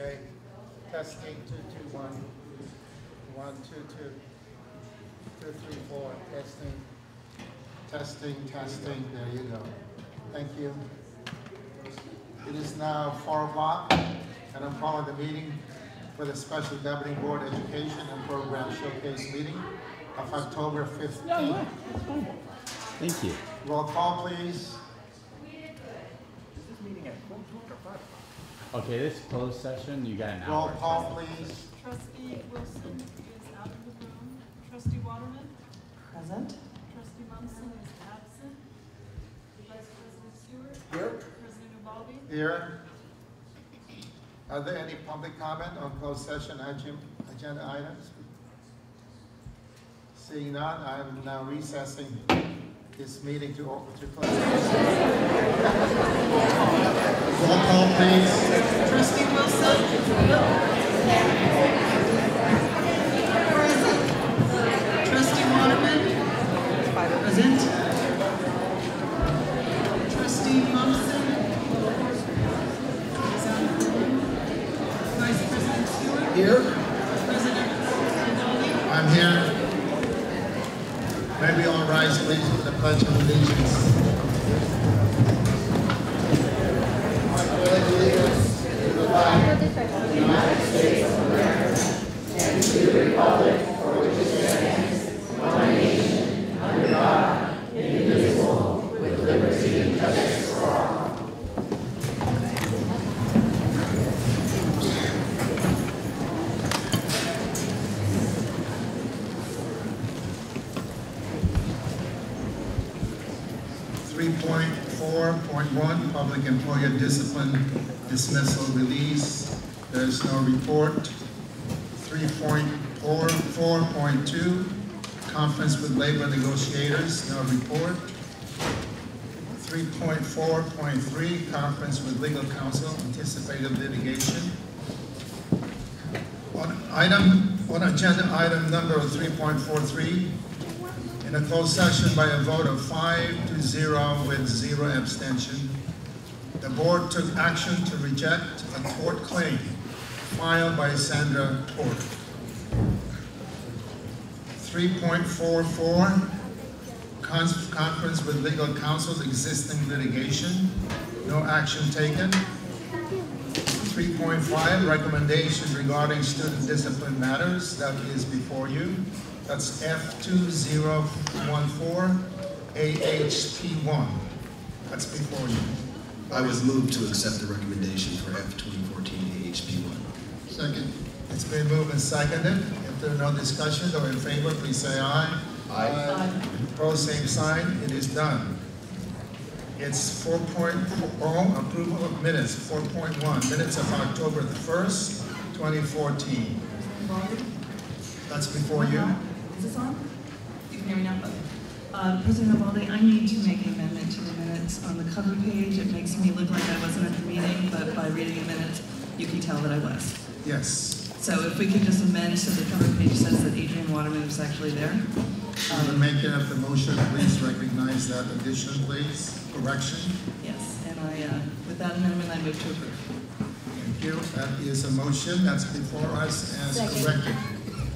Okay, testing, two, two, one, one, two, two, two, three, four, testing, testing, testing, there you go. Thank you. It is now four o'clock, and I'm calling the meeting for the Special Governing Board Education and Program Showcase meeting of October fifteenth. Thank you. Roll call, please. Is this meeting at four o'clock or five o'clock? Okay, this closed session, you got an hour. Roll call, please. Trustee Wilson is out of the room. Trustee Waterman? Present. Trustee Munson is absent. Vice President Stewart? Here. President Ubaldi? Here. Are there any public comment on closed session agen- agenda items? Seeing none, I am now recessing this meeting to open to close. Roll call, please. Trustee Wilson? Present. Trustee Waterman? Present. Trustee Munson? is out of the room. Vice President Stewart? Here. President Ubaldi? I'm here. May we all rise, please, for the pledge of allegiance. Three point four point one, public employer discipline dismissal release. There is no report. Three point four, four point two, conference with labor negotiators, no report. Three point four point three, conference with legal counsel, anticipated litigation. On item, on agenda item number three point four three, in a closed session by a vote of five to zero with zero abstention, board took action to reject a court claim filed by Sandra four four, conference with legal counsel's existing litigation, no action taken. Three point five, recommendation regarding student discipline matters, that is before you. That's F two zero one four, AHP one. That's before you. I was moved to accept the recommendation for F 2014 AHP 1. Second. It's been moved and seconded. If there are no discussions or in favor, please say aye. Aye. Opposed, same sign. It is done. It's four oh, approval of minutes, four point one, minutes of October the first, twenty fourteen. That's before you. Is this on? You can hear me now? Uh, President Ubaldi, I need to make an amendment to the minutes on the cover page. It makes me look like I wasn't at the meeting, but by reading the minutes, you can tell that I was. Yes. So if we could just amend so the cover page says that Adrian Waterman was actually there. On the making of the motion, please recognize that addition, please, correction. Yes, and I, uh, with that amendment, I move to approve. Thank you. That is a motion that's before us as corrected.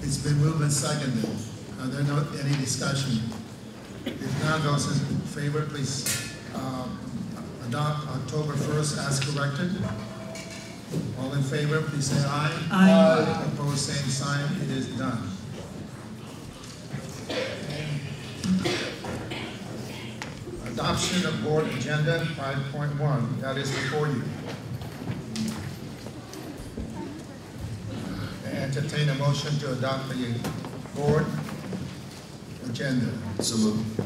It's been moved and seconded. Are there no, any discussion? If not, those in favor, please, um, adopt October first as corrected. All in favor, please say aye. Aye. Opposed, same sign. It is done. Adoption of board agenda five point one, that is before you. I entertain a motion to adopt the board agenda. So moved.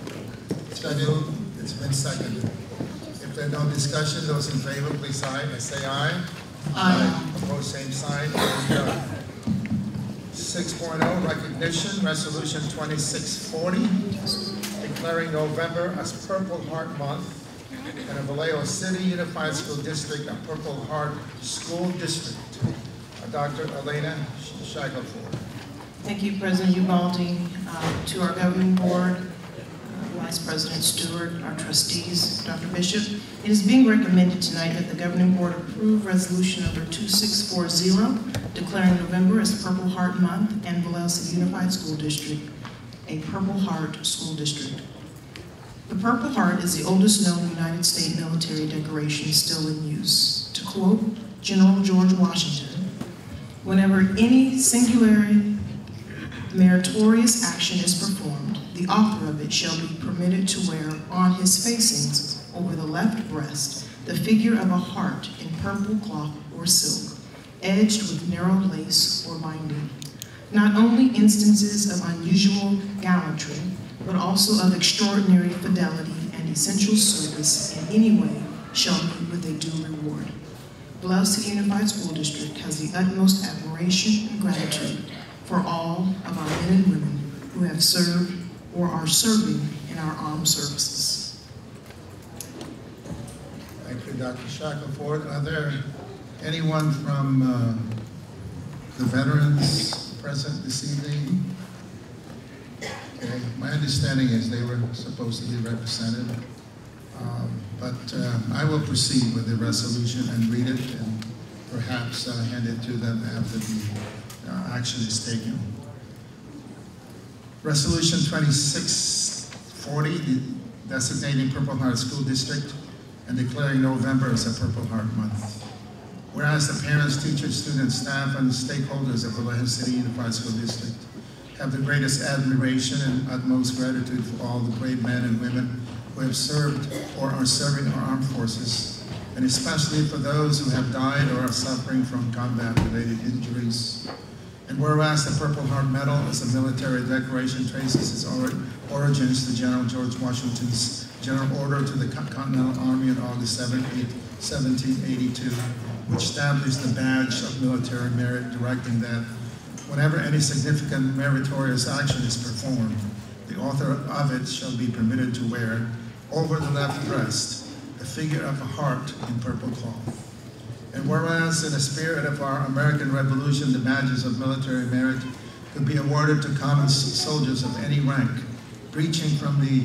It's been moved, it's been seconded. If there are no discussion, those in favor, please say, say aye. Aye. Opposed, same sign. It is done. Six oh, recognition, resolution twenty-six forty, declaring November as Purple Heart Month, and a Vallejo City Unified School District a Purple Heart School District. Uh, Dr. Elena Shackelford. Thank you, President Ubaldi. Uh, To our governing board, Vice President Stewart, our trustees, Dr. Bishop. It is being recommended tonight that the governing board approve resolution number 2640, declaring November as Purple Heart Month and Vallejo Unified School District a Purple Heart School District. The Purple Heart is the oldest known United States military decoration still in use. To quote General George Washington, whenever any singular meritorious action is performed, the author of it shall be permitted to wear on his facings over the left breast the figure of a heart in purple cloth or silk, edged with narrow lace or binding. Not only instances of unusual gallantry, but also of extraordinary fidelity and essential service in any way shall meet with a due reward. Vallejo City Unified School District has the utmost admiration and gratitude for all of our men and women who have served or are serving in our armed services. Thank you, Dr. Shackelford. Are there anyone from uh, the veterans present this evening? Okay, my understanding is they were supposed to be represented. Um, But uh, I will proceed with the resolution and read it and perhaps uh, hand it to them after the uh, action is taken. Resolution 2640, designating Purple Heart School District and declaring November as a Purple Heart Month. Whereas the parents, teachers, students, staff, and stakeholders of Vallejo City Unified School District have the greatest admiration and utmost gratitude for all the brave men and women who have served or are serving our armed forces, and especially for those who have died or are suffering from combat-related injuries. And whereas the Purple Heart Medal as a military decoration traces its ori- origins to General George Washington's general order to the Continental Army on August 7, 1782, which established the badge of military merit directing that whenever any significant meritorious action is performed, the author of it shall be permitted to wear over the left breast the figure of a heart in purple cloth. And whereas in the spirit of our American Revolution, the badges of military merit could be awarded to common soldiers of any rank, breaching from the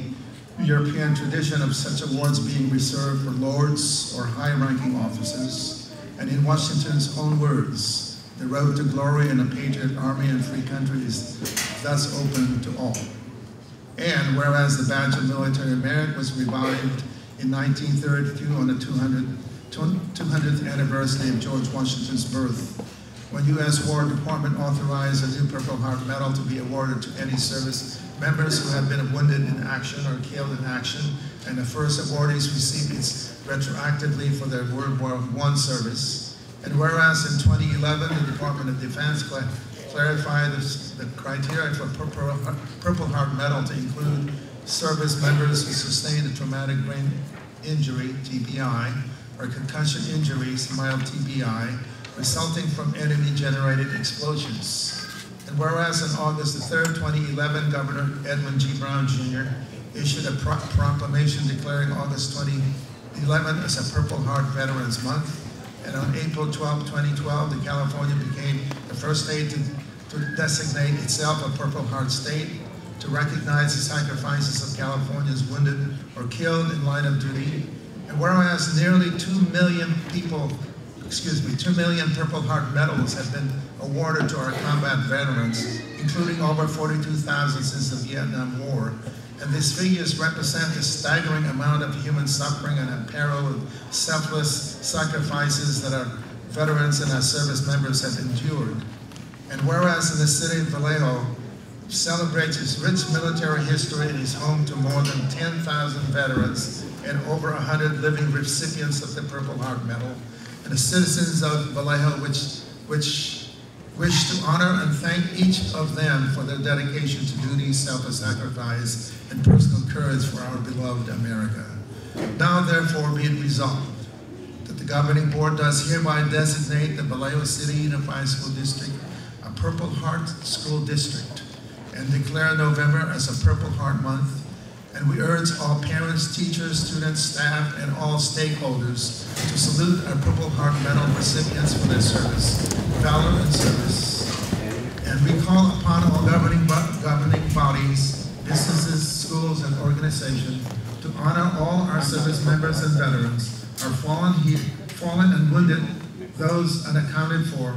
European tradition of such awards being reserved for lords or high-ranking officers, and in Washington's own words, the road to glory in a patriot army and free country is thus open to all. And whereas the badge of military merit was revived in 1932 on the 200 200th anniversary of George Washington's birth, when U.S. War Department authorized a new Purple Heart Medal to be awarded to any service members who have been wounded in action or killed in action, and the first awardees received it retroactively for their World War I service. And whereas in 2011, the Department of Defense cla- clarified the the criteria for Purple Heart Medal to include service members who sustained a traumatic brain injury, TBI, or concussion injuries, mild TBI, resulting from enemy-generated explosions. And whereas on August the 3rd, 2011, Governor Edmund G. Brown Jr. issued a pro- proclamation declaring August 2011 as a Purple Heart Veterans Month. And on April 12, 2012, the California became the first state to, to designate itself a Purple Heart state to recognize the sacrifices of California's wounded or killed in line of duty. Whereas nearly 2 million people, excuse me, 2 million Purple Heart medals have been awarded to our combat veterans, including over 42,000 since the Vietnam War. And these figures represent the staggering amount of human suffering and peril of selfless sacrifices that our veterans and our service members have endured. And whereas in the city of Vallejo celebrates its rich military history and is home to more than 10,000 veterans and over 100 living recipients of the Purple Heart Medal, and the citizens of Vallejo which, which wish to honor and thank each of them for their dedication to duty, self-sacrifice, and personal courage for our beloved America. Now therefore be it resolved that the governing board does hereby designate the Vallejo City Unified School District a Purple Heart School District and declare November as a Purple Heart Month. And we urge all parents, teachers, students, staff, and all stakeholders to salute our Purple Heart Medal recipients for their service, valor, and service. And we call upon all governing, governing bodies, businesses, schools, and organizations to honor all our service members and veterans, our fallen, fallen and wounded, those unaccounted for,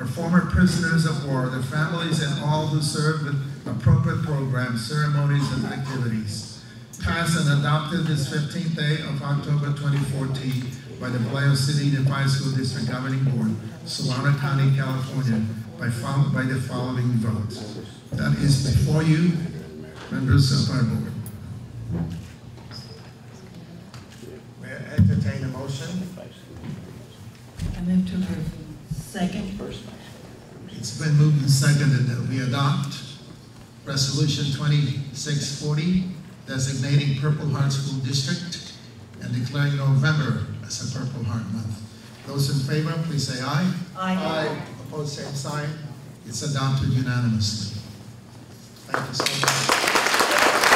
our former prisoners of war, their families, and all who served with appropriate programs, ceremonies, and activities. Passed and adopted this 15th day of October 2014 by the Vallejo City Unified School District Governing Board, Solano County, California, by, by the following votes. That is before you, members of our board. May I entertain a motion? I move to approve. Second. It's been moved and seconded that we adopt Resolution 2640 designating Purple Heart School District and declaring November as a Purple Heart Month. Those in favor, please say aye. Aye. aye. Opposed, same sign. It's adopted unanimously. Thank you so much.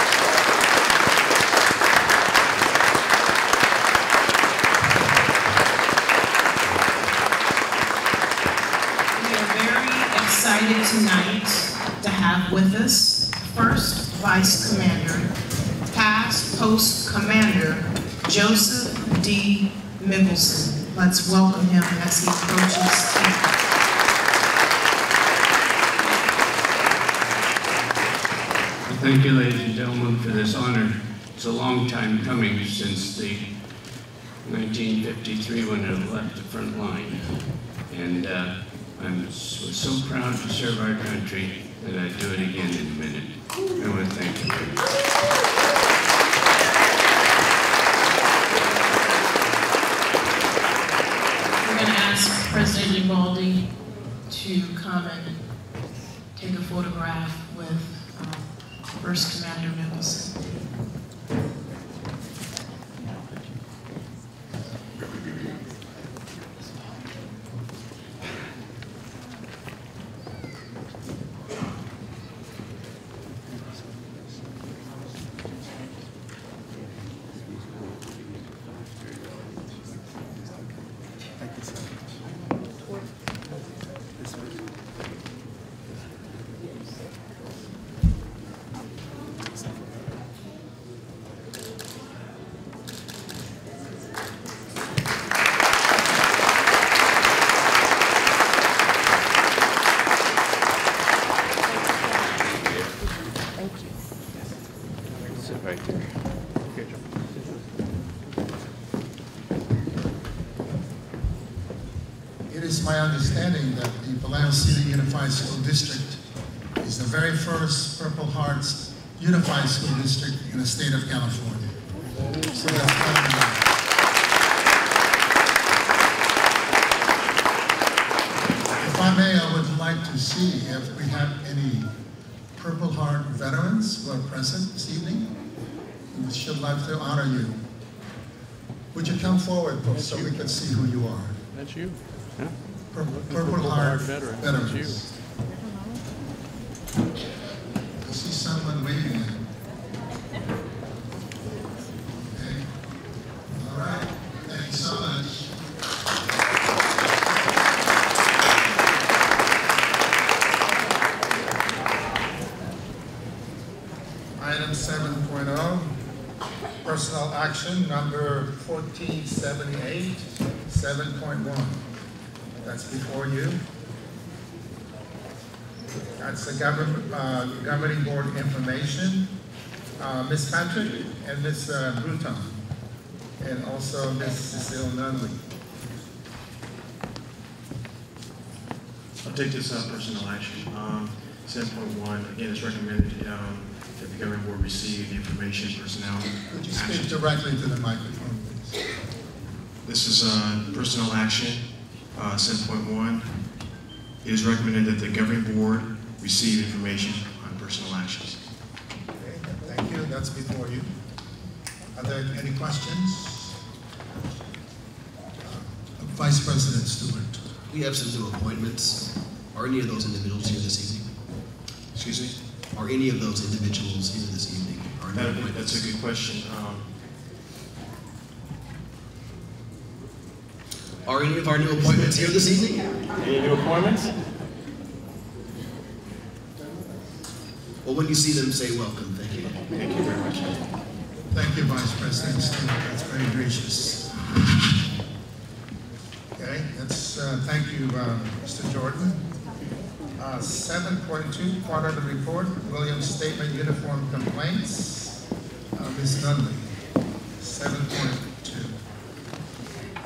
We are very excited tonight to have with us first Vice Commander, Post Commander Joseph D. Mickelson. Let's welcome him as he approaches. Thank you, ladies and gentlemen, for this honor. It's a long time coming since the 1953 when I left the front line. And uh, I'm s- was so proud to serve our country that I do it again in a minute. I want to thank you. We're going to ask Ubaldi to come and take a photograph with um, First Commander Mickelson. Sit right there. It is my understanding that the Vallejo City Unified School District is the very first Purple Hearts Unified School District in the state of California. So If I may, I would like to see if we have any Purple Heart veterans who are present this evening. We should like to honor you. Would you come forward, folks, so we can see who you are? That's you. Purple Purple Purple Heart Heart veteran. veterans. That's I see someone waving at me. Okay. All right, thank you so much. Item seven oh, personal action number fourteen seventy-eight, seven point one. That's before you. That's the government, uh, governing board information. Uh, Ms. Patrick and Ms. uh, Bruton, and also Ms. Cecile Nunley. I'll take this uh, personal action. Um, Seven point one, again, it's recommended um, that the governing board receive the information personnel. Could you speak action. directly to the microphone, please? This is uh, personal action, uh, seven point one. It is recommended that the governing board receive information on personal actions. Okay, thank you, that's before you. Are there any questions? Uh, Vice President Stewart. We have some new appointments. Are any of those individuals here this evening? Excuse me? Are any of those individuals here this evening? Are That- That's a good question. Um, Are any of our new appointments here this evening? Any new appointments? Well, when you see them, say welcome. Thank you. Thank you very much. Thank you, Vice President Stewart, that's very gracious. Okay, that's, uh, thank you, uh, Mr. Jordan. Uh, Seven point two, the report, Williams Statement Uniform Complaints. Uh, Ms. Nunley, seven point two.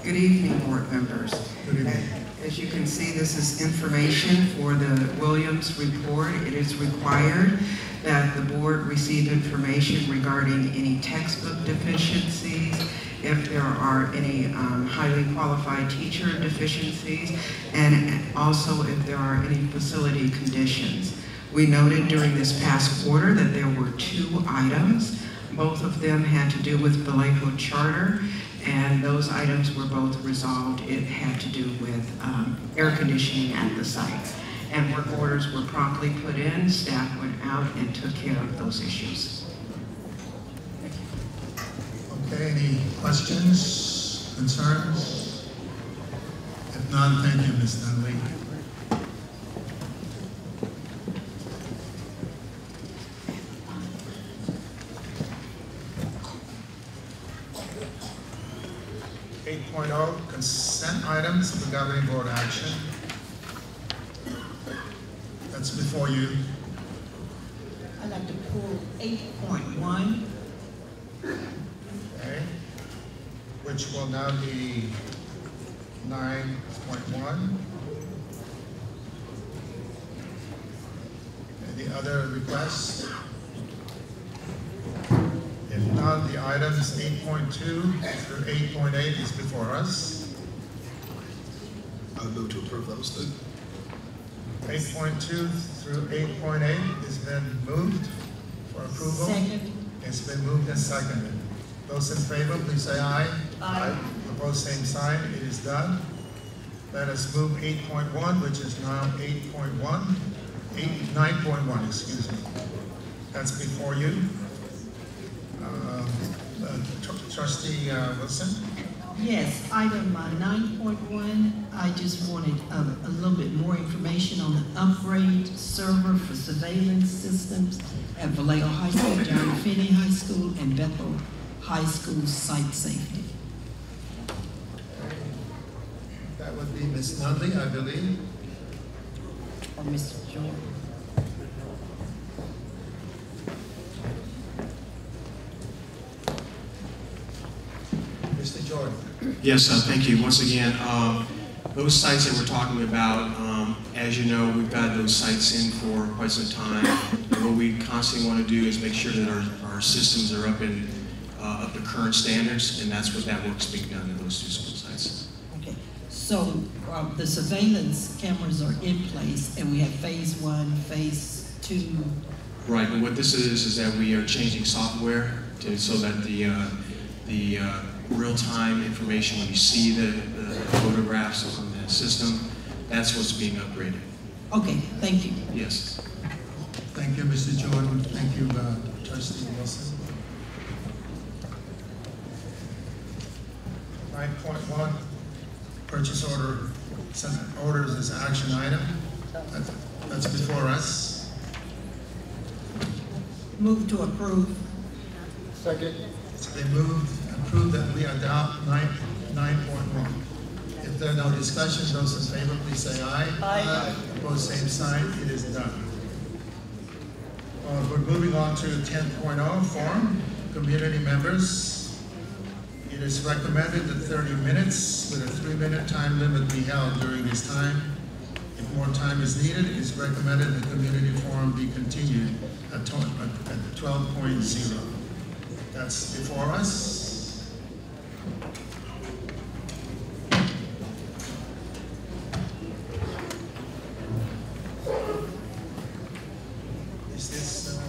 Good evening, board members. Good evening. As you can see, this is information for the Williams report. It is required that the board receive information regarding any textbook deficiencies, if there are any um, highly qualified teacher deficiencies, and also if there are any facility conditions. We noted during this past quarter that there were two items. Both of them had to do with Vallejo Charter, and those items were both resolved. It had to do with um, air conditioning at the site. And work orders were promptly put in, staff went out and took care of those issues. Okay, any questions, concerns? If none, thank you, Ms. Nunley. Eight oh, consent items for the governing board action. That's before you. I'd like to pull eight point one. Okay, which will now be nine point one. Any other requests? If not, the items eight point two through eight point eight is before us. I would move to approve those then. Eight point two through eight point eight has been moved for approval. Second. It's been moved and seconded. Those in favor, please say aye. Aye. Opposed, same sign. It is done. Let us move eight point one, which is now eight point one, eight, nine point one, excuse me. That's before you. Um, uh, tr- Trustee uh, Wilson? Yes, item uh, nine point one, I just wanted um, a little bit more information on the upgrade server for surveillance systems at Vallejo High School, John Finney High School, and Bethel High School site safety. That would be Ms. Nunley, I believe. Or Mr. Jordan. Mr. Jordan? Yes, uh, thank you. Once again, uh, those sites that we're talking about, um, as you know, we've got those sites in for quite some time. And what we constantly want to do is make sure that our, our systems are up in, uh, up to current standards, and that's what that work's being done in those two school sites. Okay, so um, the surveillance cameras are in place, and we have phase one, phase two. Right, but what this is, is that we are changing software to, so that the, uh, the uh, real-time information, when you see the, the photographs on the system, that's what's being upgraded. Okay, thank you. Yes. Thank you, Mr. Jordan. Thank you, uh, Trustee Wilson. Nine point one, purchase order, sent orders as action item. That's- That's before us. Move to approve. Second. It's been moved, approved that we adopt nine, nine point one. If there are no discussions, those in favor, please say aye. Aye. Opposed, same sign, it is done. Uh, we're moving on to 10.0, forum, community members. It is recommended that thirty minutes with a three-minute time limit be held during this time. If more time is needed, it is recommended the community forum be continued at 12.0. That's before us. Is this, uh,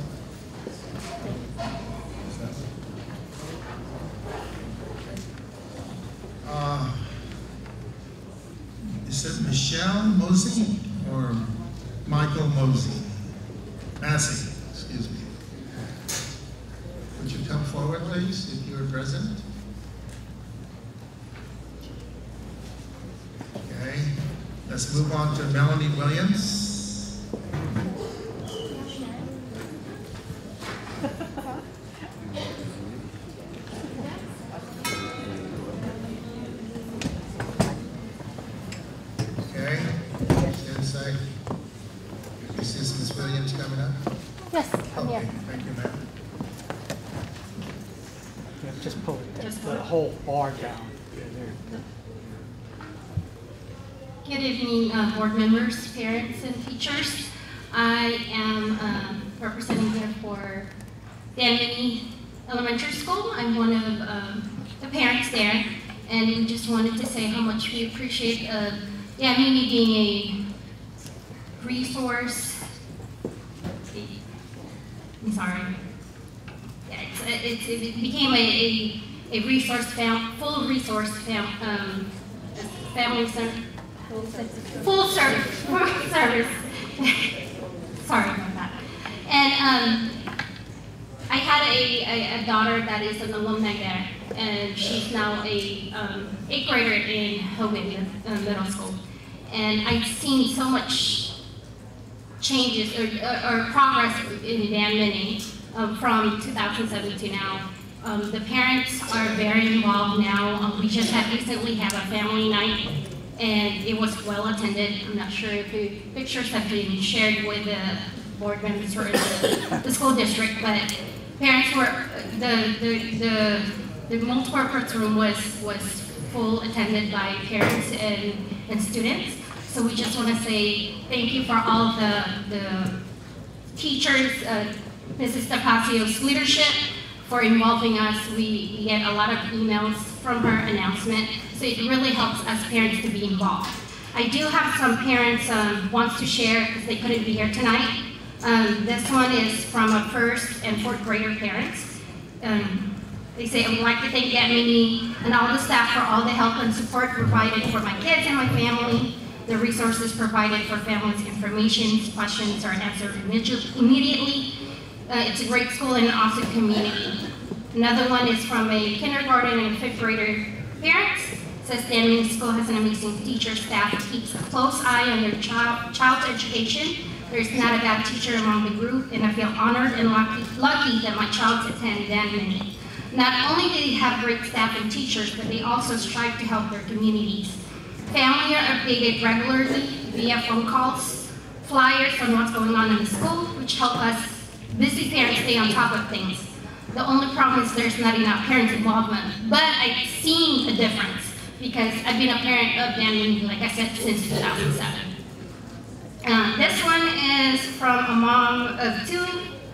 is that- Uh, Is it Michelle Mosey or Michael Mosey? Massey, excuse me. Would you come forward, please, if you are present? Okay, let's move on to Melanie Williams. Okay, thank you, ma'am. Yeah, just pull it, Just the pull it. Bar down. Yeah, there. Good evening, uh, board members, parents, and teachers. I am um, representing here for Dan Mini Elementary School. I'm one of um, the parents there, and we just wanted to say how much we appreciate uh, Dan Mini being a resource. I'm sorry. Yeah, it's, it's, it became a, a, a resource fam, um, family full service, full service. Sorry about that. And um, I had a, a, a daughter that is an alumni there, and she's now a um, eighth grader in Hogan uh, Middle School. And I've seen so much changes or, or, or progress in Dan Mini um, from 2007 to now. Um, the parents are very involved now. Um, we just had recently had a family night and it was well attended. I'm not sure if the pictures have been shared with the board members or the, the school district, but parents were, the, the, the, the multi-purpose room was, was full attended by parents and, and students. So we just want to say thank you for all the, the teachers, uh, Mrs. Tapacio's leadership for involving us. We, we get a lot of emails from her announcement, so it really helps us parents to be involved. I do have some parents um, wants to share because they couldn't be here tonight. Um, this one is from a first and fourth grader parents. Um, they say, I would like to thank Mimi and all the staff for all the help and support provided for my kids and my family. The resources provided for families' information, questions are answered immediately. Uh, it's a great school and an awesome community. Another one is from a kindergarten and fifth grader parents. Says Dan School has an amazing teacher staff that keeps a close eye on their child, child's education. There's not a bad teacher among the group, and I feel honored and lucky, lucky that my child attend Mini. Not only do they have great staff and teachers, but they also strive to help their communities. Family are updated regularly via phone calls, flyers on what's going on in the school, which help us busy parents stay on top of things. The only problem is there's not enough parents involvement, but I've seen a difference because I've been a parent of Mini, like I said, since 2007. Uh, this one is from a mom of two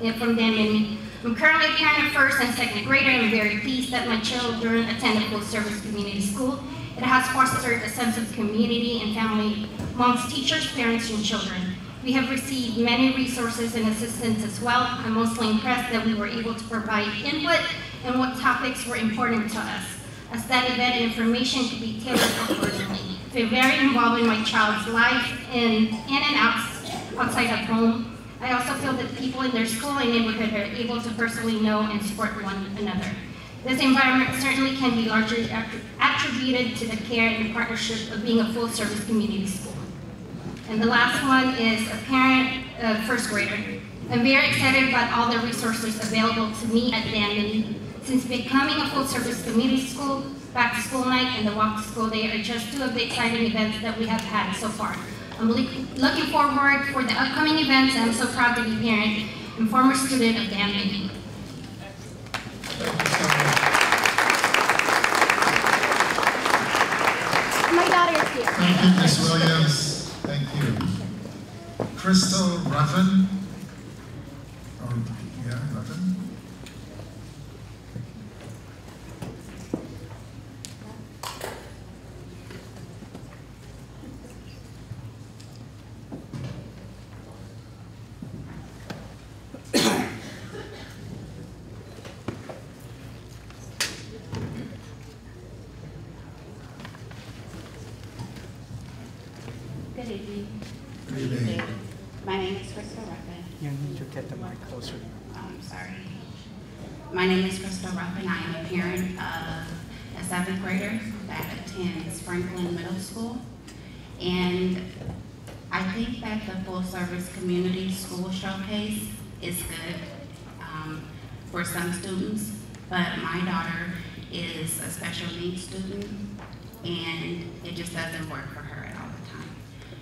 uh, from Dan Mini. I'm currently a parent of first and second grader. I'm very pleased that my children attend a full service community school. It has fostered a sense of community and family amongst teachers, parents, and children. We have received many resources and assistance as well. I'm mostly impressed that we were able to provide input and what topics were important to us. As that event information could be tailored accordingly. They're very involved in my child's life in, in and out, outside of home. I also feel that people in their school and neighborhood are able to personally know and support one another. This environment certainly can be largely attributed to the care and partnership of being a full-service community school. And the last one is a parent, uh, first grader. I'm very excited about all the resources available to me at Dan Mini. Since becoming a full-service community school, back to school night and the walk to school day are just two of the exciting events that we have had so far. I'm looking forward for the upcoming events. And I'm so proud to be a parent and former student of Dan Mini. My daughter is here. Thank you, Ms. Williams. Crystal Ruffin. Oh, yeah, Ruffin. Good evening. Good evening. My name is Crystal Ruffin. You need to get the mic closer. I'm sorry. My name is Crystal Ruffin. I am a parent of a seventh grader that attends Franklin Middle School. And I think that the full-service community school showcase is good um, for some students, but my daughter is a special needs student, and it just doesn't work for her at all the time.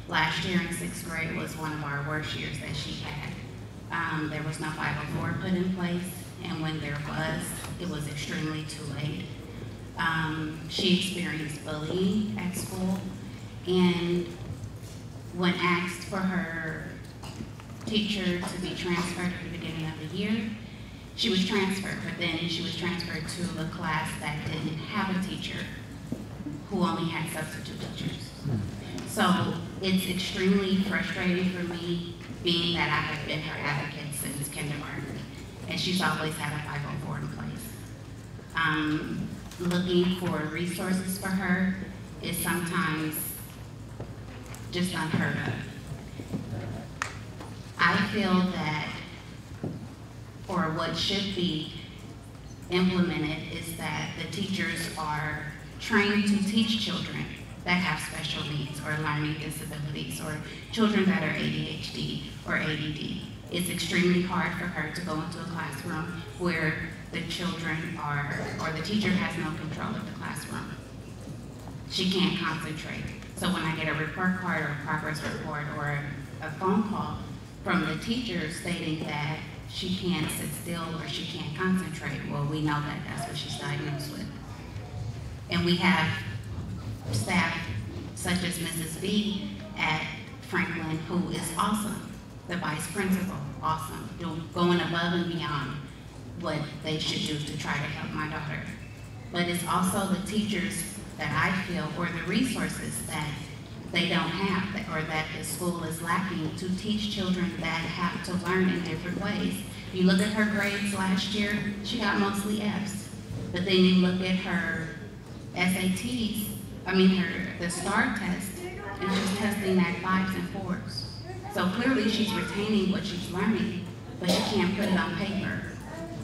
Last year in sixth grade was one of our worst years that she had. Um, there was no 504 put in place, and when there was, it was extremely too late. Um, she experienced bullying at school, and when asked for her teacher to be transferred at the beginning of the year, she was transferred, but then she was transferred to a class that didn't have a teacher who only had substitute teachers. So it's extremely frustrating for me, being that I have been her advocate since kindergarten, and she's always had a 504 in place. Um, looking for resources for her is sometimes just unheard of. I feel that, or what should be implemented is that the teachers are trained to teach children that have special needs or learning disabilities or children that are ADHD or ADD. It's extremely hard for her to go into a classroom where the children are, or the teacher has no control of the classroom. She can't concentrate. So when I get a report card or a progress report or a phone call from the teacher stating that she can't sit still or she can't concentrate, well, we know that that's what she's diagnosed with. And we have staff such as Mrs. B at Franklin, who is awesome, the vice principal, awesome, do- going above and beyond what they should do to try to help my daughter. But it's also the teachers that I feel, or the resources that they don't have, or that the school is lacking to teach children that have to learn in different ways. You look at her grades last year, she got mostly Fs. But then you look at her SATs, I mean, her, the STAR test, and she's testing at fives and fours. So clearly she's retaining what she's learning, but she can't put it on paper,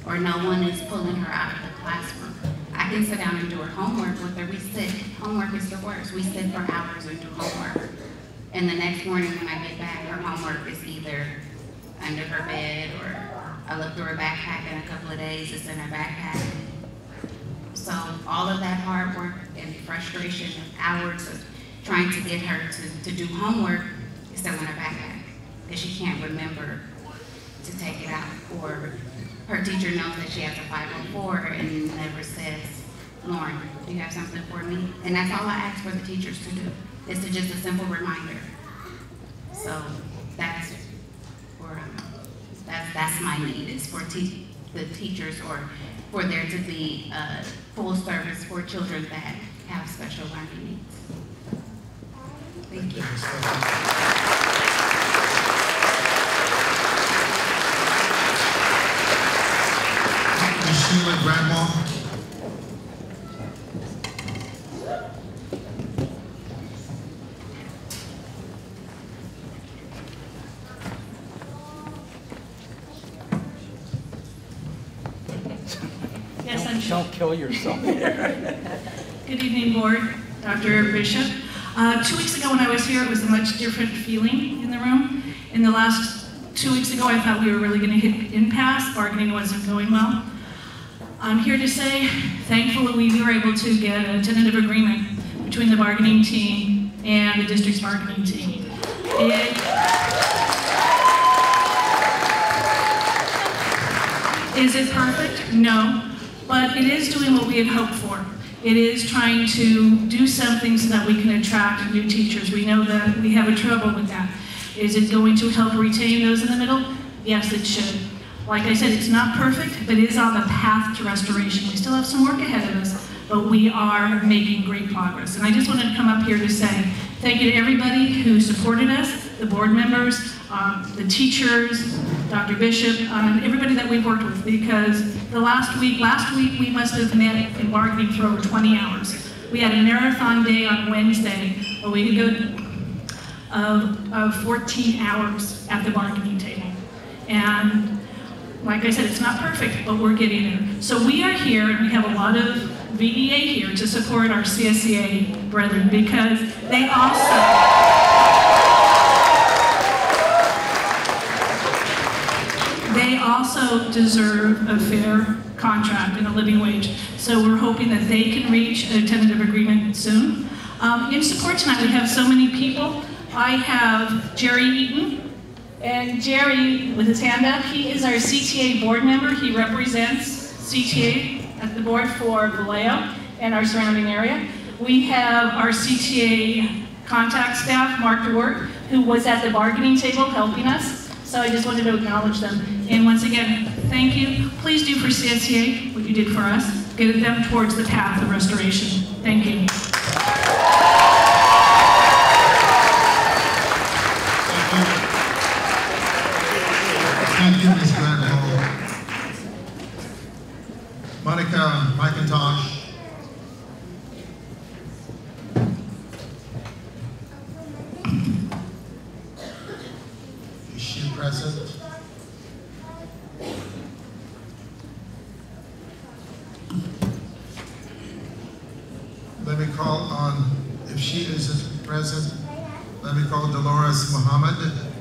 or no one is pulling her out of the classroom. I can sit down and do her homework with her. We sit, homework is the worst. We sit for hours and do homework. And the next morning when I get back, her homework is either under her bed, or I look through her backpack in a couple of days, it's in her backpack. So all of that hard work and frustration of hours of trying to get her to, to do homework is still in her backpack. Because she can't remember to take it out. Or her teacher knows that she has a 504 and never says, Lauren, do you have something for me? And that's all I ask for the teachers to do, is to just a simple reminder. So that's I'm, that's, that's my need, is for te- the teachers or for there to be uh, full service for children that have special learning needs. Thank you. Sheila Bradwell. Yes, I'm Don't kill yourself. Good evening, Board, Dr. Bishop. Uh, Two weeks ago when I was here, it was a much different feeling in the room. In the last two weeks ago, I thought we were really going to hit impasse, bargaining wasn't going well. I'm here to say, thankfully, we were able to get a tentative agreement between the bargaining team and the district's bargaining team. It- Is it perfect? No, but it is doing what we had hoped for. It is trying to do something so that we can attract new teachers. We know that we have a trouble with that. Is it going to help retain those in the middle? Yes, it should. Like I said, it's not perfect, but it is on the path to restoration. We still have some work ahead of us, but we are making great progress. And I just wanted to come up here to say thank you to everybody who supported us, the board members, um, the teachers, Dr. Bishop, um, everybody that we've worked with, because the last week, last week, we must have met in bargaining for over 20 hours. We had a marathon day on Wednesday, where we could go of, of 14 hours at the bargaining table. And like I said, it's not perfect, but we're getting there. So we are here, and we have a lot of VEA here to support our CSEA brethren, because they also, they also deserve a fair contract and a living wage. So we're hoping that they can reach a tentative agreement soon. Um, in support tonight, we have so many people. I have Jerry Eaton, And Jerry, with his hand up, he is our CTA board member. He represents CTA at the board for Vallejo and our surrounding area. We have our CTA contact staff, Mark DeWort, who was at the bargaining table helping us. So I just wanted to acknowledge them. And once again, thank you. Please do for CSEA what you did for us. Get them towards the path of restoration. Thank you. Thank you, Ms. Monica McIntosh. Is she present? Let me call on, if she is present, let me call Dolores Muhammad.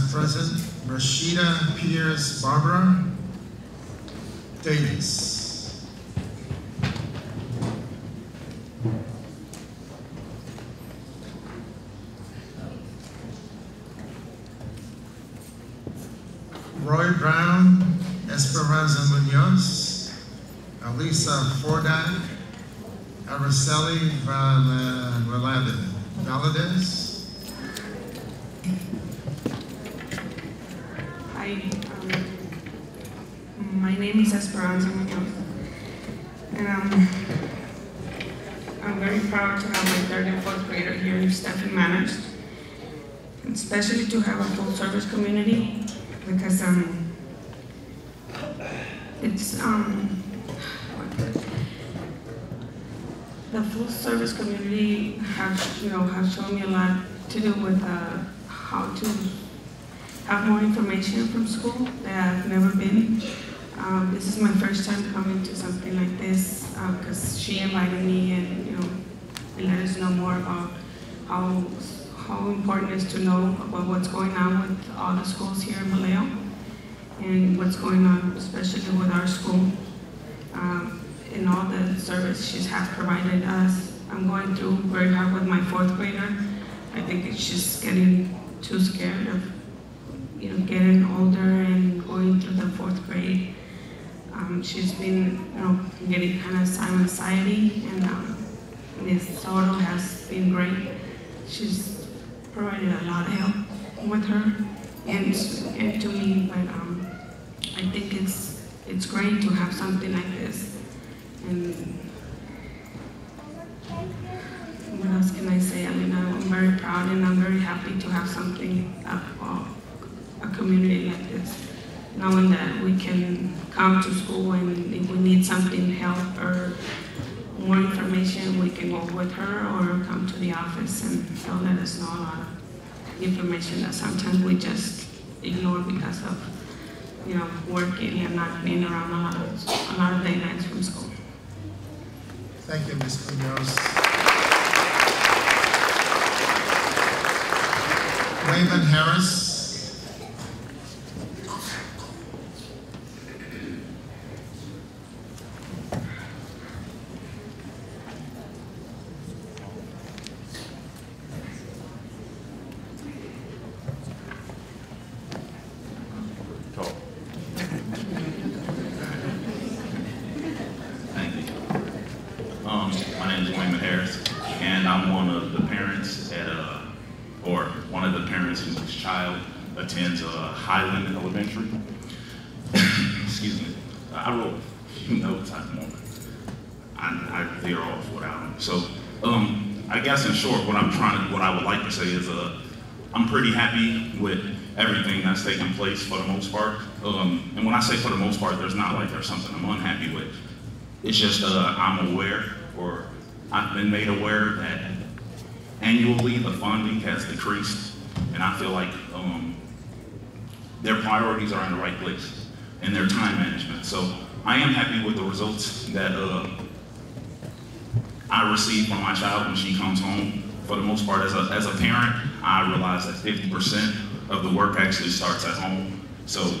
Not present. Rashida Pierce Barbara Davis. Roy Brown, Esperanza Munoz, Alisa Fordyke, Araceli Val- Valadez. Valadez. Hi, um, my name is Esperanza Munoz, and um, I'm very proud to have my third and fourth grader here staff and managed, especially to have a full-service community, because um, it's um, the full-service community has, you know, has shown me a lot to do with uh, how to have more information from school that I've never been. Um, this is my first time coming to something like this because she invited me and you know and let us know more about how how important it is to know about what's going on with all the schools here in Vallejo and what's going on especially with our school um, and all the service she has provided us. I'm going through very hard with my fourth grader. I think it's just getting too scared of you know, getting older and going through the fourth grade. Um, she's been, you know, getting kind of silent anxiety, and um, Ms. Soto has been great. She's provided a lot of help with her and, and to me, but um, I think it's it's great to have something like this. And what else can I say? I mean, I'm very proud and I'm very happy to have something up. Uh, a community like this, knowing that we can come to school and if we need something, help or more information, we can go with her or come to the office and they'll let us know a lot of information that sometimes we just ignore because of, you know, working and not being around a lot of, a lot of deadlines from school. Thank you, Ms. Munoz. Raymond Harris. Thank you. Um, my name is Wayman Harris, and I'm one of the parents at, uh, or one of the parents whose child attends uh, Highland Elementary. Excuse me. I wrote a few notes at the moment. I, I veer off without them. So, um, I guess in short, what I'm trying to, what I would like to say is, uh, I'm pretty happy with everything that's taken place for the most part. Um, and when I say for the most part, there's something I'm unhappy with. It's just uh, I'm aware, or I've been made aware that annually the funding has decreased, and I feel like um, their priorities are in the right place and their time management. So I am happy with the results that uh, I receive from my child when she comes home. For the most part, as a, as a parent, I realize that 50% of the work actually starts at home. So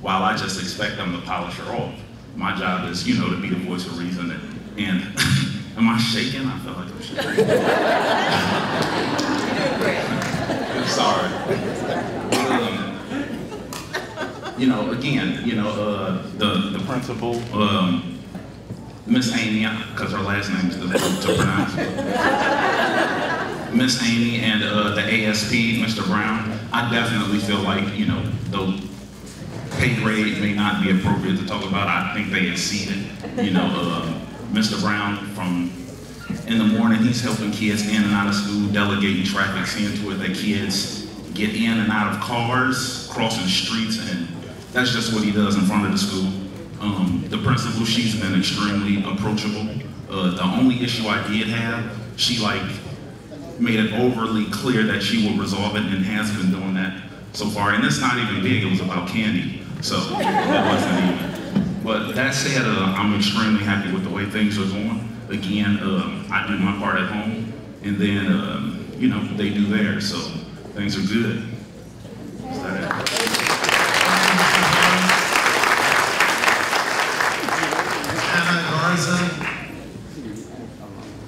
while I just expect them to polish her off. My job is, you know, to be the voice of reason and, and am I shaking? I feel like I'm shaking. I'm Sorry. Um, you know, again, you know, uh, the, the principal, um, Miss Amy, because her last name is difficult to pronounce. Miss Amy and uh, the ASP, Mr. Brown, I definitely feel like, you know, the pay grade may not be appropriate to talk about. I think they exceeded. You know, uh, Mr. Brown from in the morning, he's helping kids in and out of school, delegating traffic, seeing to it that kids get in and out of cars, crossing streets, and that's just what he does in front of the school. Um, the principal, she's been extremely approachable. Uh, the only issue I did have, she like made it overly clear that she will resolve it and has been doing that so far. And it's not even big, it was about candy. So that wasn't even. But that said, uh, I'm extremely happy with the way things are going. Again, uh, I do my part at home, and then, um, you know, they do theirs, so things are good. Is that it? Anna Garza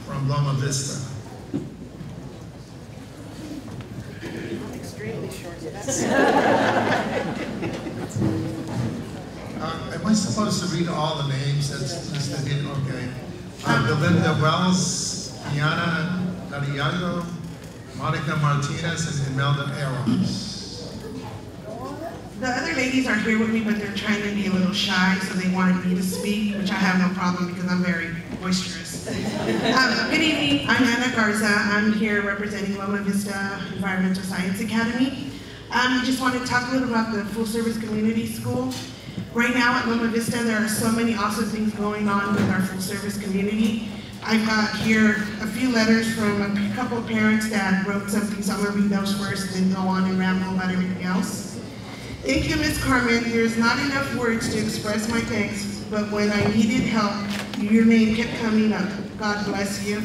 from Loma Vista. Uh, Am I supposed to read all the names? That's listed here, okay. Uh, Belinda Wells, Diana Ariago, Monica Martinez, and Imelda Eros. The other ladies are here with me, but they're trying to be a little shy, so they wanted me to speak, which I have no problem because I'm very boisterous. um, good evening, I'm Anna Garza. I'm here representing Loma Vista Environmental Science Academy. Um, I just want to talk a little about the full service community school. Right now at Loma Vista, there are so many awesome things going on with our full service community. I've got here a few letters from a couple of parents that wrote something, so I'm gonna read those first and then go on and ramble about everything else. Thank you, Ms. Carmen. There's not enough words to express my thanks, but when I needed help, your name kept coming up. God bless you.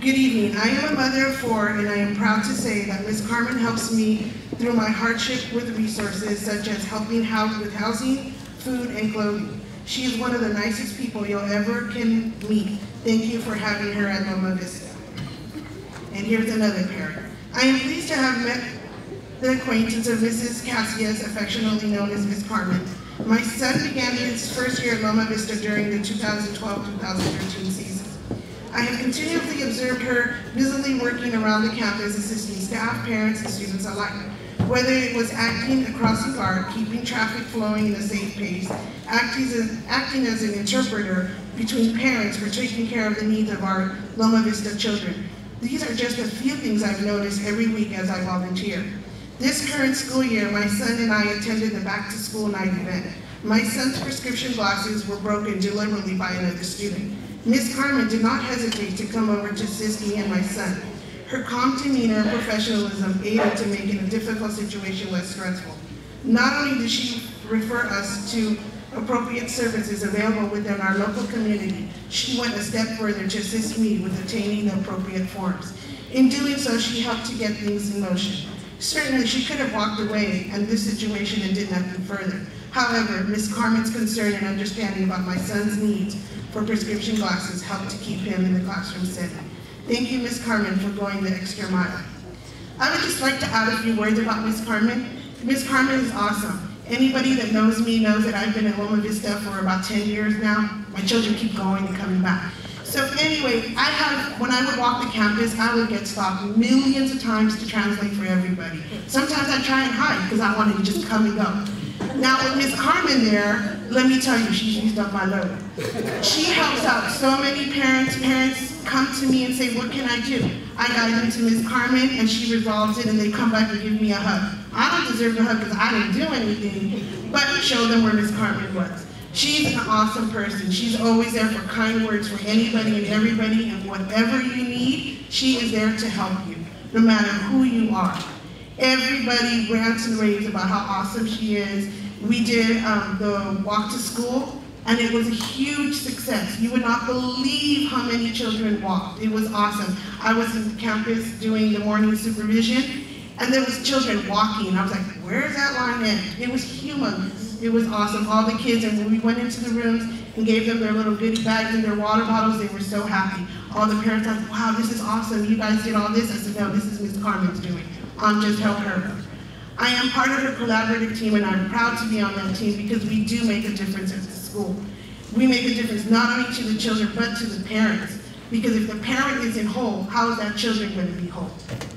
Good evening. I am a mother of four, and I am proud to say that Ms. Carmen helps me through my hardship with resources such as helping out with housing, food, and clothing. She is one of the nicest people you'll ever can meet. Thank you for having her at Loma Vista. And here's another parent. I am pleased to have met the acquaintance of Mrs. Cassius, affectionately known as Ms. Carmen. My son began his first year at Loma Vista during the 2012-2013 season. I have continually observed her busily working around the campus, assisting staff, parents, and students alike. Whether it was acting across the guard, keeping traffic flowing in a safe pace, acting as, acting as an interpreter between parents for taking care of the needs of our Loma Vista children. These are just a few things I've noticed every week as I volunteer. This current school year, my son and I attended the back to school night event. My son's prescription glasses were broken deliberately by another student. Miss Carmen did not hesitate to come over to assist me and my son. Her calm demeanor and professionalism aided to making a difficult situation less stressful. Not only did she refer us to appropriate services available within our local community, she went a step further to assist me with obtaining the appropriate forms. In doing so, she helped to get things in motion. Certainly, she could have walked away and this situation and did nothing further. However, Ms. Carmen's concern and understanding about my son's needs for prescription glasses helped to keep him in the classroom setting. Thank you, Ms. Carmen, for going the extra mile. I would just like to add a few words about Ms. Carmen. Ms. Carmen is awesome. Anybody that knows me knows that I've been at Loma Vista for about 10 years now. My children keep going and coming back. So anyway, I have, when I would walk the campus, I would get stopped millions of times to translate for everybody. Sometimes I try and hide because I wanted to just come and go. Now with Miss Carmen there, let me tell you, she's used up my load. She helps out so many parents. Parents come to me and say, what can I do? I got them to Miss Carmen and she resolves it and they come back and give me a hug. I don't deserve the hug because I didn't do anything, but show them where Miss Carmen was. She's an awesome person. She's always there for kind words for anybody and everybody, and whatever you need, she is there to help you, no matter who you are. Everybody rants and raves about how awesome she is. We did um, the walk to school, and it was a huge success. You would not believe how many children walked. It was awesome. I was in campus doing the morning supervision, And there was children walking. I was like, where's that line end? It was humongous. It was awesome. All the kids, and when we went into the rooms and gave them their little goodie bags and their water bottles, they were so happy. All the parents were like, wow, this is awesome. You guys did all this. I said, no, this is Miss Carmen's doing. I'm just help her. I am part of her collaborative team, and I'm proud to be on that team because we do make a difference at the school. We make a difference not only to the children, but to the parents. Because if the parent isn't whole, how is that children going to be whole?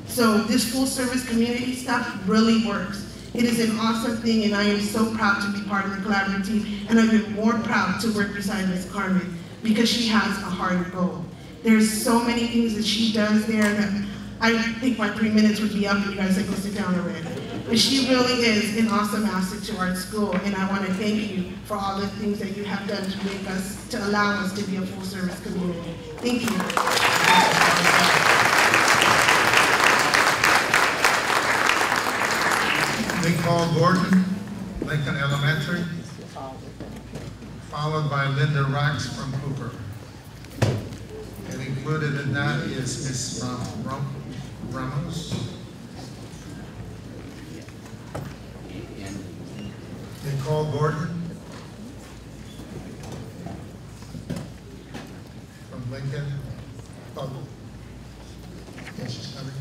So this full service community stuff really works. It is an awesome thing and I am so proud to be part of the collaborative team and I'm even more proud to work beside Ms. Carmen because she has a heart goal. There's so many things that she does there that I think my three minutes would be up and you guys said go sit down already. But she really is an awesome asset to our school and I want to thank you for all the things that you have done to make us, to allow us to be a full service community. Thank you. Nicole Gordon, Lincoln Elementary, followed by Linda Rax from Cooper. And included in that is Ms. Ram- Ramos. Nicole Gordon from Lincoln. Oh, yes, she's coming.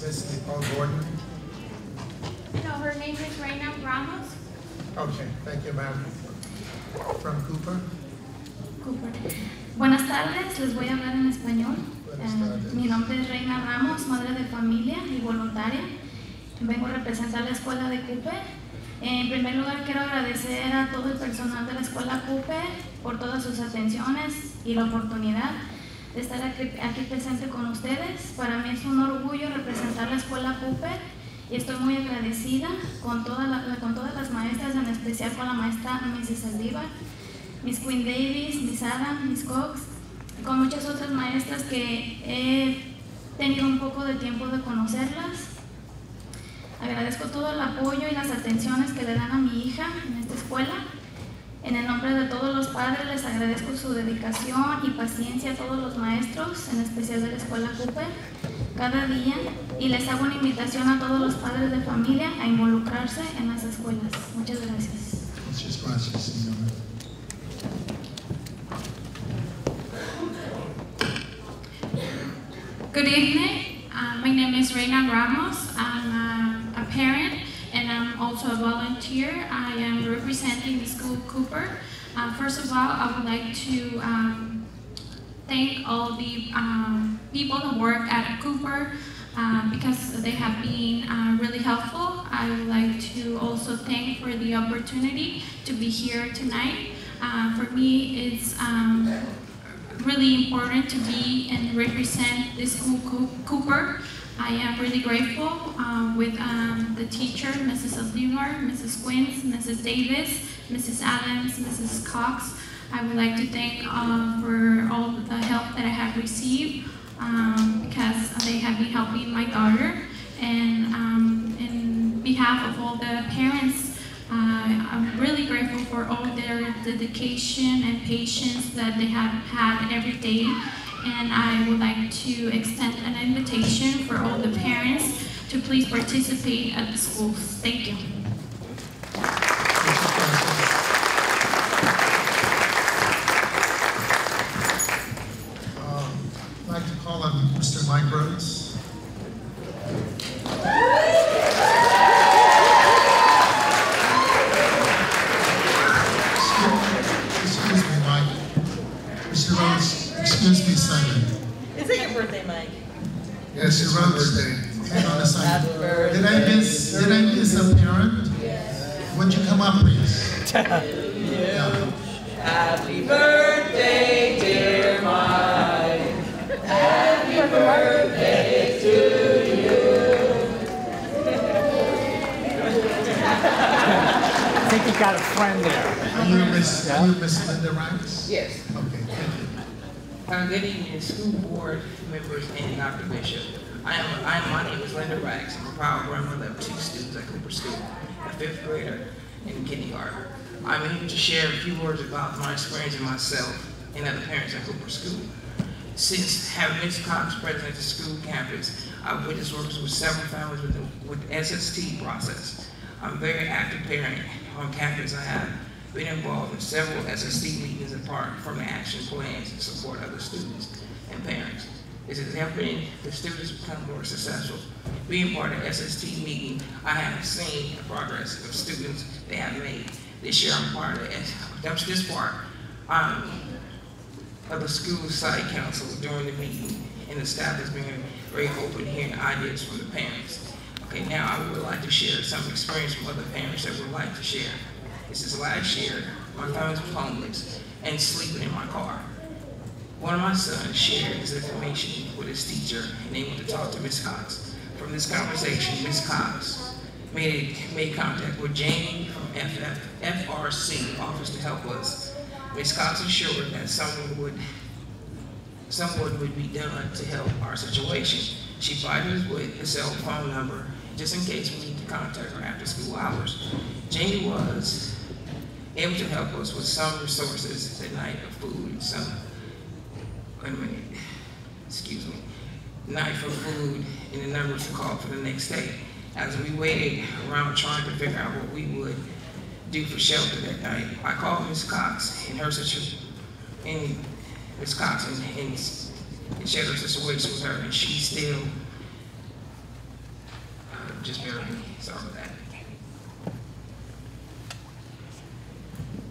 This is Ms. Nicole Gordon. No, her name is Reina Ramos Okay, thank you, ma'am. From Cooper. Cooper. Buenas tardes, les voy a hablar en español. Eh, mi nombre es Reina Ramos, madre de familia y voluntaria. Vengo a representar la escuela de Cooper. En primer lugar, quiero agradecer a todo el personal de la escuela Cooper por todas sus atenciones y la oportunidad de estar aquí, aquí presente con ustedes. Para mí es un orgullo representar la escuela Cooper y estoy muy agradecida con, toda la- con todas las maestras, en especial con la maestra Mrs. Aldívar, Miss Queen Davis, Miss Adam, Miss Cox, con muchas otras maestras que he tenido un poco de tiempo de conocerlas. Agradezco todo el apoyo y las atenciones que le dan a mi hija en esta escuela. En el nombre de todos los padres les agradezco su dedicación y paciencia a todos los maestros, en especial de la escuela Cooper, cada día. Y les hago una invitación a todos los padres de familia a involucrarse en las escuelas. Muchas gracias. Muchas gracias, señora. Good evening. Uh, my name is Reina Ramos. I'm uh, a parent I'm also a volunteer. I am representing the school Cooper. Uh, first of all, I would like to um, thank all the um, people who work at Cooper uh, because they have been uh, really helpful. I would like to also thank for the opportunity to be here tonight. Uh, for me, it's um, really important to be and represent the school Coo- Cooper. I am really grateful uh, with um, the teacher, Mrs. Aldivar, Mrs. Quince, Mrs. Davis, Mrs. Adams, Mrs. Cox. I would like to thank uh, for all the help that I have received um, because they have been helping my daughter. And um, in behalf of all the parents uh, I'm really grateful for all their dedication and patience that they have had every day. And I would like to extend an invitation for all the parents to please participate at the schools. Thank you. Um, I'd like to call on Mr. Mike school board members and Dr. Bishop. I am, I am, my name is Linda Rax. I'm a proud grandmother of two students at Cooper School, a fifth grader and kindergarten. I'm here to share a few words about my experience and myself and other parents at Cooper School. Since having Ms. Cox present at the school campus, I've witnessed works with several families with the, with SST process. I'm a very active parent on campus. I have been involved in several SST meetings apart from action plans to support other students and parents. This is helping the students become more successful. Being part of the SST meeting, I have seen the progress of students they have made. This year I'm part of. That's this part. Um, of the school site council during the meeting, and the staff has been very open hearing ideas from the parents. Okay, now I would like to share some experience from other parents that would like to share. This is last year, my was homeless and sleeping in my car. One of my sons shared his information with his teacher, and they to talk to Ms. Cox. From this conversation, Ms. Cox made, made contact with Jamie from FF, FRC, Office to Help Us, Ms. Cox assured that someone would, someone would be done to help our situation. She provided us with a cell phone number, just in case we need to contact her after school hours. Jamie was able to help us with some resources at night of food, some, excuse me, night for food, and the numbers to call for the next day. As we waited around trying to figure out what we would do for shelter that night. I called Ms. Cox in her situation, in Ms. Cox and, and, and shared her with her, and she still, uh, just barely, sorry about that.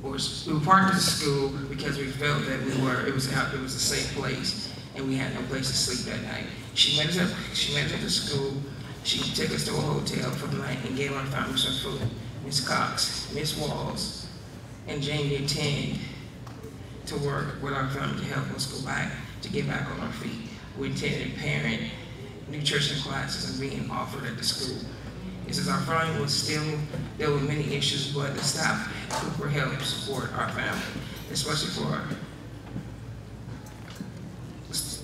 Was, we with the school because we felt that we were, it was out, it was a safe place, and we had no place to sleep that night. She met us at, she met us at the school, she took us to a hotel for the night and gave our family some food. Ms. Cox, Ms. Walls, and Jamie attend to work with our family to help us go back, to get back on our feet. We attended parent nutrition classes and being offered at the school. It says our family was still deal with many issues, but the staff Cooper helped support our family, especially for our, just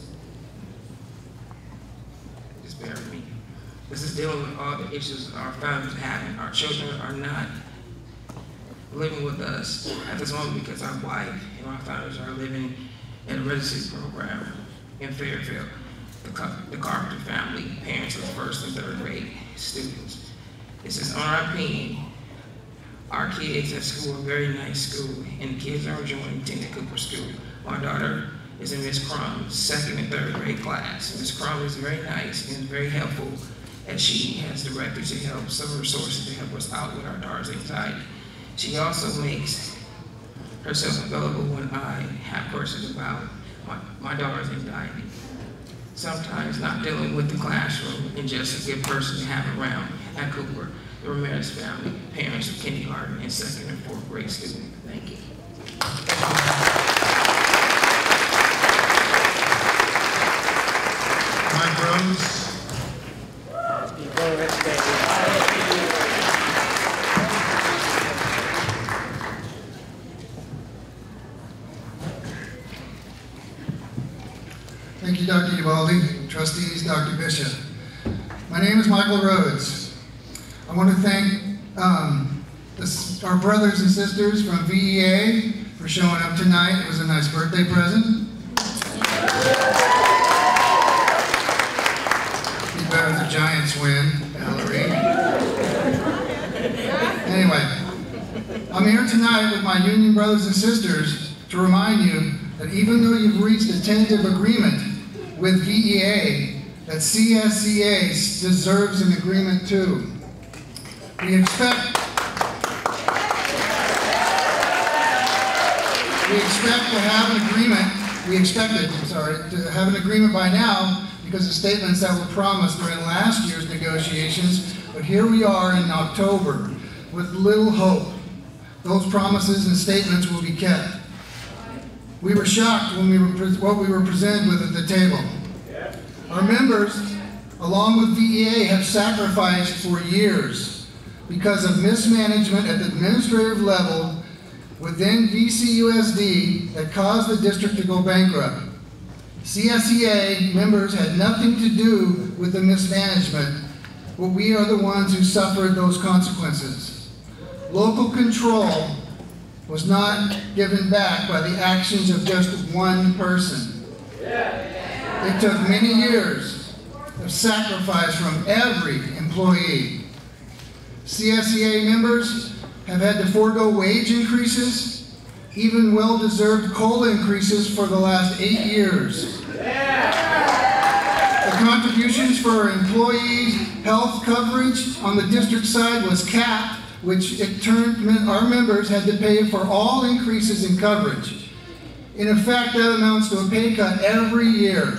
bear with me. This is dealing with all the issues our families having. Our children are not living with us at this moment because our wife and our families are living in a residency program in Fairfield. The, the Carpenter family, parents of first and third grade students. Says, on our opinion, our kids at school a very nice school, and kids are enjoying attending Cooper School. My daughter is in Miss Crum's second and third grade class. Miss Crum is very nice and very helpful and she has directed to help some resources to help us out with our daughter's anxiety. She also makes herself available when I have questions about my, my daughter's anxiety. Sometimes not dealing with the classroom and just a good person to have around at Cooper, the Ramirez family, parents of Kenny kindergarten and second and fourth grade students. Thank you. Mike Rose. Thank you, Dr. Ubaldi, trustees, Dr. Bishop. My name is Michael Rhodes. I want to thank um, our brothers and sisters from VEA for showing up tonight. It was a nice birthday present. Be better the Giants win, Valerie. Anyway, I'm here tonight with my union brothers and sisters to remind you that even though you've reached a tentative agreement with VEA, that CSEA deserves an agreement too. We expect we expect to have an agreement, we expected, sorry, to have an agreement by now because of statements that were promised during last year's negotiations, but here we are in October with little hope. Those promises and statements will be kept. We were shocked when we were what we were presented with at the table. Our members, along with VEA, have sacrificed for years. Because of mismanagement at the administrative level within VCUSD that caused the district to go bankrupt. CSEA members had nothing to do with the mismanagement, but we are the ones who suffered those consequences. Local control was not given back by the actions of just one person. It took many years of sacrifice from every employee. CSEA members have had to forego wage increases, even well-deserved COLA increases for the last eight years. The contributions for our employees' health coverage on the district side was capped, which it turned our members had to pay for all increases in coverage. In effect, that amounts to a pay cut every year.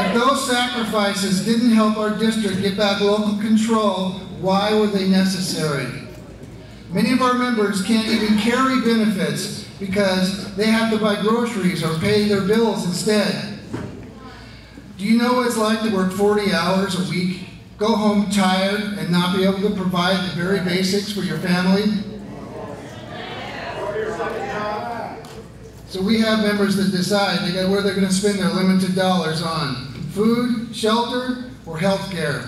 If those sacrifices didn't help our district get back local control, why were they necessary? Many of our members can't even carry benefits because they have to buy groceries or pay their bills instead. Do you know what it's like to work 40 hours a week, go home tired, and not be able to provide the very basics for your family? So we have members that decide where they're going to spend their limited dollars on food, shelter, or health care.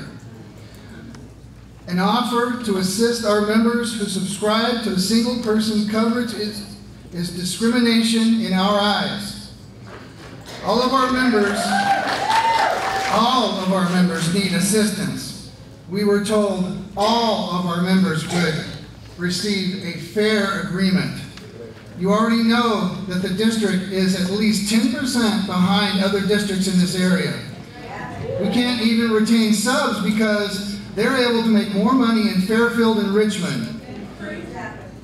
An offer to assist our members who subscribe to single person coverage is, is discrimination in our eyes. All of our members, all of our members need assistance. We were told all of our members would receive a fair agreement. You already know that the district is at least 10% behind other districts in this area. We can't even retain subs because they're able to make more money in Fairfield and Richmond.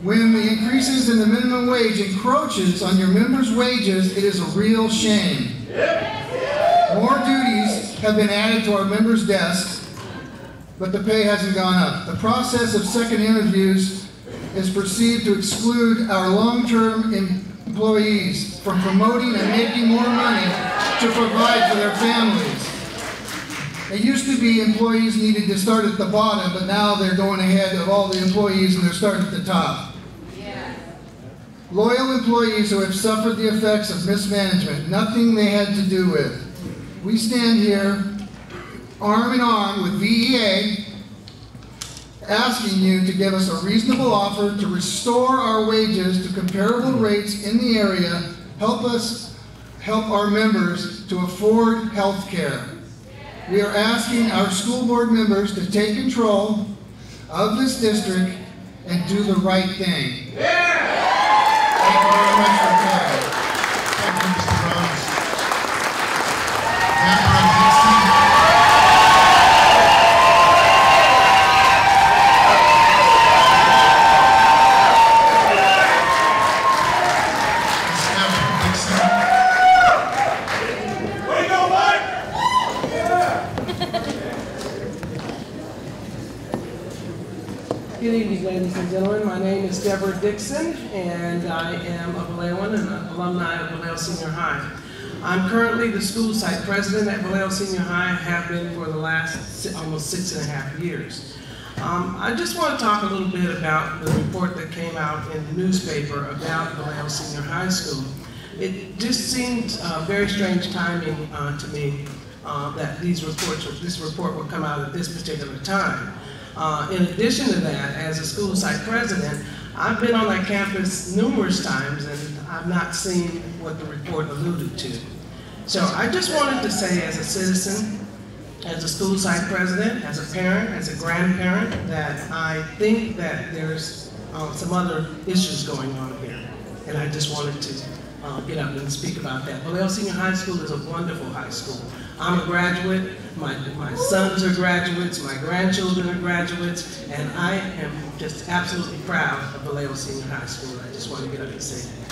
When the increases in the minimum wage encroaches on your members' wages, it is a real shame. More duties have been added to our members' desks, but the pay hasn't gone up. The process of second interviews is perceived to exclude our long-term employees from promoting and making more money to provide for their families. It used to be employees needed to start at the bottom, but now they're going ahead of all the employees and they're starting at the top. Loyal employees who have suffered the effects of mismanagement, nothing they had to do with. We stand here arm in arm with VEA, asking you to give us a reasonable offer to restore our wages to comparable rates in the area, help us help our members to afford health care. We are asking our school board members to take control of this district and do the right thing. Thank Dixon, and I am a Vallejoan and an alumni of Vallejo Senior High. I'm currently the school site president at Vallejo Senior High, have been for the last almost six and a half years. Um, I just want to talk a little bit about the report that came out in the newspaper about Vallejo Senior High School. It just seemed uh, very strange timing uh, to me uh, that these reports, this report would come out at this particular time. Uh, in addition to that, as a school site president, I've been on that campus numerous times and I've not seen what the report alluded to. So I just wanted to say as a citizen, as a school site president, as a parent, as a grandparent, that I think that there's uh, some other issues going on here. And I just wanted to uh, get up and speak about that. Vallejo Senior High School is a wonderful high school. I'm a graduate, my, my sons are graduates, my grandchildren are graduates, and I am just absolutely proud of Vallejo Senior High School. I just want to get up and say that.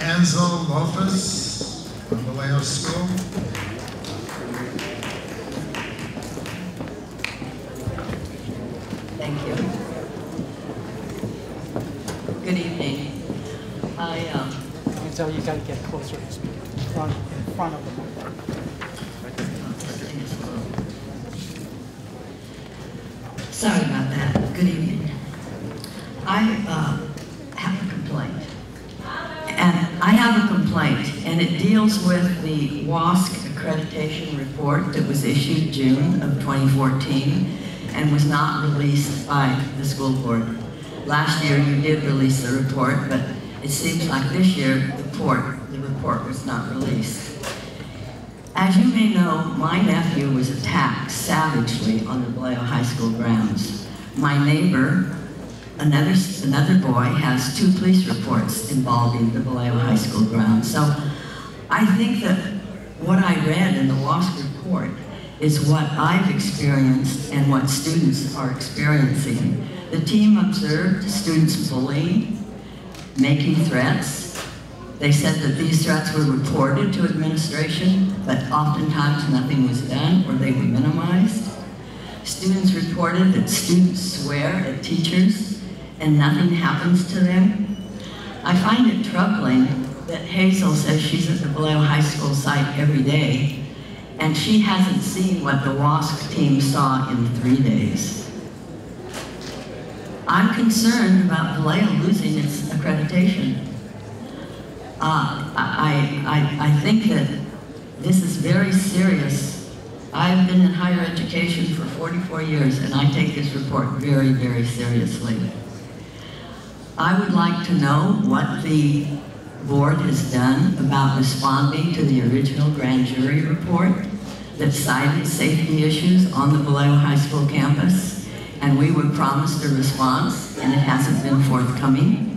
Enzo Lopez from Vallejo School. Thank you. Good evening. I, um. So you gotta get closer to speak, front, in front of the mic. Sorry about that. Good evening. I uh, have a complaint. And I have a complaint, and it deals with the WASC accreditation report that was issued June of 2014 and was not released by the school board. Last year, you did release the report, but it seems like this year, the report, the report was not released. As you may know, my nephew was attacked savagely on the Vallejo High School grounds. My neighbor, another, another boy, has two police reports involving the Vallejo High School grounds. So I think that what I read in the WASC report is what I've experienced and what students are experiencing. The team observed students bullying, making threats, they said that these threats were reported to administration, but oftentimes nothing was done or they were minimized. Students reported that students swear at teachers and nothing happens to them. I find it troubling that Hazel says she's at the Vallejo High School site every day, and she hasn't seen what the WASC team saw in three days. I'm concerned about Vallejo losing its accreditation. Uh, I, I, I think that this is very serious. I've been in higher education for 44 years, and I take this report very, very seriously. I would like to know what the board has done about responding to the original grand jury report that cited safety issues on the Vallejo High School campus, and we were promised a response, and it hasn't been forthcoming.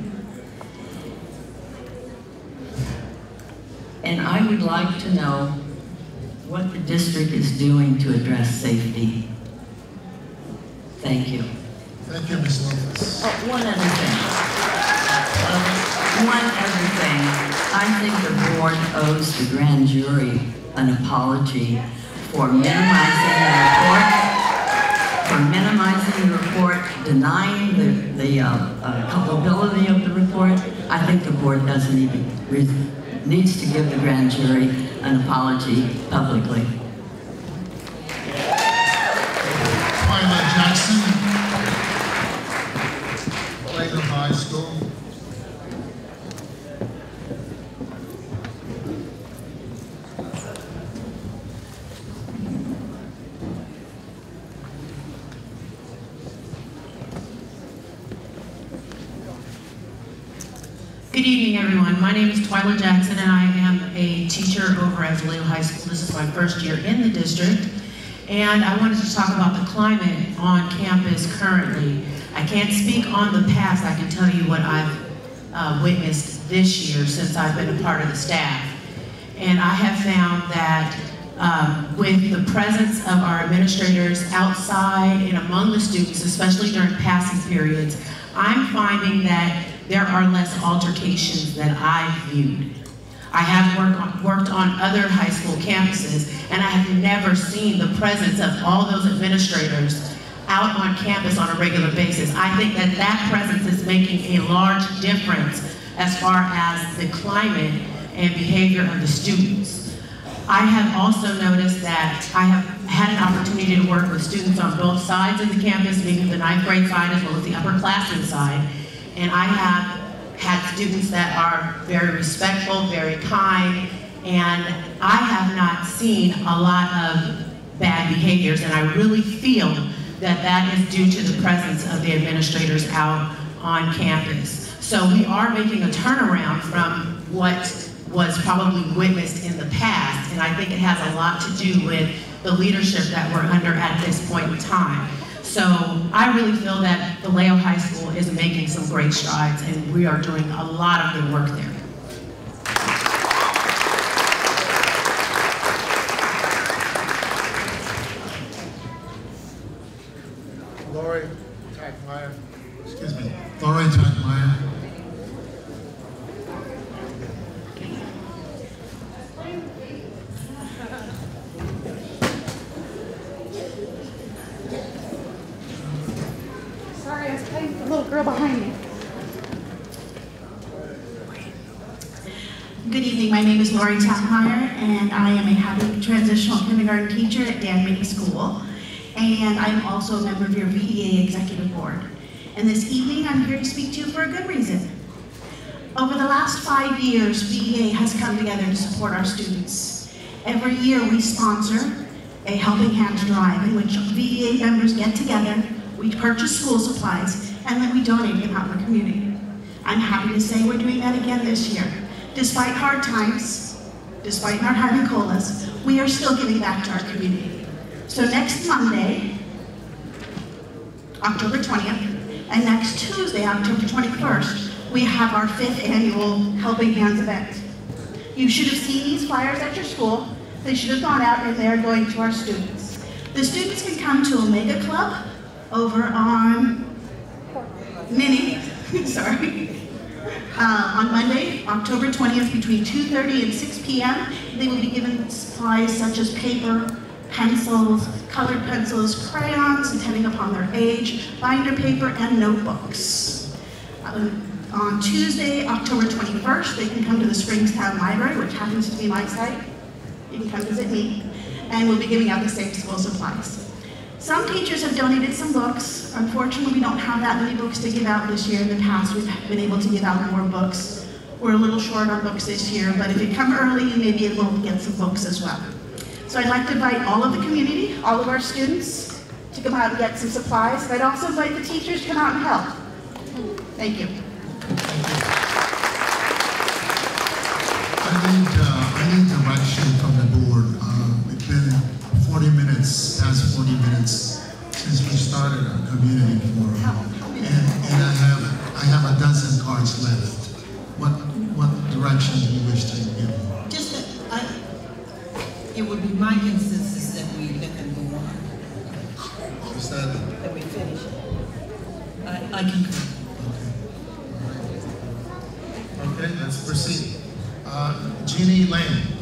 And I would like to know what the district is doing to address safety. Thank you. Thank you, Ms. Lopez. Oh, one other thing. Uh, one other thing. I think the board owes the grand jury an apology for minimizing the report, for minimizing the report, denying the, the uh, uh, culpability of the report. I think the board doesn't even needs to give the grand jury an apology publicly. Twyla Jackson, Clayton High School. Good evening, everyone. My name is Twyla Jackson, and I am a Vallejo High School. This is my first year in the district, and I wanted to talk about the climate on campus currently. I can't speak on the past. I can tell you what I've uh, witnessed this year since I've been a part of the staff. And I have found that um, with the presence of our administrators outside and among the students, especially during passing periods, I'm finding that there are less altercations than I've viewed. I have work on, worked on other high school campuses, and I have never seen the presence of all those administrators out on campus on a regular basis. I think that that presence is making a large difference as far as the climate and behavior of the students. I have also noticed that I have had an opportunity to work with students on both sides of the campus, meaning the ninth grade side as well as the upperclassmen side, and I have had students that are very respectful, very kind, and I have not seen a lot of bad behaviors, and I really feel that that is due to the presence of the administrators out on campus. So we are making a turnaround from what was probably witnessed in the past, and I think it has a lot to do with the leadership that we're under at this point in time. So I really feel that Vallejo High School is making some great strides and we are doing a lot of good work there. Lori Tackmeyer, excuse me, Lori Tackmeyer. Sorry, I was playing with the little girl behind me. Good evening, my name is Lori Tappmeyer, and I am a happy transitional kindergarten teacher at Dan Meek School. And and I'm also a member of your VEA Executive Board. And this evening, I'm here to speak to you for a good reason. Over the last five years, VEA has come together to support our students. Every year, we sponsor a Helping Hands Drive in which VEA members get together, we purchase school supplies, and then we donate them out in the community. I'm happy to say we're doing that again this year. Despite hard times, despite not having colas, we are still giving back to our community. So next Monday, October 20th, and next Tuesday, October 21st, we have our fifth annual Helping Hands event. You should have seen these flyers at your school. They should have gone out and they're going to our students. The students can come to Omega Club over on Mini, sorry, uh, on Monday, October 20th, between 2.30 and 6 p.m. They will be given supplies such as paper, pencils, colored pencils, crayons, depending upon their age, binder paper, and notebooks. Um, on Tuesday, October 21st, they can come to the Springstown Library, which happens to be my site. You can come visit me, and we'll be giving out the same school supplies. Some teachers have donated some books. Unfortunately, we don't have that many books to give out this year. In the past, we've been able to give out more books. We're a little short on books this year, but if you come early, you may be able to get some books as well. So I'd like to invite all of the community, all of our students, to come out and get some supplies. I'd also invite the teachers to come out and help. Thank you. I need, uh, I need direction from 40 minutes, past 40 minutes since we started our community forum. And, and I have, I have a dozen cards left. What, what direction do you wish to give? Just that, I, it would be my consensus that we let them go on, Is that, that we finish. I, I concur. okay, let's proceed. Uh, Jeannie Lane.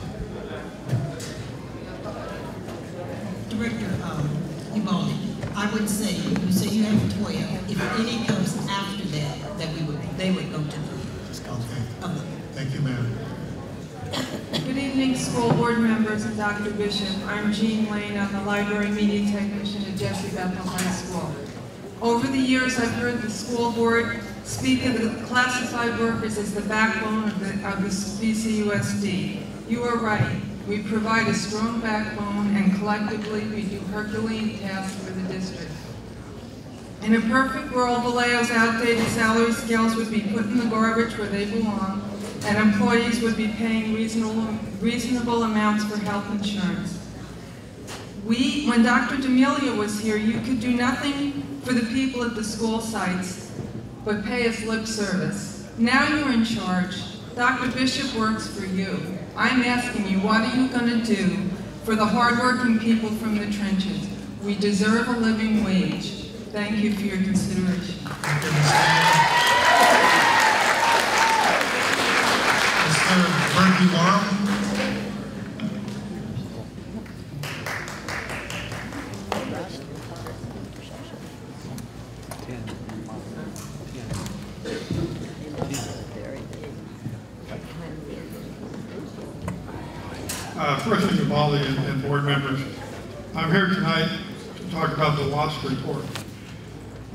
Director, um, Ubaldi, I would say, you say you have twelve, if any comes after that, that we would, they would go to the. Okay. Thank you, ma'am. Good evening, school board members and Dr. Bishop. I'm Jean Lane. I'm the library media technician at Jesse Bethel High School. Over the years, I've heard the school board speak of the classified workers as the backbone of the, of the VCUSD. You are right. We provide a strong backbone and collectively we do Herculean tasks for the district. In a perfect world, Vallejo's outdated salary scales would be put in the garbage where they belong, and employees would be paying reasonable, reasonable amounts for health insurance. We, when Dr. D'Amelia was here, you could do nothing for the people at the school sites but pay us lip service. Now you're in charge. Dr. Bishop works for you. I'm asking you, what are you going to do for the hardworking people from the trenches? We deserve a living wage. Thank you for your consideration. Mr. Berkey Morrow. Uh, President Gabali and, and board members, I'm here tonight to talk about the loss report.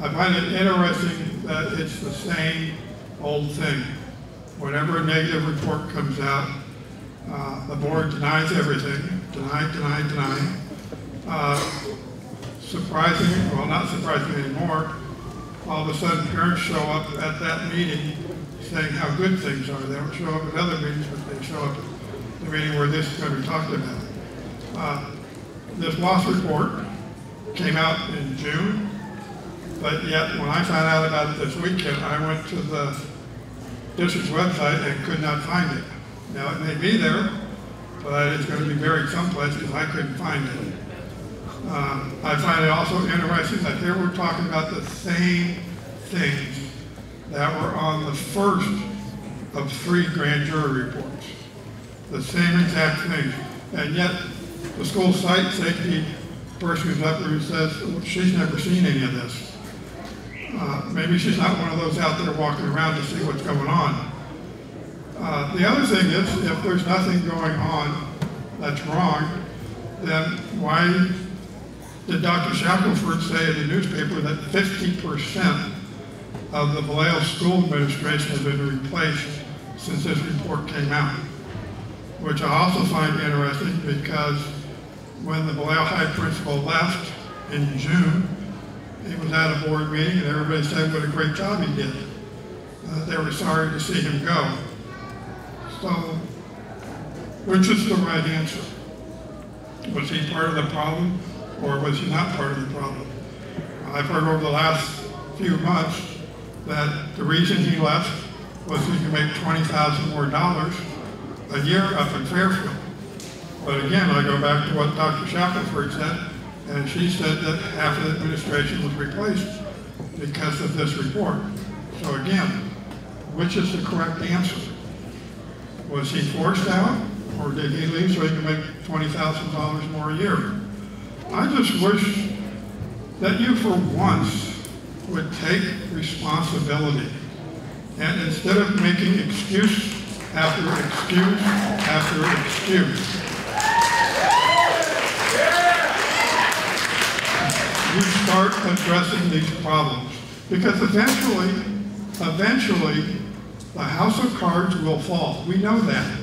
I find it interesting that it's the same old thing. Whenever a negative report comes out, uh, the board denies everything, deny, deny, deny. Uh, surprising, well, not surprising anymore, all of a sudden parents show up at that meeting saying how good things are. They don't show up at other meetings, but they show up at the meeting where this is going to be talked about. Uh, this loss report came out in June, but yet when I found out about it this weekend, I went to the district's website and could not find it. Now, it may be there, but it's going to be buried someplace because I couldn't find it. Um, I find it also interesting that here we're talking about the same things that were on the first of three grand jury reports. The same exact thing. And yet, the school site safety person who's up there who says she's never seen any of this. Uh, maybe she's not one of those out there walking around to see what's going on. Uh, the other thing is, if there's nothing going on that's wrong, then why did Dr. Shackelford say in the newspaper that 50% of the Vallejo school administration has been replaced since this report came out? Which I also find interesting because when the Vallejo High principal left in June, he was at a board meeting and everybody said what a great job he did. Uh, they were sorry to see him go. So, which is the right answer? Was he part of the problem or was he not part of the problem? I've heard over the last few months that the reason he left was he could make 20,000 more dollars a year up in Fairfield. But again, I go back to what Dr. Shackelford said, and she said that half of the administration was replaced because of this report. So again, which is the correct answer? Was he forced out, or did he leave so he could make $20,000 more a year? I just wish that you for once would take responsibility. And instead of making excuse after excuse after excuse, you start addressing these problems. Because eventually, eventually, the house of cards will fall. We know that.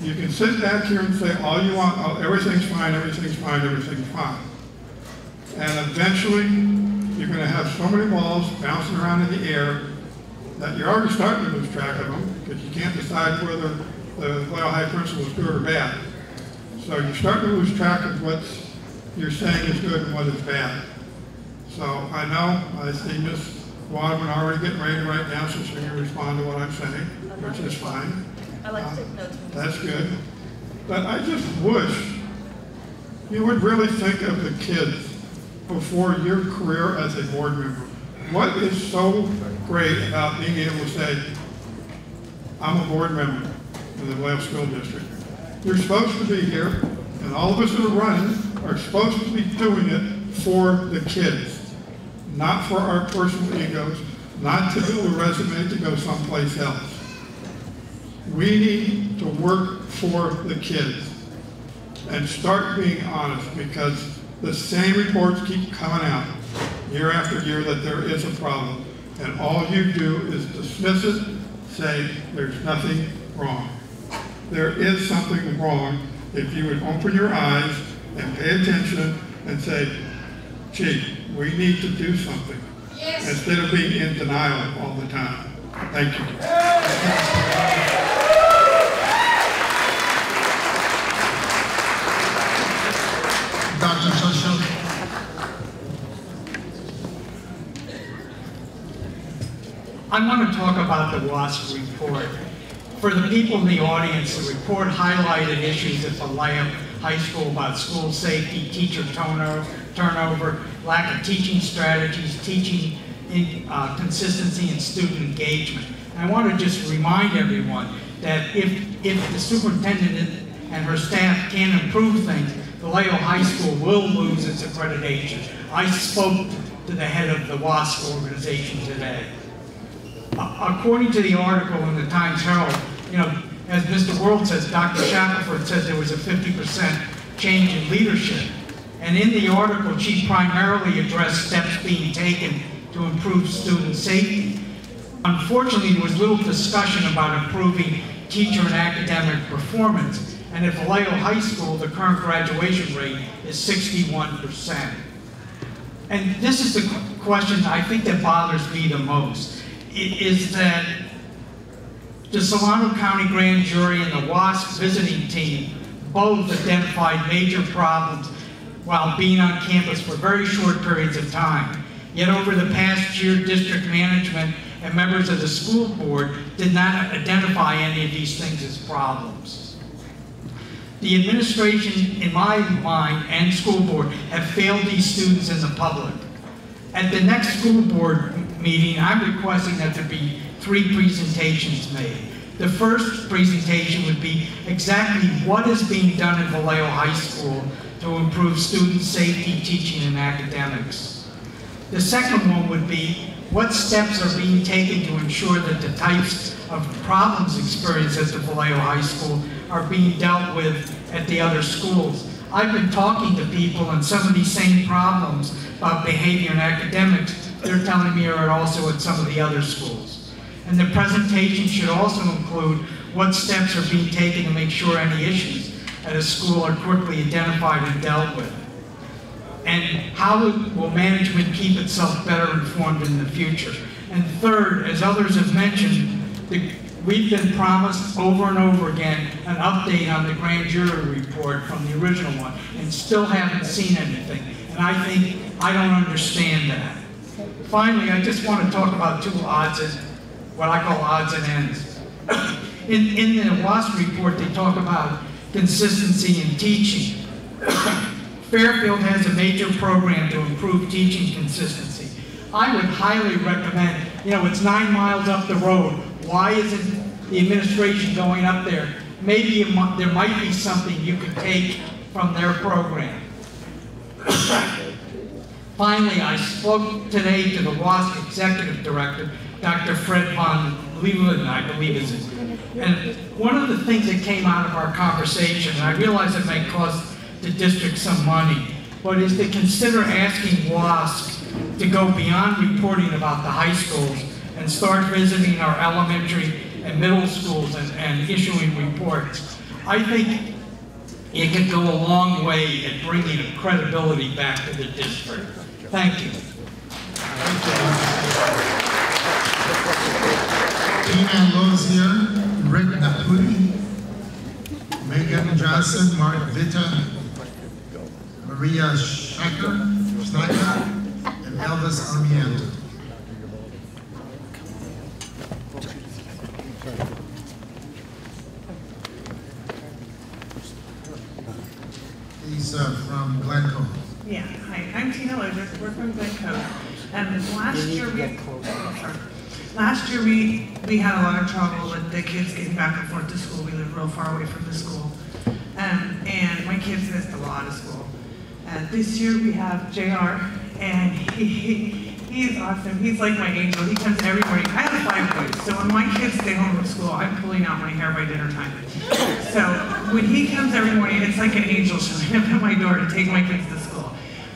You can sit back here and say all you want, oh, everything's fine, everything's fine, everything's fine. And eventually, you're going to have so many balls bouncing around in the air that you're already starting to lose track of them because you can't decide whether the Vallejo High principal is good or bad. So you're starting to lose track of what you're saying is good and what is bad. So I know, I see Ms. Waterman already getting ready to write down so she can respond to what I'm saying, which is fine. I like to take uh, notes. That's good. But I just wish you would really think of the kids before your career as a board member. What is so great about being able to say, I'm a board member in the Vallejo School District? You're supposed to be here, and all of us that are running are supposed to be doing it for the kids, not for our personal egos, not to build a resume to go someplace else. We need to work for the kids and start being honest because the same reports keep coming out year after year that there is a problem. And all you do is dismiss it, say there's nothing wrong. There is something wrong if you would open your eyes and pay attention and say, gee, we need to do something. Yes. Instead of being in denial all the time. Thank you. Dr. Churchill. I want to talk about the WASC report. For the people in the audience, the report highlighted issues at Vallejo High School about school safety, teacher turnover, turnover lack of teaching strategies, teaching in, uh, consistency, and student engagement. And I want to just remind everyone that if, if the superintendent and her staff can improve things, Vallejo High School will lose its accreditation. I spoke to the head of the WASC organization today. According to the article in the Times Herald, you know, as Mr. World says, Dr. Shackelford says there was a 50% change in leadership. And in the article, she primarily addressed steps being taken to improve student safety. Unfortunately, there was little discussion about improving teacher and academic performance. And at Vallejo High School, the current graduation rate is 61%. And this is the qu- question I think that bothers me the most, is that the Solano County Grand Jury and the WASC visiting team both identified major problems while being on campus for very short periods of time. Yet over the past year, district management and members of the school board did not identify any of these things as problems. The administration, in my mind, and school board have failed these students and the public. At the next school board meeting, I'm requesting that there be three presentations made. The first presentation would be exactly what is being done at Vallejo High School to improve student safety, teaching, and academics. The second one would be what steps are being taken to ensure that the types of problems experienced at the Vallejo High School are being dealt with at the other schools. I've been talking to people and some of these same problems about behavior and academics, they're telling me are also at some of the other schools. And the presentation should also include what steps are being taken to make sure any issues at a school are quickly identified and dealt with. And how will management keep itself better informed in the future? And third, as others have mentioned, the, we've been promised over and over again an update on the grand jury report from the original one and still haven't seen anything. And I think, I don't understand that. Finally, I just want to talk about two odds and what I call odds and ends. in, in the WASC report, they talk about consistency in teaching. Fairfield has a major program to improve teaching consistency. I would highly recommend, you know, it's nine miles up the road. Why isn't the administration going up there? Maybe there might be something you could take from their program. Finally, I spoke today to the WASC Executive Director, Dr. Fred Van Leuven, I believe is his. And one of the things that came out of our conversation, and I realize it may cost the district some money, but is to consider asking WASC to go beyond reporting about the high schools and start visiting our elementary and middle schools and, and issuing reports. I think it could go a long way at bringing credibility back to the district. Thank you. Tina Lozier, Rick Napudi, Megan Johnson, Mark Vitta, Maria Schnecker, and Elvis Armiento. He's uh, from Glen Cove. Yeah, hi, I'm Tina Lozier, we're from Glen Cove. And last year we, last year we, we had a lot of trouble with the kids getting back and forth to school. We live real far away from the school. Um, and my kids missed a lot of school. And this year we have JR, and he, he is awesome. He's like my angel. He comes every morning. I have five boys, so when my kids stay home from school, I'm pulling out my hair by dinner time. So when he comes every morning, it's like an angel showing up at my door to take my kids to school.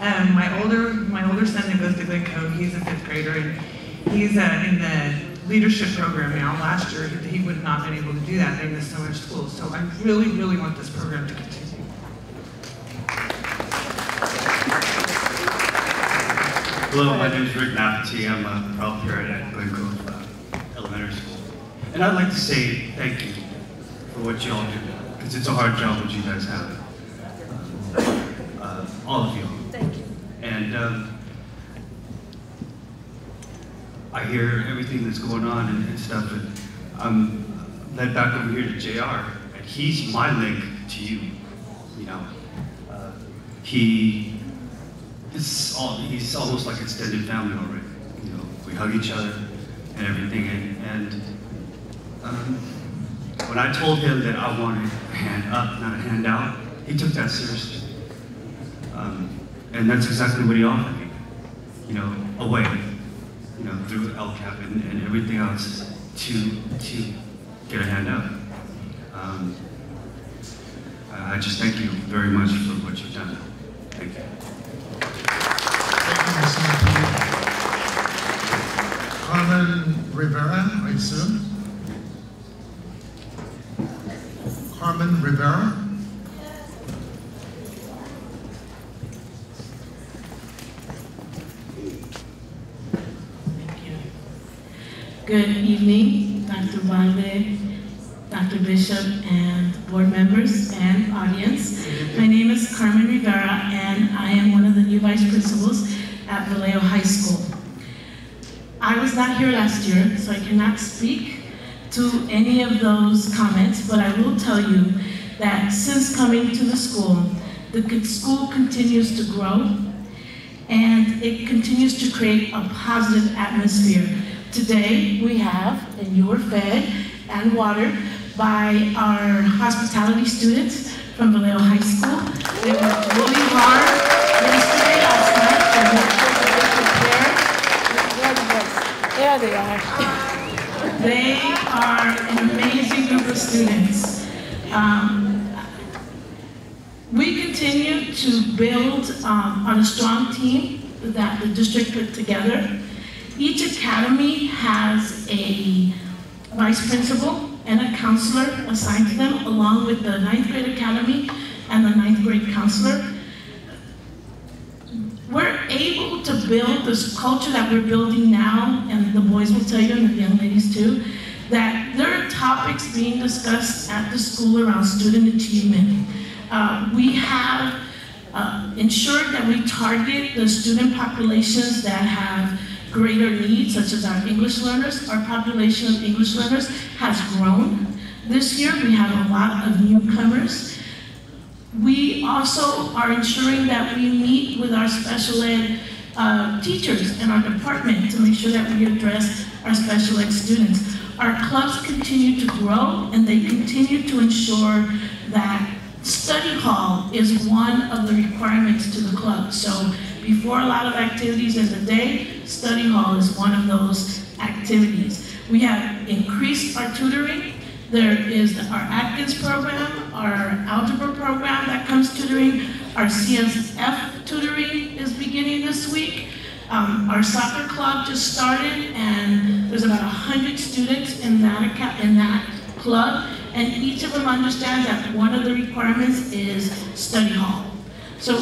Um, my older my older son that goes to Glen Cove, he's a fifth grader, and he's uh, in the leadership program now. Last year, he would not have been able to do that. They missed so much school. So I really, really want this program to continue. Hello, my name is Rick Napati. I'm a proud at Glen Cove uh, Elementary School. And I'd like to say thank you for what you all do, because it's a hard job that you guys have. Uh, uh, all of you. And um, I hear everything that's going on and, and stuff, and I'm led back over here to JR, and he's my link to you, you know. Uh, he it's all, he's almost like extended family already. You know, we hug each other and everything. And, and um, when I told him that I wanted a hand up, not a handout, he took that seriously. Um, and that's exactly what he offered me. You know, a way, you know, through LCAP and, and everything else to, to get a hand up. Um, I just thank you very much for what you've done. Thank you. Carmen Rivera, I assume? Carmen Rivera? Good evening, Dr. Ubaldi, Dr. Bishop, and board members and audience. My name is Carmen Rivera, and I am one of the new vice principals at Vallejo High School. I was not here last year, so I cannot speak to any of those comments, but I will tell you that since coming to the school, the school continues to grow, and it continues to create a positive atmosphere. Today, we have, and you were fed and watered by our hospitality students from Vallejo High School. They worked really hard yesterday, last night, there they are. They are an amazing group of students. Um, we continue continue to build um, on a strong team that the district put together. Each academy has a vice principal and a counselor assigned to them, along with the ninth grade academy and the ninth grade counselor. We're able to build this culture that we're building now, and the boys will tell you, and the young ladies too, that there are topics being discussed at the school around student achievement. Uh, we have uh, ensured that we target the student populations that have greater needs, such as our English learners. Our population of English learners has grown. This year, we have a lot of newcomers. We also are ensuring that we meet with our special ed uh, teachers in our department to make sure that we address our special ed students. Our clubs continue to grow and they continue to ensure that study hall is one of the requirements to the club. So before a lot of activities in the day, study hall is one of those activities. We have increased our tutoring. There is our Atkins program, our algebra program that comes tutoring. Our CSF tutoring is beginning this week. Um, our soccer club just started, and there's about 100 students in that, in that club, and each of them understands that one of the requirements is study hall. So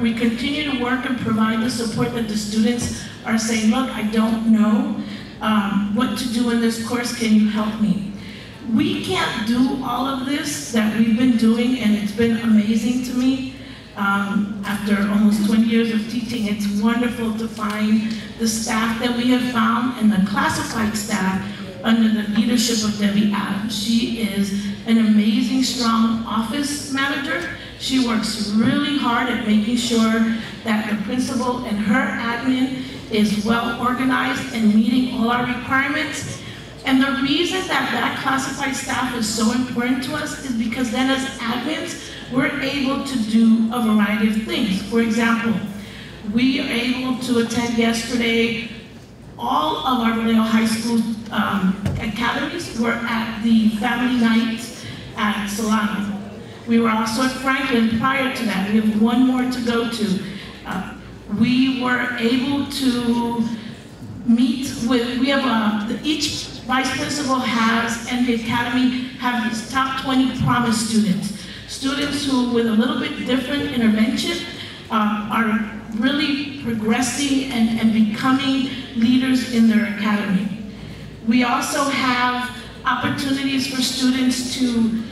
we continue to work and provide the support that the students are saying, look, I don't know um, what to do in this course, can you help me? We can't do all of this that we've been doing, and it's been amazing to me. Um, after almost 20 years of teaching, it's wonderful to find the staff that we have found and the classified staff under the leadership of Debbie Adams. She is an amazing, strong office manager. She works really hard at making sure that the principal and her admin is well organized and meeting all our requirements. And the reason that that classified staff is so important to us is because then as admins, we're able to do a variety of things. For example, we are able to attend yesterday all of our Vallejo High School um, academies were at the family night at Solano. We were also at Franklin prior to that. We have one more to go to. Uh, we were able to meet with, we have a, each vice principal has, and the academy have these top 20 promise students. Students who, with a little bit different intervention, uh, are really progressing and, and becoming leaders in their academy. We also have opportunities for students to,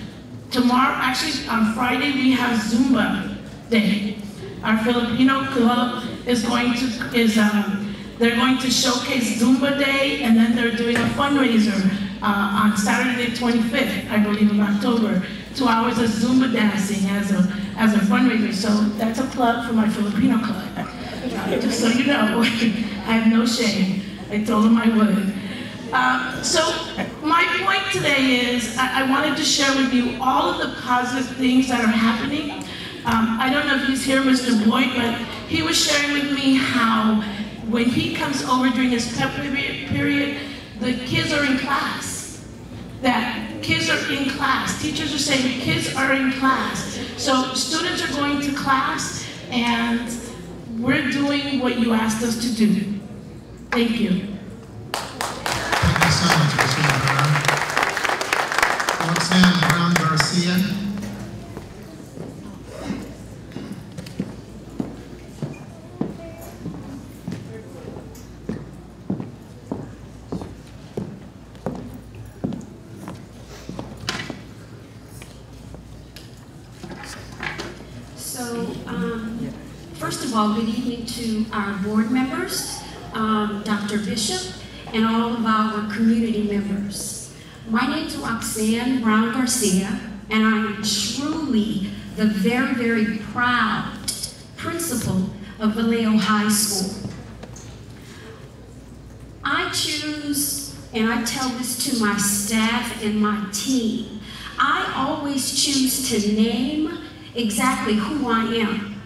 tomorrow, actually on Friday, we have Zumba Day. Our Filipino club is going to, is, um, they're going to showcase Zumba Day and then they're doing a fundraiser uh, on Saturday 25th, I believe, of October. Two hours of Zumba dancing as a, as a fundraiser. So that's a plug for my Filipino club. Just so you know, I have no shame. I told them I would. Uh, so my point today is I, I, wanted to share with you all of the positive things that are happening. Um, I don't know if he's here, Mr. Boyd, but he was sharing with me how when he comes over during his pep period, the kids are in class. That kids are in class. Teachers are saying kids are in class. So students are going to class and we're doing what you asked us to do. Thank you. So. Rivera. Roxanne Brown Garcia. First of all, good evening to our board members, um, Dr. Bishop, and all of our community members. My name is Roxanne Brown Garcia, and I am truly the very, very proud principal of Vallejo High School. I choose, and I tell this to my staff and my team, I always choose to name exactly who I am.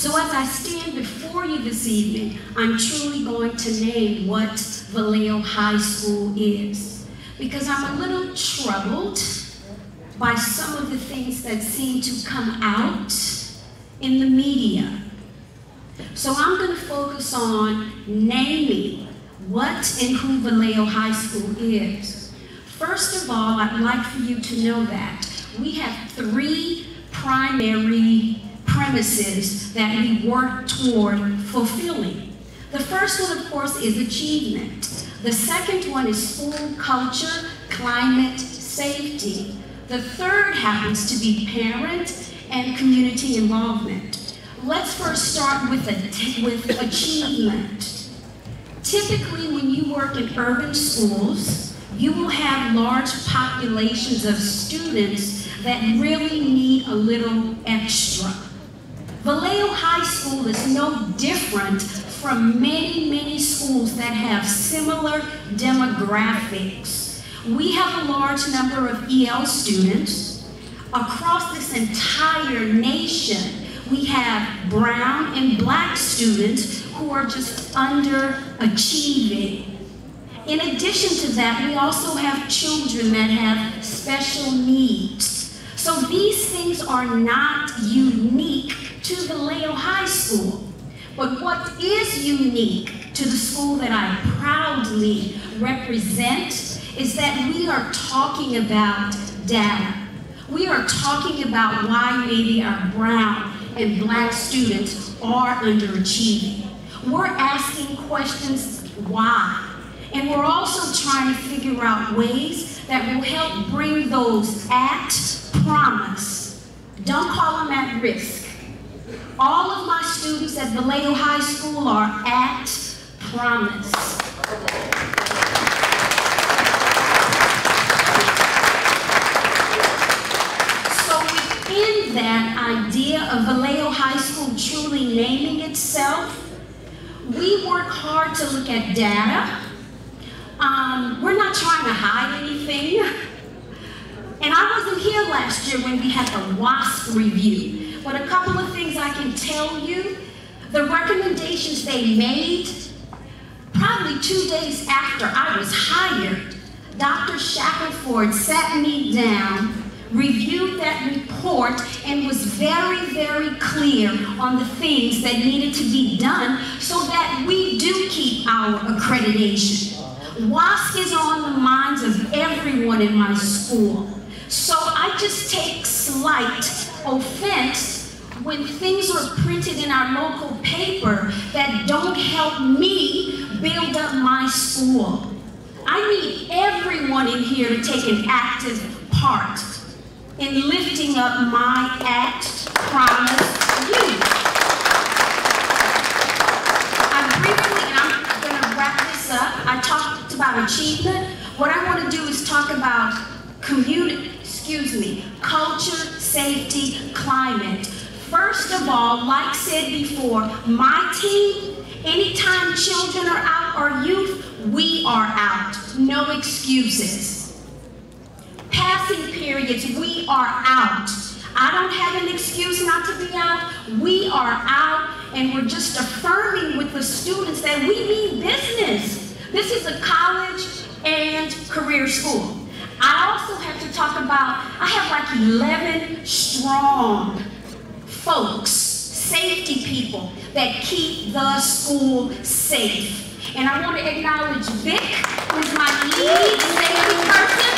So as I stand before you this evening, I'm truly going to name what Vallejo High School is. Because I'm a little troubled by some of the things that seem to come out in the media. So I'm going to focus on naming what and who Vallejo High School is. First of all, I'd like for you to know that we have three primary premises that we work toward fulfilling. The first one, of course, is achievement. The second one is school culture, climate, safety. The third happens to be parent and community involvement. Let's first start with, with achievement. Typically, when you work in urban schools, you will have large populations of students that really need a little extra. Vallejo High School is no different from many, many schools that have similar demographics. We have a large number of EL students. Across this entire nation, we have brown and black students who are just underachieving. In addition to that, we also have children that have special needs. So these things are not unique to Vallejo High School. But what is unique to the school that I proudly represent is that we are talking about data. We are talking about why maybe our brown and black students are underachieving. We're asking questions why. And we're also trying to figure out ways that will help bring those at promise. Don't call them at risk. All of my students at Vallejo High School are at promise. So within that idea of Vallejo High School truly naming itself, we work hard to look at data. Um, we're not trying to hide anything. And I wasn't here last year when we had the WASC review, but a couple of things I can tell you. The recommendations they made, probably two days after I was hired, Dr. Shackelford sat me down, reviewed that report, and was very, very clear on the things that needed to be done so that we do keep our accreditation. WASC is on the minds of everyone in my school. So I just take slight offense when things are printed in our local paper that don't help me build up my school. I need everyone in here to take an active part in lifting up my act promise youth. I briefly, and I'm going to wrap this up, I talked about achievement. What I want to do is talk about community, excuse me, culture, safety, climate. First of all, like said before, my team, anytime children are out or youth, we are out. No excuses. Passing periods, we are out. I don't have an excuse not to be out. We are out, and we're just affirming with the students that we mean business. This is a college and career school. I also have to talk about, I have like 11 strong folks, safety people that keep the school safe. And I want to acknowledge Vic, who's my lead safety person.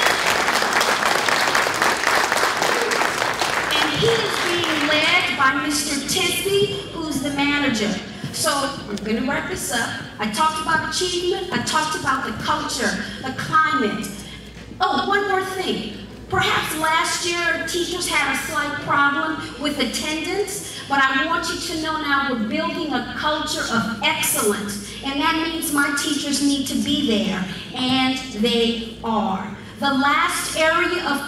And he is being led by Mr. Tisby, who's the manager. So I'm going to wrap this up. I talked about achievement. I talked about the culture, the climate. Oh, one more thing. Perhaps last year teachers had a slight problem with attendance, but I want you to know now we're building a culture of excellence. And that means my teachers need to be there, and they are. The last area of,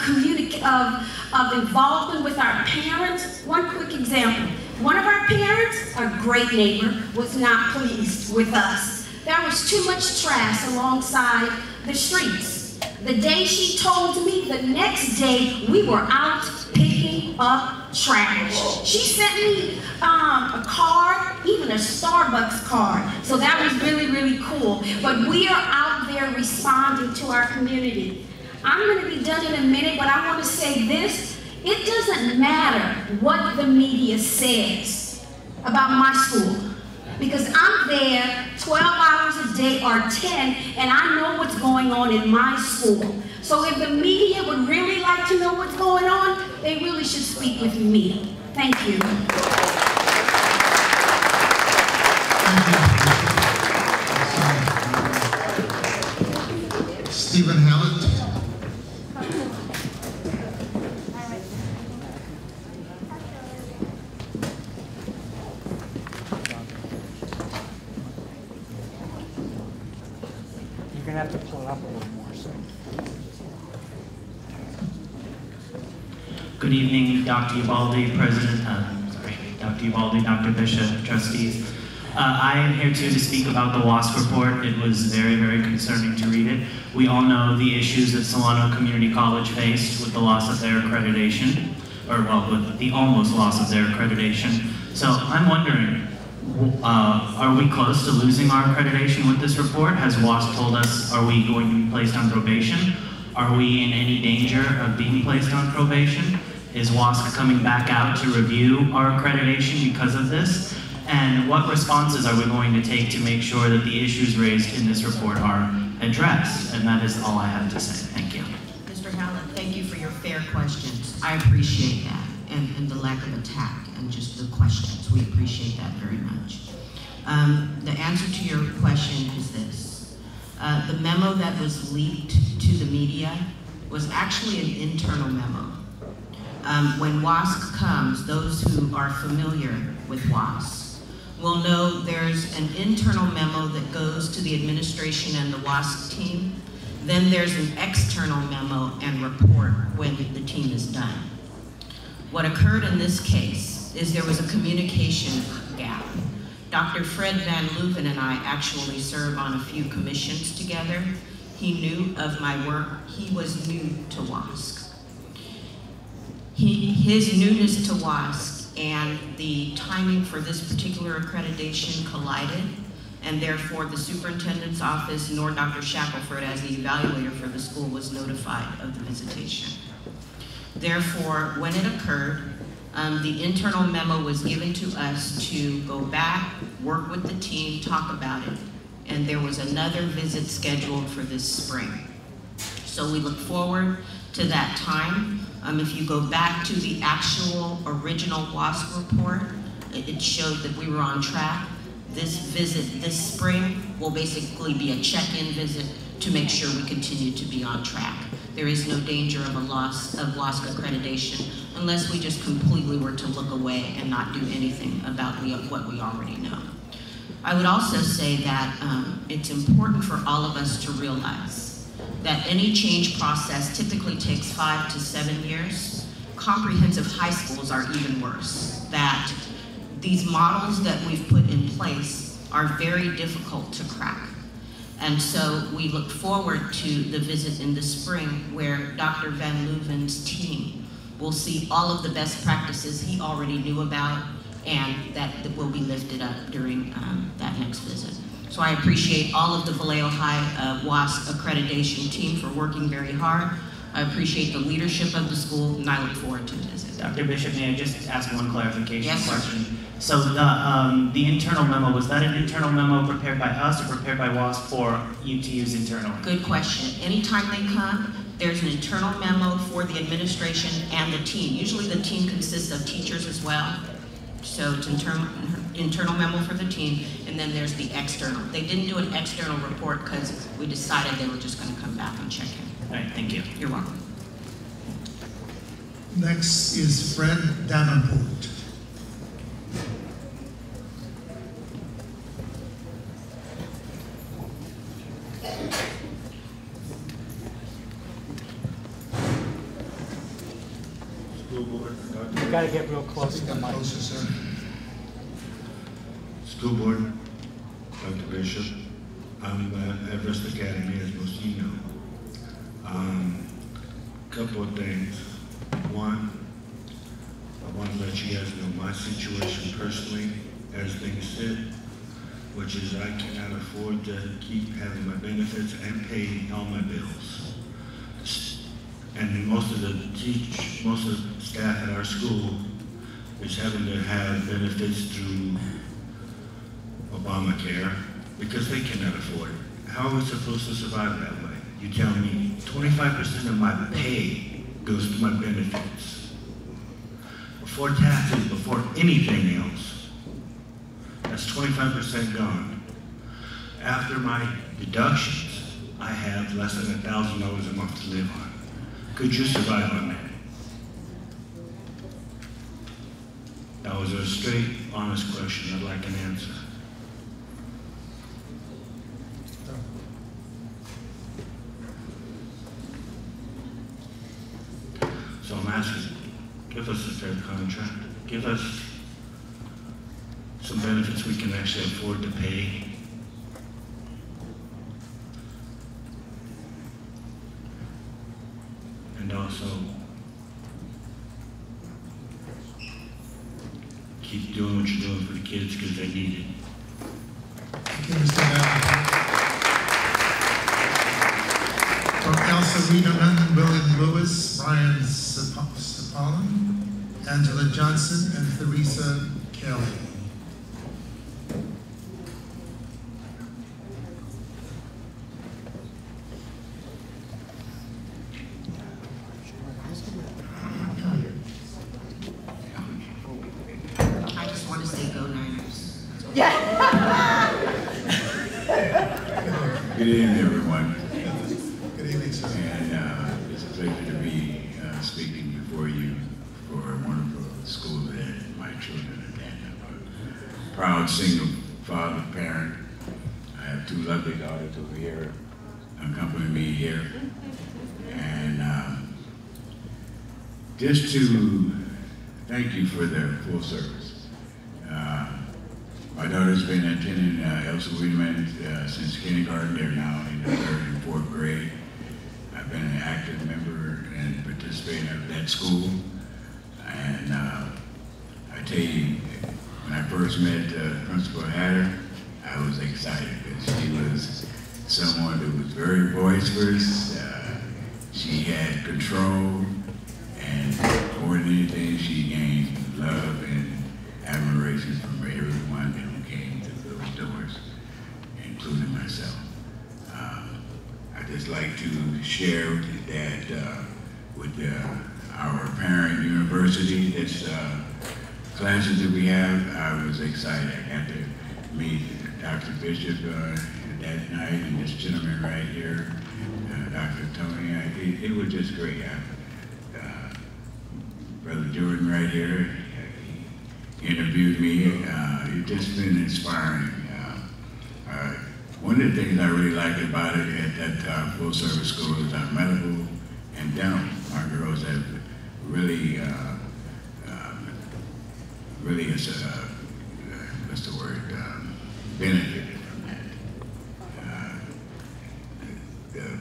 of, of involvement with our parents, one quick example. One of our parents, a great neighbor, was not pleased with us. There was too much trash alongside the streets. The day she told me, the next day we were out picking up trash. She sent me um, a card, even a Starbucks card. So that was really, really cool. But we are out there responding to our community. I'm going to be done in a minute, but I want to say this. It doesn't matter what the media says about my school because I'm there 12 hours a day or 10 and I know what's going on in my school. So if the media would really like to know what's going on, they really should speak with me. Thank you. Dr. Ubaldi, President, uh, sorry, Dr. Ubaldi, Dr. Bishop, trustees. Uh, I am here too to speak about the WASC report. It was very, very concerning to read it. We all know the issues that Solano Community College faced with the loss of their accreditation, or well, with the almost loss of their accreditation. So I'm wondering, uh, are we close to losing our accreditation with this report? Has WASC told us, are we going to be placed on probation? Are we in any danger of being placed on probation? Is WASC coming back out to review our accreditation because of this? And what responses are we going to take to make sure that the issues raised in this report are addressed? And that is all I have to say. Thank you. Mr. Howland, thank you for your fair questions. I appreciate that and, and the lack of attack and just the questions. We appreciate that very much. Um, the answer to your question is this. Uh, the memo that was leaked to the media was actually an internal memo. Um, when WASC comes, those who are familiar with WASC will know there's an internal memo that goes to the administration and the WASC team. Then there's an external memo and report when the team is done. What occurred in this case is there was a communication gap. Dr. Fred Van Leuven and I actually serve on a few commissions together. He knew of my work. He was new to WASC. He, his newness to WASC and the timing for this particular accreditation collided, and therefore the superintendent's office nor Dr. Shackelford as the evaluator for the school was notified of the visitation. Therefore, when it occurred, um, the internal memo was given to us to go back, work with the team, talk about it, and there was another visit scheduled for this spring. So we look forward to that time. Um, if you go back to the actual original WASC report, it, it showed that we were on track. This visit this spring will basically be a check-in visit to make sure we continue to be on track. There is no danger of a loss of WASC accreditation unless we just completely were to look away and not do anything about what we already know. I would also say that um, it's important for all of us to realize that any change process typically takes five to seven years. Comprehensive high schools are even worse. That these models that we've put in place are very difficult to crack. And so we look forward to the visit in the spring where Dr. Van Leuven's team will see all of the best practices he already knew about and that, will be lifted up during um, that next visit. So I appreciate all of the Vallejo High uh, WASC accreditation team for working very hard. I appreciate the leadership of the school and I look forward to this. Dr. Bishop, may I just ask one clarification Yes, sir. So the, um, the internal memo, was that an internal memo prepared by us or prepared by WASC for you to use internally? Good question. Anytime they come, there's an internal memo for the administration and the team. Usually the team consists of teachers as well. So it's internal, internal memo for the team, and then there's the external. They didn't do an external report because we decided they were just going to come back and check in. All right, thank you. You're welcome. Next is Fred Davenport. You gotta get real close to the mic. School Board, Dr. Bishop, I'm uh, at Everest Academy, as most of you know. Um, Couple of things. One, I want to let you guys know my situation personally as things sit, which is I cannot afford to keep having my benefits and paying all my bills. And most of the teach, most of the staff at our school is having to have benefits through Obamacare because they cannot afford it. How are we supposed to survive that way? You tell me, twenty-five percent of my pay goes to my benefits. Before taxes, before anything else. That's twenty-five percent gone. After my deductions, I have less than a thousand dollars a month to live on. Could you survive on that? That was a straight, honest question. I'd like an answer. So I'm asking, give us a fair contract. Give us some benefits we can actually afford to pay. And also, keep doing what you're doing for the kids because they need it. Thank you, Mr. From Elsa Wiedemann, William Lewis, Brian Sapalin, Angela Johnson, and Theresa Kelly. I just want to say go Niners. Good evening, everyone. Good evening, sir. And uh, it's a pleasure to be uh, speaking before you for a wonderful school that my children attend. I'm single father, parent. I have two lovely daughters over here accompanying me here. And um, just to thank you for the full service. Uh, my daughter's been attending uh, Elsa Wiedemann uh, since kindergarten. They're now in the third and fourth grade. I've been an active member and participating of that school. And uh, I tell you, when I first met uh, Principal Hatter, I was excited because she was someone who was very boisterous. Uh, she had control, and more than anything, she gained love and admiration from everyone who came through those doors, including myself. Um, I just like to share that uh, with uh, our parent university, this uh, classes that we have, I was excited. I got to meet Dr. Bishop uh, that night and this gentleman right here, uh, Dr. Tony. I, it, it was just great. I, uh, Brother Jordan right here, he interviewed me. Uh, it's just been inspiring. Uh, uh, one of the things I really liked about it at that full service school is our medical and dental. Our girls have really, uh, really, is, a, uh, what's the word, um, benefited from that. Uh, the,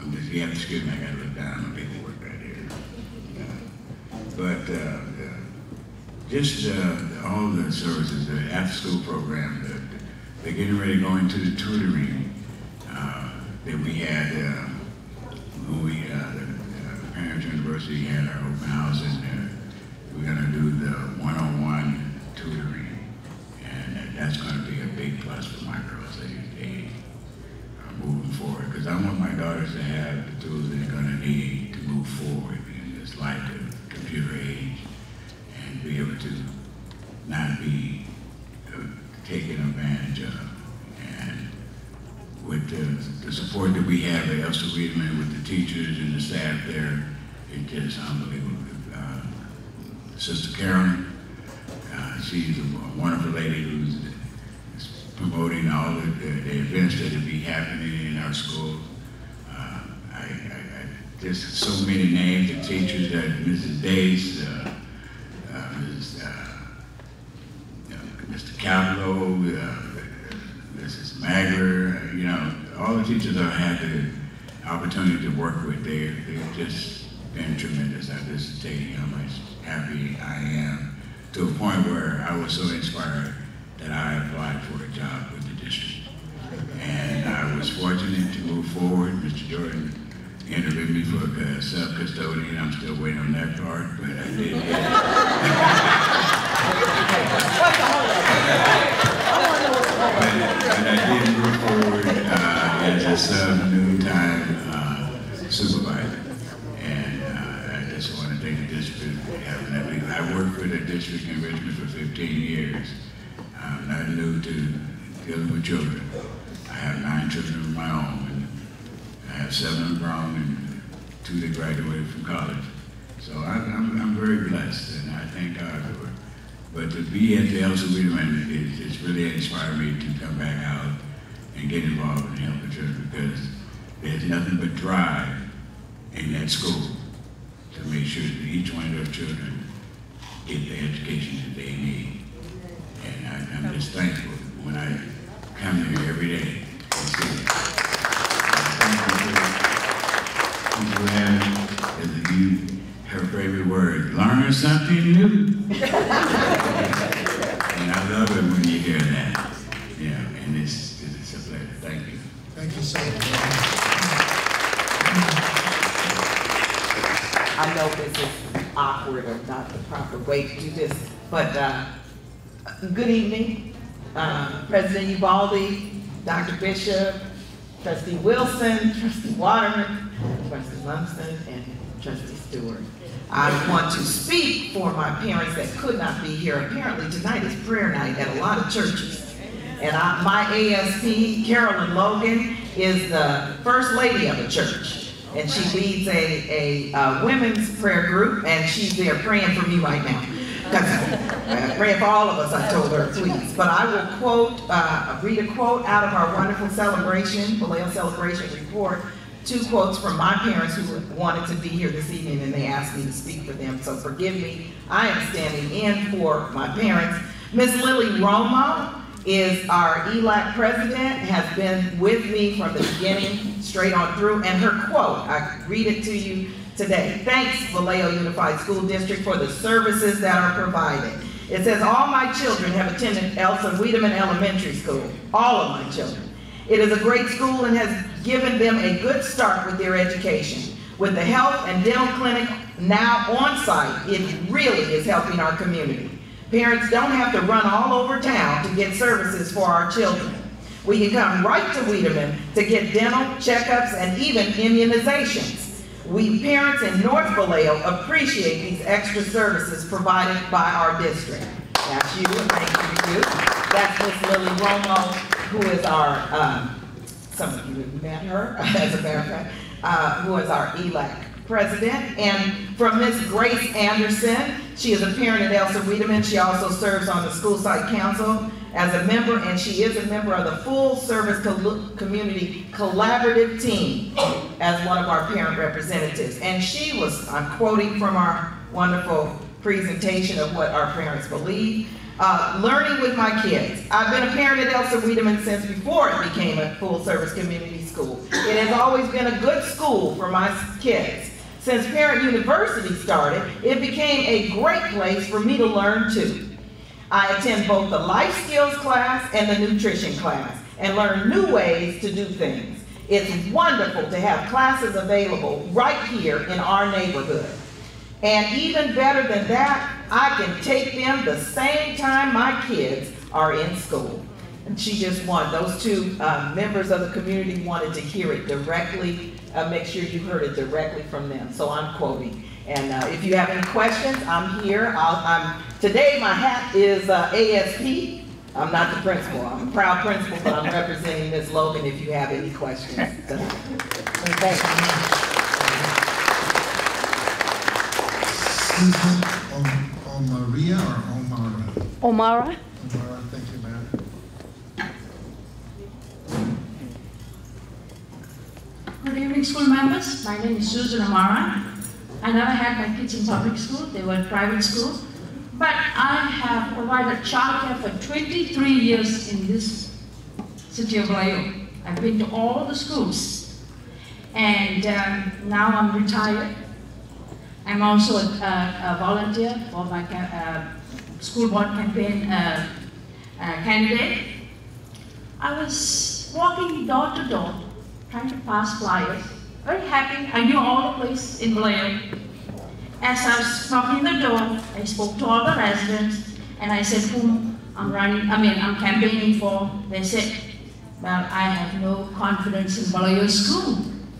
I'm just, have excuse me, I gotta look down on paperwork right here. Uh, But, uh, uh, just, uh, all the services, the after-school program, the, they're getting ready to go into the tutoring, uh, that we had, uh, when we, uh, the, uh, Parents University had our open house and, we're gonna do the one-on-one tutoring. And that's gonna be a big plus for my girls, they, they are moving forward. Because I want my daughters to have the tools they're gonna need to move forward in this life of computer age and be able to not be uh, taken advantage of. And with the, the support that we have at Elsa Wiedemann, with the teachers and the staff there, it's just unbelievable. Uh, Sister Carolyn, uh, she's a wonderful lady who's promoting all the, the, the events that will be happening in our school. Uh, I, I, I, there's so many names of teachers that Mrs. Days, uh, Mrs. Mr. Uh, Mrs. Magler, you know, all the teachers I've had the opportunity to work with, they, they've just been tremendous. I just tell you how much happy I am to a point where I was so inspired that I applied for a job with the district. And I was fortunate to move forward. Mr. Jordan interviewed me for a sub-custodian. I'm still waiting on that part, but I did. But I did move forward uh, as a sub-noontime uh, supervisor. District having. I worked for the district in Richmond for 15 years. I'm not new to dealing with children. I have nine children of my own. I have seven grown and two that graduated from college. So I'm, I'm, I'm very blessed, and I thank God for it. But to be at the Elsa Wiedemann, it, it's really inspired me to come back out and get involved in helping children because there's nothing but drive in that school to make sure that each one of those children get the education that they need. And I, I'm just thankful when I come here every day and see it. Thank you, Ann, as you, her favorite word, learn something new. And I love it when you hear that. Yeah, and it's, it's a pleasure. Thank you. Thank you so much. I know this is or not the proper way to do this, but uh, good evening, uh, President Ubaldi, Dr. Bishop, Trustee Wilson, Trustee Waterman, Trustee Lumsden, and Trustee Stewart. I want to speak for my parents that could not be here. Apparently tonight is prayer night at a lot of churches. And I, my ASP, Carolyn Logan, is the first lady of the church. And she leads a, a, uh, women's prayer group, and she's there praying for me right now. 'Cause, uh, praying for all of us, I told her, please. But I will quote, uh, read a quote out of our wonderful celebration, Vallejo Celebration Report. Two quotes from my parents who wanted to be here this evening, and they asked me to speak for them, so forgive me. I am standing in for my parents. Miss Lily Romo is our ELAC president, has been with me from the beginning, straight on through, and her quote, I read it to you today. Thanks, Vallejo Unified School District, for the services that are provided. It says, all my children have attended Elsa Wiedemann Elementary School, all of my children. It is a great school and has given them a good start with their education. With the health and dental clinic now on site, it really is helping our community. Parents don't have to run all over town to get services for our children. We can come right to Wiedemann to get dental checkups and even immunizations. We parents in North Vallejo appreciate these extra services provided by our district. That's you, thank you you. That's Miss Lily Romo, who is our, um, some of you have met her, as a matter of fact, uh, who is our ELAC president. And from Ms. Grace Anderson, she is a parent at Elsa Wiedemann. She also serves on the school site council as a member, and she is a member of the full service Col- community collaborative team as one of our parent representatives. And she was, I'm quoting from our wonderful presentation of what our parents believe. Uh, learning with my kids. I've been a parent at Elsa Wiedemann since before it became a full-service community school. It has always been a good school for my kids. Since Parent University started, it became a great place for me to learn too. I attend both the life skills class and the nutrition class and learn new ways to do things. It's wonderful to have classes available right here in our neighborhood. And even better than that, I can take them the same time my kids are in school. And she just won. Those two uh, members of the community wanted to hear it directly, uh, make sure you heard it directly from them. So I'm quoting. And uh, if you have any questions, I'm here. I'll, I'm, today my hat is uh, ASP. I'm not the principal. I'm a proud principal, but I'm representing Ms. Logan if you have any questions. Thank you. Susan Om- Omaria or Omara? Omara. Omara, thank you, ma'am. Good evening, school members. My name is Susan Amara. I never had my kids in public school. They were in private school. But I have provided childcare for 23 years in this city of Vallejo. I've been to all the schools. And um, now I'm retired. I'm also a, a, a volunteer for my uh, school board campaign uh, uh, candidate. I was walking door to door trying to pass flyers very happy. I knew all the place in Vallejo. As I was knocking the door, I spoke to all the residents, and I said whom I'm running, I mean, I'm campaigning for. They said, well, I have no confidence in Vallejo School.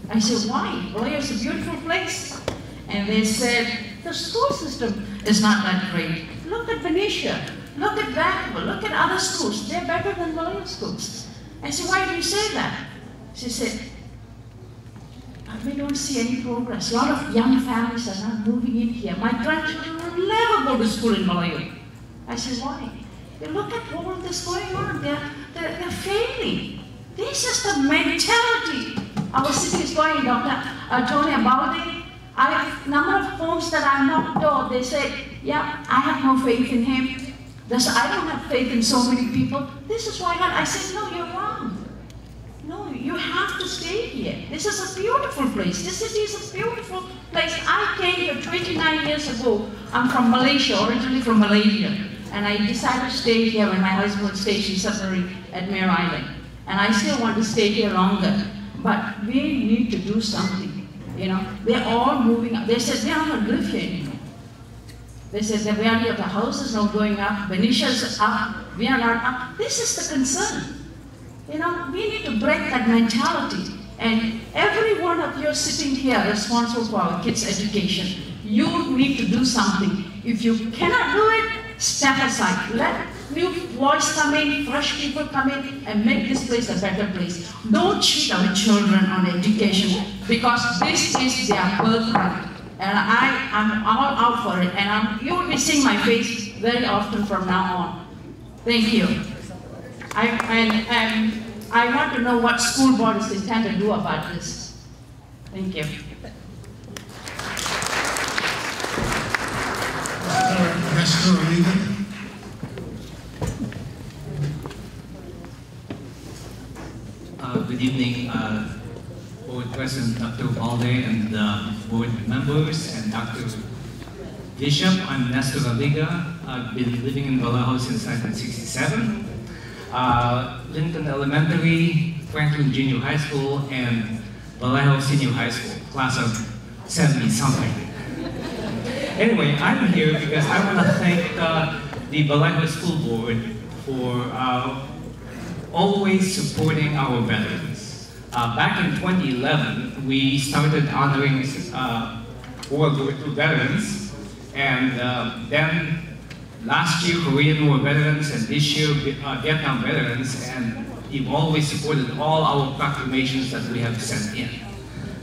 I said, why? Vallejo is a beautiful place. And they said, the school system is not that great. Look at Benicia, look at Vacaville, look at other schools. They're better than Vallejo schools. I said, why do you say that? She said, we don't see any progress. A lot of young families are not moving in here. My grandchildren will never go to school in Vallejo. I said, why? Look at all this going on. They're, they're, they're failing. This is the mentality our city is going, Dr. Uh, Tony Ubaldi. I have number of homes that I knocked door. They say, yeah, I have no faith in him. This, I don't have faith in so many people. This is why not. I said, no, you're wrong. No, you have to stay here. This is a beautiful place. This city is a beautiful place. I came here 29 years ago. I'm from Malaysia, originally from Malaysia. And I decided to stay here when my husband was stationed submarine at Mare Island. And I still want to stay here longer. But we need to do something. You know, they're all moving up. They said they are not live here anymore. They said the value of the house is not going up, Benicia's up, we are not up. This is the concern. You know, we need to break that mentality. And every one of you sitting here responsible for our kids' education, you need to do something. If you cannot do it, step aside. Let new voice come in, fresh people come in, and make this place a better place. Don't cheat our children on education because this is their birthright. And I am all out for it. And I'm, you will be seeing my face very often from now on. Thank you. I, and, and I want to know what school board is intend to do about this. Thank you. Mr. Oliva? Uh, good evening, uh, Board President Dr. Balde and uh, board members and Dr. Bishop. I'm Nestor Aliga. I've been living in Vallejo since 1967. Uh, Lincoln Elementary, Franklin Junior High School, and Vallejo Senior High School, class of 70 something. Anyway, I'm here because I want to thank uh, the Vallejo School Board for uh, always supporting our veterans. Uh, back in 2011, we started honoring uh, World War II veterans, and uh, then last year Korean War veterans, and this year uh, Vietnam veterans, and you've always supported all our proclamations that we have sent in.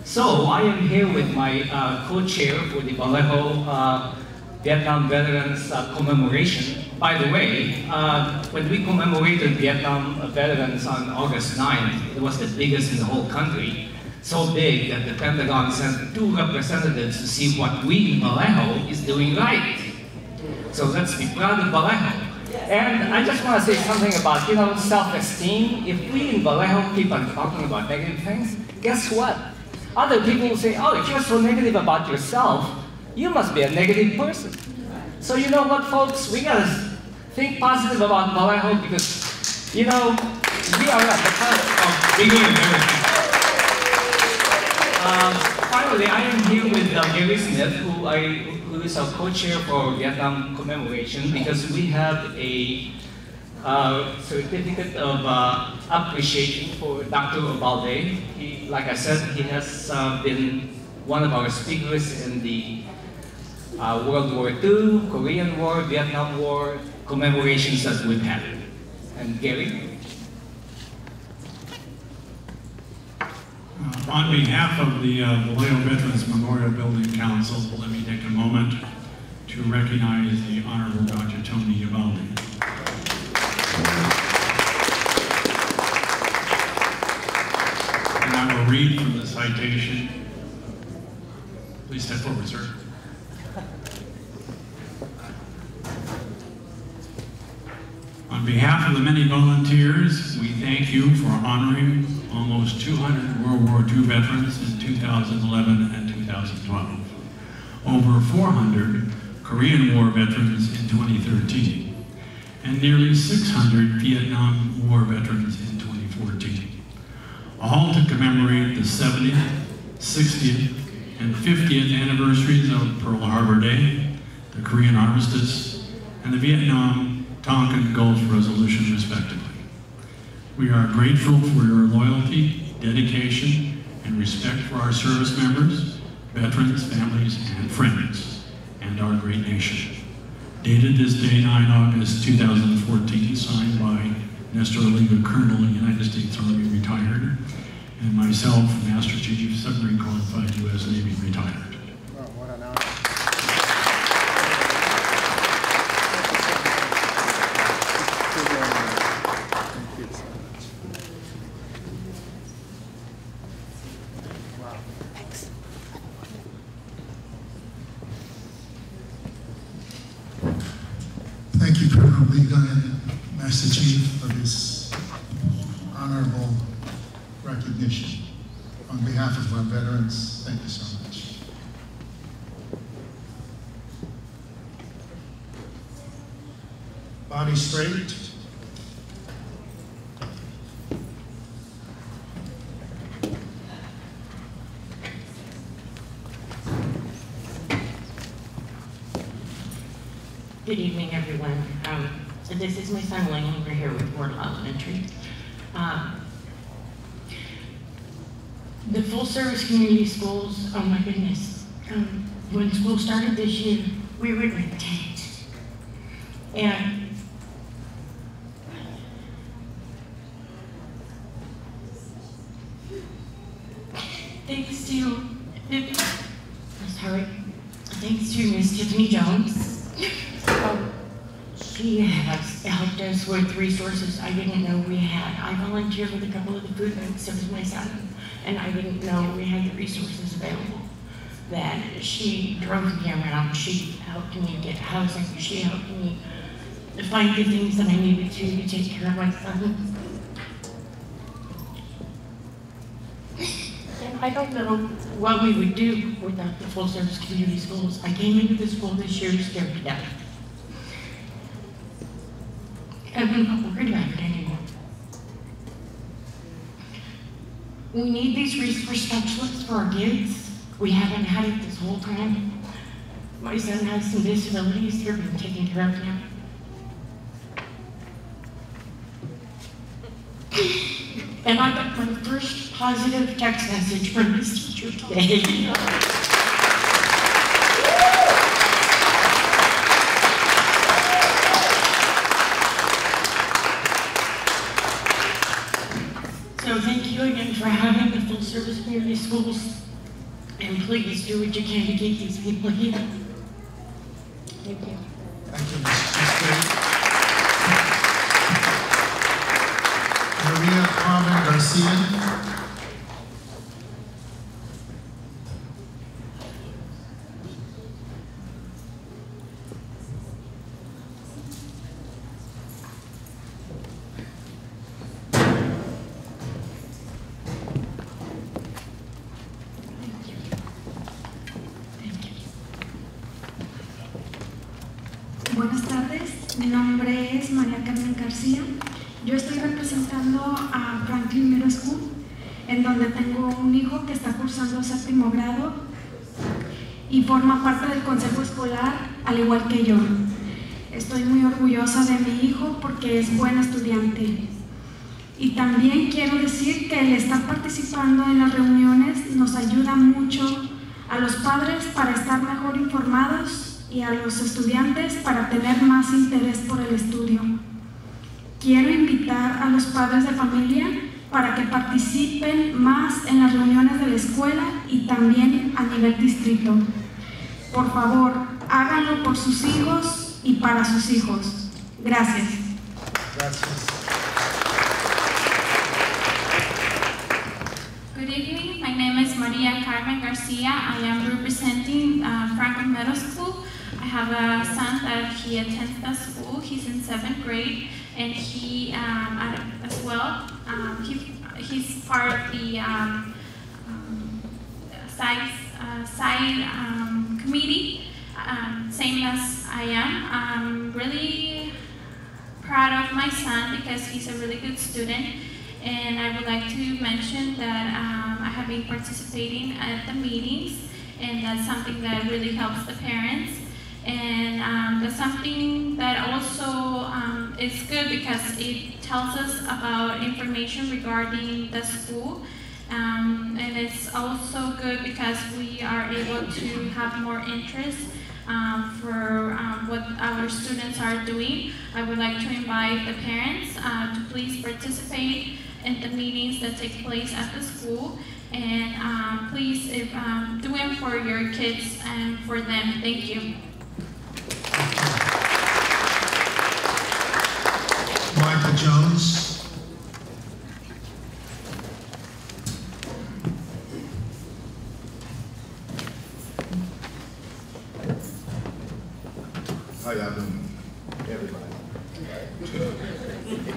So I am here with my uh, co-chair for the Vallejo uh, Vietnam Veterans uh, commemoration. By the way, uh, when we commemorated Vietnam veterans on August 9th, it was the biggest in the whole country. So big that the Pentagon sent two representatives to see what we in Vallejo is doing right. So let's be proud of Vallejo. And I just want to say something about, you know, self-esteem. If we in Vallejo keep on talking about negative things, guess what? Other people will say, oh, if you're so negative about yourself, you must be a negative person. So you know what, folks? We gotta think positive about Vallejo because, you know, we are at the cusp of and better um, finally, I am here with Gary Smith, who, I, who is our co-chair for Vietnam commemoration, because we have a uh, certificate of uh, appreciation for Dr. Ubaldi. He, like I said, he has uh, been one of our speakers in the uh, World War II, Korean War, Vietnam War commemorations that we've had. And Gary? Uh, On behalf of the uh, Vallejo Veterans Memorial Building Council, let me take a moment to recognize the Honorable Dr. Tony Ubaldi. And I will read from the citation. Please step forward, sir. On behalf of the many volunteers, we thank you for honoring almost 200 World War II veterans in 2011 and 2012, over 400 Korean War veterans in 2013, and nearly 600 Vietnam War veterans in 2014, all to commemorate the 70th 60th, and 50th anniversaries of Pearl Harbor Day, the Korean Armistice, and the Vietnam Tonkin Gulf Resolution, respectively. We are grateful for your loyalty, dedication, and respect for our service members, veterans, families, and friends, and our great nation. Dated this day, 9 August 2014, signed by Nestor Aliga, Colonel, United States Army, retired, and myself, Master Chief, Submarine Qualified U.S. Navy, retired. Thank you, Colonel Liga and Master Chief, for this honorable recognition. On behalf of our veterans, thank you so much. Body straight. Good evening, everyone. Um, is my son Lane. We're here with Ward Elementary. Um, the full-service community schools, oh my goodness. Um, when school started this year, we were in a tent. And thanks to, I'm sorry, thanks to Miss Tiffany Jones, um, she has helped us with resources I didn't know we had. I volunteered with a couple of the was my son, and I didn't know we had the resources available. That she drove me around, she helped me get housing, she helped me find the things that I needed to to take care of my son. And I don't know what we would do without the full-service community schools. I came into the school this year scared to death. I'm not worried about it. We need these resource specialists for our kids. We haven't had it this whole time. My son has some disabilities. They're being taken care of now. And I got my first positive text message from this teacher today. So thank you again for having the full service community schools. And please do what you can to keep these people here. Thank you. Thank you, Mrs. Maria Carmen Garcia. Y forma parte del consejo escolar, al igual que yo. Estoy muy orgullosa de mi hijo porque es buen estudiante. Y también quiero decir que el estar participando en las reuniones nos ayuda mucho a los padres para estar mejor informados y a los estudiantes para tener más interés por el estudio. Quiero invitar a los padres de familia para que participen más en las reuniones de la escuela y también a nivel distrito. Por favor, háganlo por sus hijos y para sus hijos. Gracias. Gracias. Good evening. My name is Maria Carmen Garcia. I am representing uh, Franklin Middle School. I have a son that he attends the school. He's in seventh grade, and he, um, as well, um, he, he's part of the um, um, uh, side um, committee, um, same as I am. I'm really proud of my son because he's a really good student And I would like to mention that um, I have been participating at the meetings, and that's something that really helps the parents. And um, that's something that also um, is good because it tells us about information regarding the school. Um, and it's also good because we are able to have more interest um, for um, what our students are doing. I would like to invite the parents uh, to please participate in the meetings that take place at the school. And um, please if, do it for your kids and for them. Thank you. Michael Jones. How y'all doing, everybody?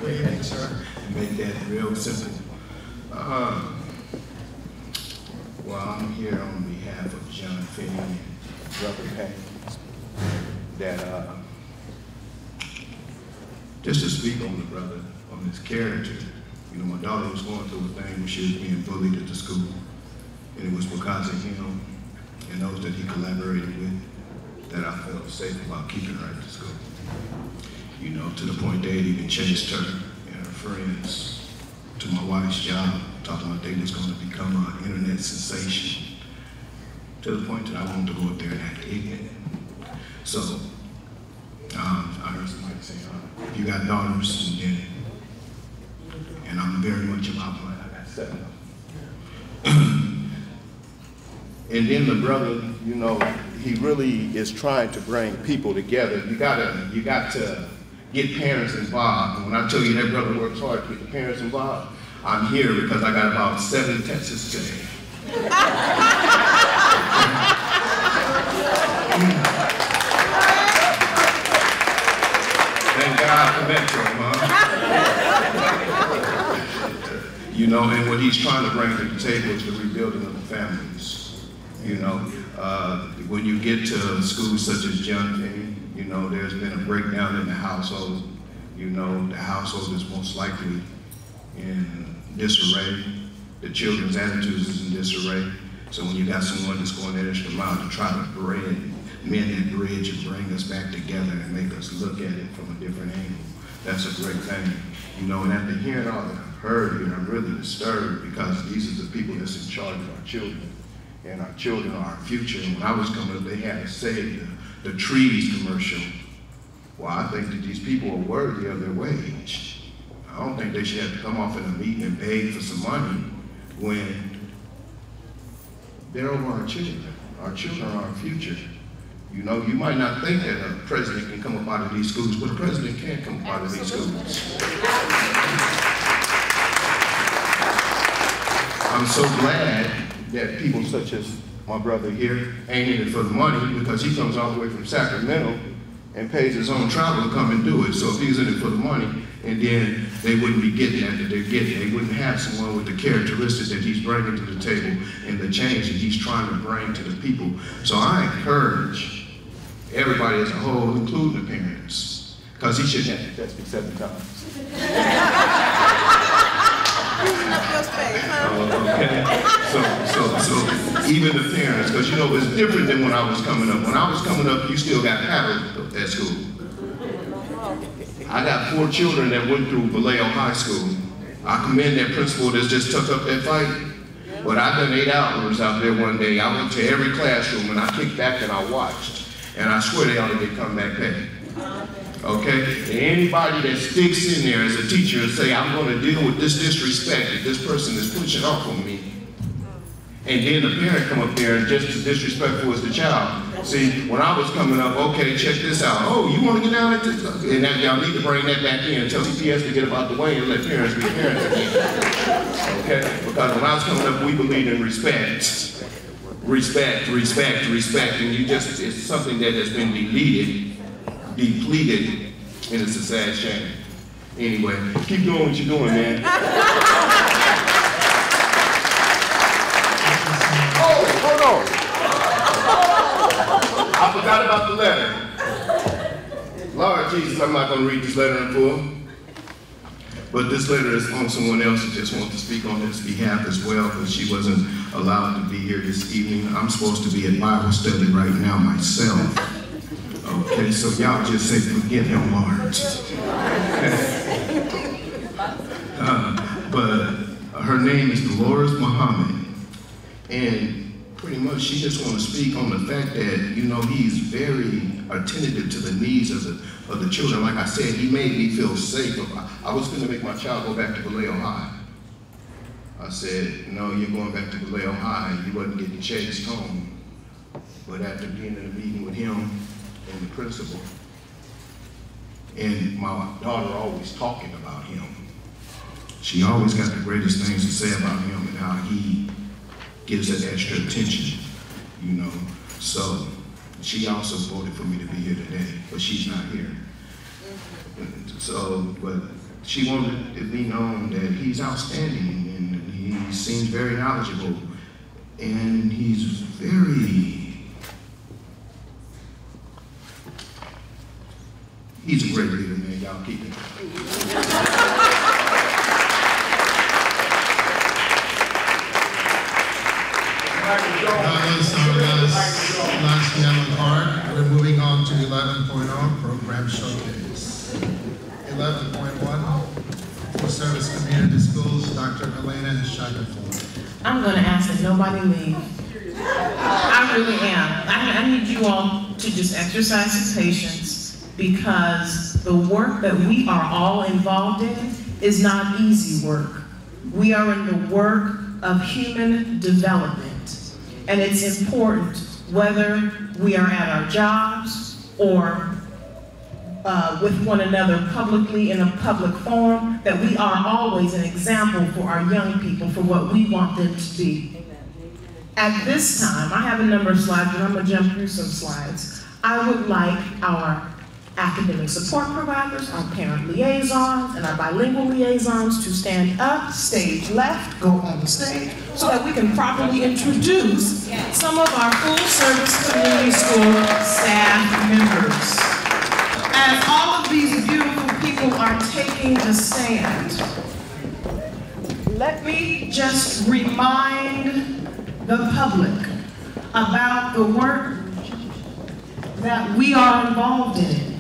Good evening, sir. Make that real simple. Uh, well, I'm here on behalf of John Finney and Brother Payne. That, uh, just to speak on the brother, on his character. You know, my daughter was going through a thing where she was being bullied at the school. And it was because of him and those that he collaborated with that I felt safe about keeping her at the school. You know, to the point had even chased her and her friends to my wife's job, talking about they was going to become an internet sensation. To the point that I wanted to go up there and act ignorant. So, um, I heard somebody say, uh, if you got daughters, and then, and I'm very much about mine, seven. And then the brother, you know, he really is trying to bring people together. You gotta, you got to get parents involved. And when I tell you that brother works hard to get the parents involved, I'm here because I got about seven texts today. Thank God for Metro, huh? You know, and what he's trying to bring to the table is the rebuilding of the families. You know, uh, when you get to schools such as John Finney, you know, there's been a breakdown in the household. You know, the household is most likely in disarray. The children's attitudes is in disarray. So when you got someone that's going that extra mile to try to bring, mend that bridge and bring us back together and make us look at it from a different angle, that's a great thing. You know, and after hearing all that heard and I'm really disturbed because these are the people that's in charge of our children. And our children are our future. And when I was coming up, they had to say the, the trees commercial. Well, I think that these people are worthy of their wage. I don't think they should have to come off in a meeting and beg for some money when they're over our children. Our children are our future. You know, you might not think that a president can come up out of these schools, but a president can come up out of these schools. I'm so glad that people such as my brother here ain't in it for the money because he comes all the way from Sacramento and pays his own travel to come and do it. So if he's in it for the money, and then they wouldn't be getting that that they're getting. They wouldn't have someone with the characteristics that he's bringing to the table and the change that he's trying to bring to the people. So I encourage everybody as a whole, including the parents, because he shouldn't have to test me seven times. Using up your space, huh? Okay, so, so, so, even the parents, because you know, it's different than when I was coming up. When I was coming up, you still got paddle at school. I got four children that went through Vallejo High School. I commend that principal that's just took up that fight. But I done eight hours out there one day. I went to every classroom and I kicked back and I watched. And I swear they ought to get comeback pay. Okay? And anybody that sticks in there as a teacher and say, I'm going to deal with this disrespect that this person is pushing off on me. And then the parent come up there and just as disrespectful as the child. See, when I was coming up, okay, check this out. Oh, you want to get down at this? And that, y'all need to bring that back in. Tell CPS to get about the way and let parents be parents again. Okay? Because when I was coming up, we believed in respect. Respect, respect, respect. And you just, it's something that has been deleted, depleted, and it's a sad shame. Anyway, keep doing what you're doing, man. Oh, hold on. I forgot about the letter. Lord Jesus, I'm not going to read this letter in full. But this letter is on someone else who just wants to speak on his behalf as well, because she wasn't allowed to be here this evening. I'm supposed to be at Bible study right now myself. Okay, so y'all just say, forget him, Lord. Uh, but her name is Dolores Muhammad. And pretty much she just want to speak on the fact that, you know, he's very attentive to the needs of the, of the children. Like I said, he made me feel safe. I was going to make my child go back to Vallejo High. I said, no, you're going back to Vallejo High. You wasn't getting chased home. But after being in a meeting with him the principal, and my daughter always talking about him, she always got the greatest things to say about him and how he gives that extra attention, you know. So she also voted for me to be here today, but she's not here. So, but she wanted to be known that he's outstanding and he seems very knowledgeable and he's very, he's a great leader, man. Y'all keep it. That was our last, last yellow card. We're moving on to 11.0, program showcase. 11.1, full service community schools, Dr. Elena Shackelford. I'm gonna ask that nobody leave. I really am. I, I need you all to just exercise some patience because the work that we are all involved in is not easy work. We are in the work of human development. And it's important whether we are at our jobs or uh, with one another publicly in a public forum, that we are always an example for our young people for what we want them to be. At this time, I have a number of slides, and I'm gonna jump through some slides. I would like our academic support providers, our parent liaisons, and our bilingual liaisons to stand up, stage left, go on the stage, so that we can properly introduce some of our full-service community school staff members. As all of these beautiful people are taking the stand, let me just remind the public about the work that we are involved in.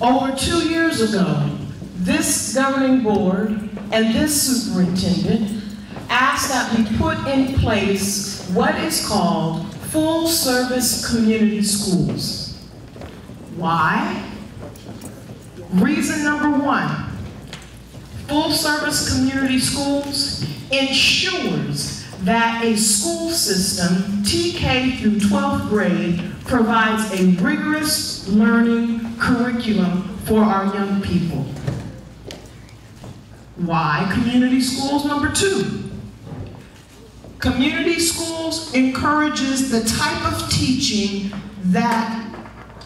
Over two years ago, this governing board and this superintendent asked that we put in place what is called full-service community schools. Why? Reason number one, full-service community schools ensures that a school system, TK through 12th grade, provides a rigorous learning curriculum for our young people. Why community schools? Number two, community schools encourages the type of teaching that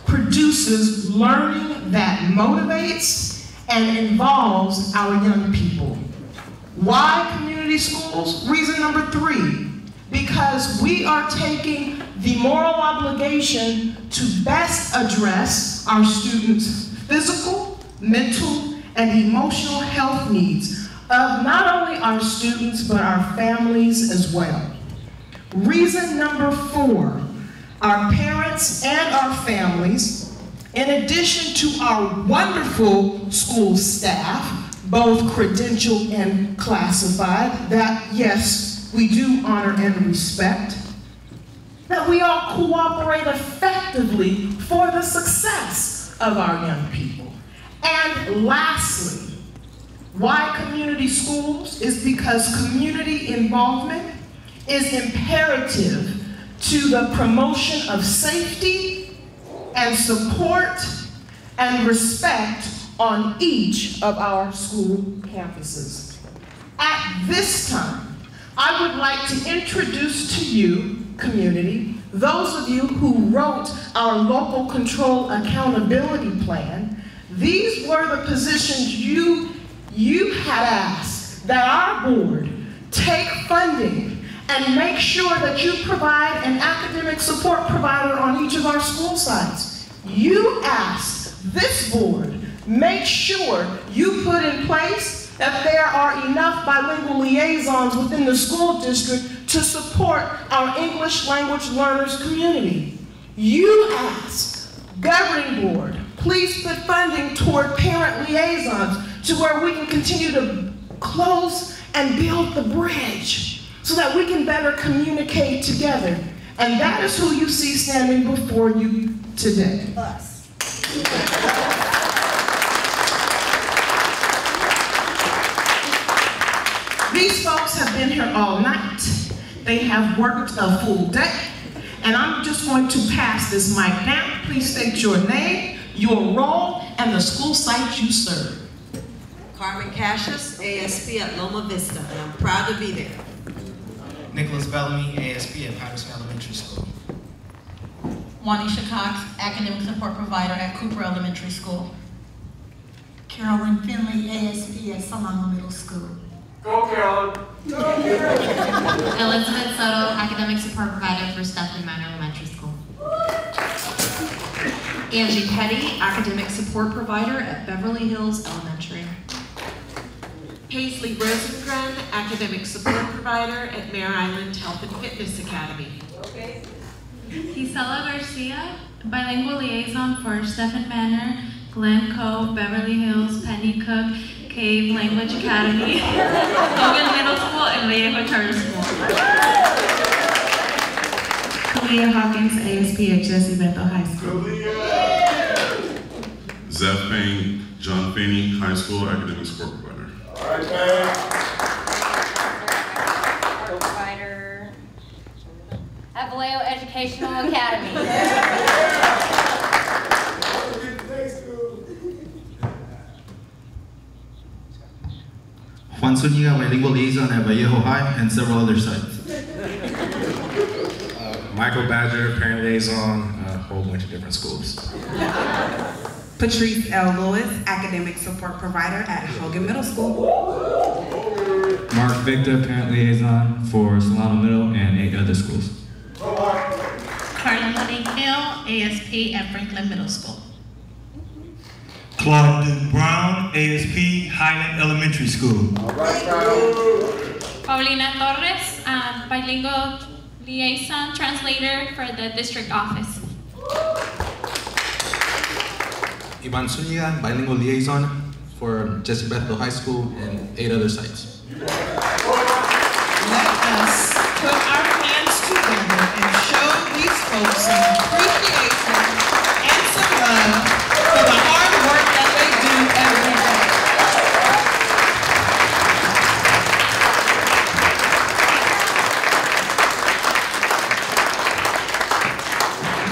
produces learning that motivates and involves our young people. Why community schools? Reason number three, because we are taking the moral obligation to best address our students' physical, mental, and emotional health needs of not only our students, but our families as well. Reason number four, our parents and our families, in addition to our wonderful school staff, both credentialed and classified, that yes, we do honor and respect, that we all cooperate effectively for the success of our young people. And lastly, why community schools is because community involvement is imperative to the promotion of safety and support and respect on each of our school campuses. At this time, I would like to introduce to you, community, those of you who wrote our local control accountability plan. These were the positions you, you had asked that our board take funding and make sure that you provide an academic support provider on each of our school sites. You asked this board make sure you put in place that there are enough bilingual liaisons within the school district to support our English language learners community. You ask, governing board, please put funding toward parent liaisons to where we can continue to close and build the bridge so that we can better communicate together. And that is who you see standing before you today. Us. These folks have been here all night. They have worked a full day. And I'm just going to pass this mic down. Please state your name, your role, and the school site you serve. Carmen Cassius, ASP at Loma Vista, and I'm proud to be there. Nicholas Bellamy, ASP at Patterson Elementary School. Juanisha Cox, Academic Support Provider at Cooper Elementary School. Carolyn Finley, ASP at Solano Middle School. Go, Carolyn! Elizabeth Soto, Academic Support Provider for Steffan Manor Elementary School. Angie Petty, Academic Support Provider at Beverly Hills Elementary. Paisley Rosengren, Academic Support Provider at Mare Island Health and Fitness Academy. Gisela Garcia, Bilingual Liaison for Steffan Manor, Glen Cove, Beverly Hills, Pennycook, Cave Language Academy, Hogan Middle School, and Vallejo Charter School. Kalia Hawkins, ASP at Jesse Bethel High School. Zeph Payne, John Finney, High School Academic Support Provider. Provider at Vallejo Educational Academy. Juan Zuniga, bilingual liaison at Vallejo High and several other sites. Uh, Michael Badger, parent liaison, uh, a whole bunch of different schools. Patrice L. Lewis, academic support provider at Hogan Middle School. Mark Victor, parent liaison for Solano Middle and eight other schools. Carla Monique Hill, ASP at Franklin Middle School. Claude Duke Brown, ASP Highland Elementary School. Paulina Torres, um, Bilingual Liaison Translator for the District Office. Ivan Zuniga, bilingual liaison for Jesse Bethel High School and eight other sites. Let us put our hands together and show these folks some appreciation and some love for the hard work that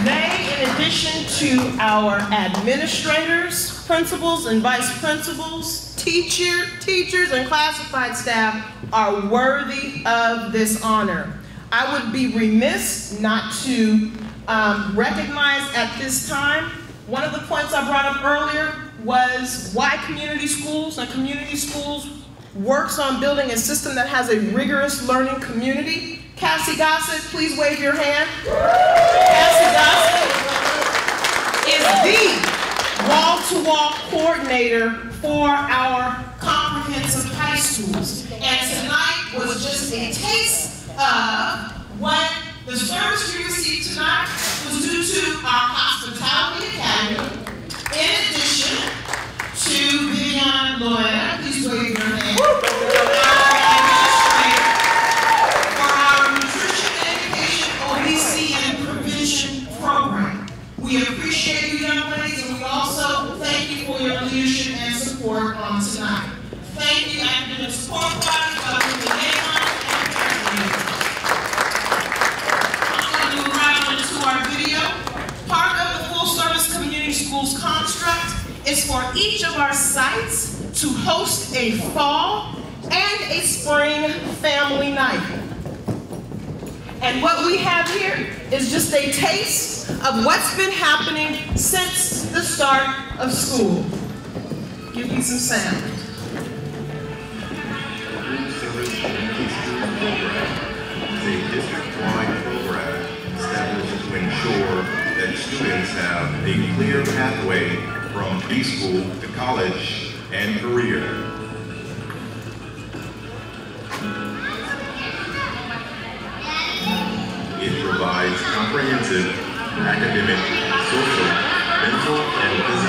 they in addition to our administrators, principals and vice principals, teacher, teachers, and classified staff are worthy of this honor. I would be remiss not to um, recognize at this time, one of the points I brought up earlier was why community schools and community schools works on building a system that has a rigorous learning community. Cassie Gossett, please wave your hand. Cassie Gossett is the wall-to-wall coordinator for our comprehensive high schools. And tonight was just a taste of what the service we received tonight was due to our hospitality academy. In addition to Vivian Loya, please wave your hand. For our nutrition education, and prevention program. We appreciate you young ladies, and we also thank you for your leadership and support on tonight. Thank you, academic support project, Dr. Leon, and President. I'm going to move right on to our video. Part of the full service community schools construct is for each of our sites to host a fall and a spring family night. And what we have here is just a taste of what's been happening since the start of school. Give me some sound. district-wide program established to ensure students have a clear pathway from preschool to college and career. It provides comprehensive academic, social, mental, and physical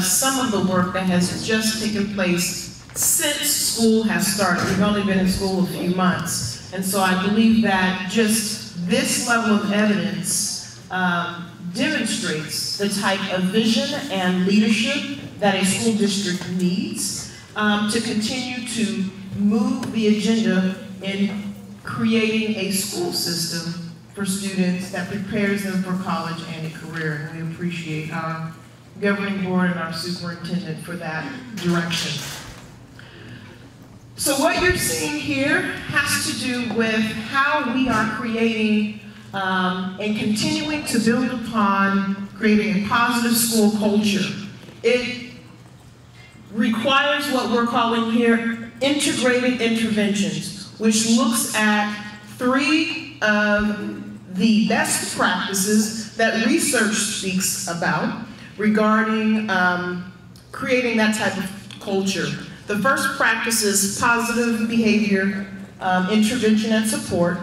of some of the work that has just taken place since school has started. We've only been in school a few months. And so I believe that just this level of evidence um, demonstrates the type of vision and leadership that a school district needs um, to continue to move the agenda in creating a school system for students that prepares them for college and a career. And we appreciate our governing board and our superintendent for that direction. So what you're seeing here has to do with how we are creating um, and continuing to build upon creating a positive school culture. It requires what we're calling here integrated interventions, which looks at three of the best practices that research speaks about regarding um, creating that type of culture. The first practice is positive behavior um, intervention and support.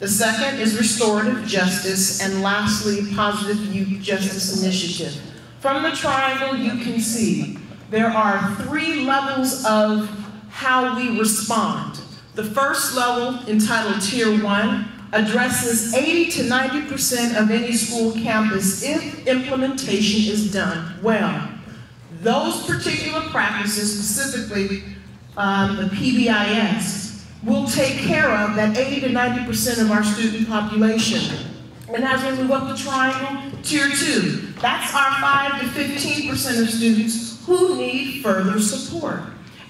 The second is restorative justice, and lastly, positive youth justice initiative. From the triangle, you can see there are three levels of how we respond. The first level, entitled Tier 1, addresses 80 to 90% of any school campus if implementation is done well. Those particular practices, specifically um, the PBIS, will take care of that 80 to 90% of our student population. And as we move up the triangle, tier two, that's our 5 to 15% of students who need further support.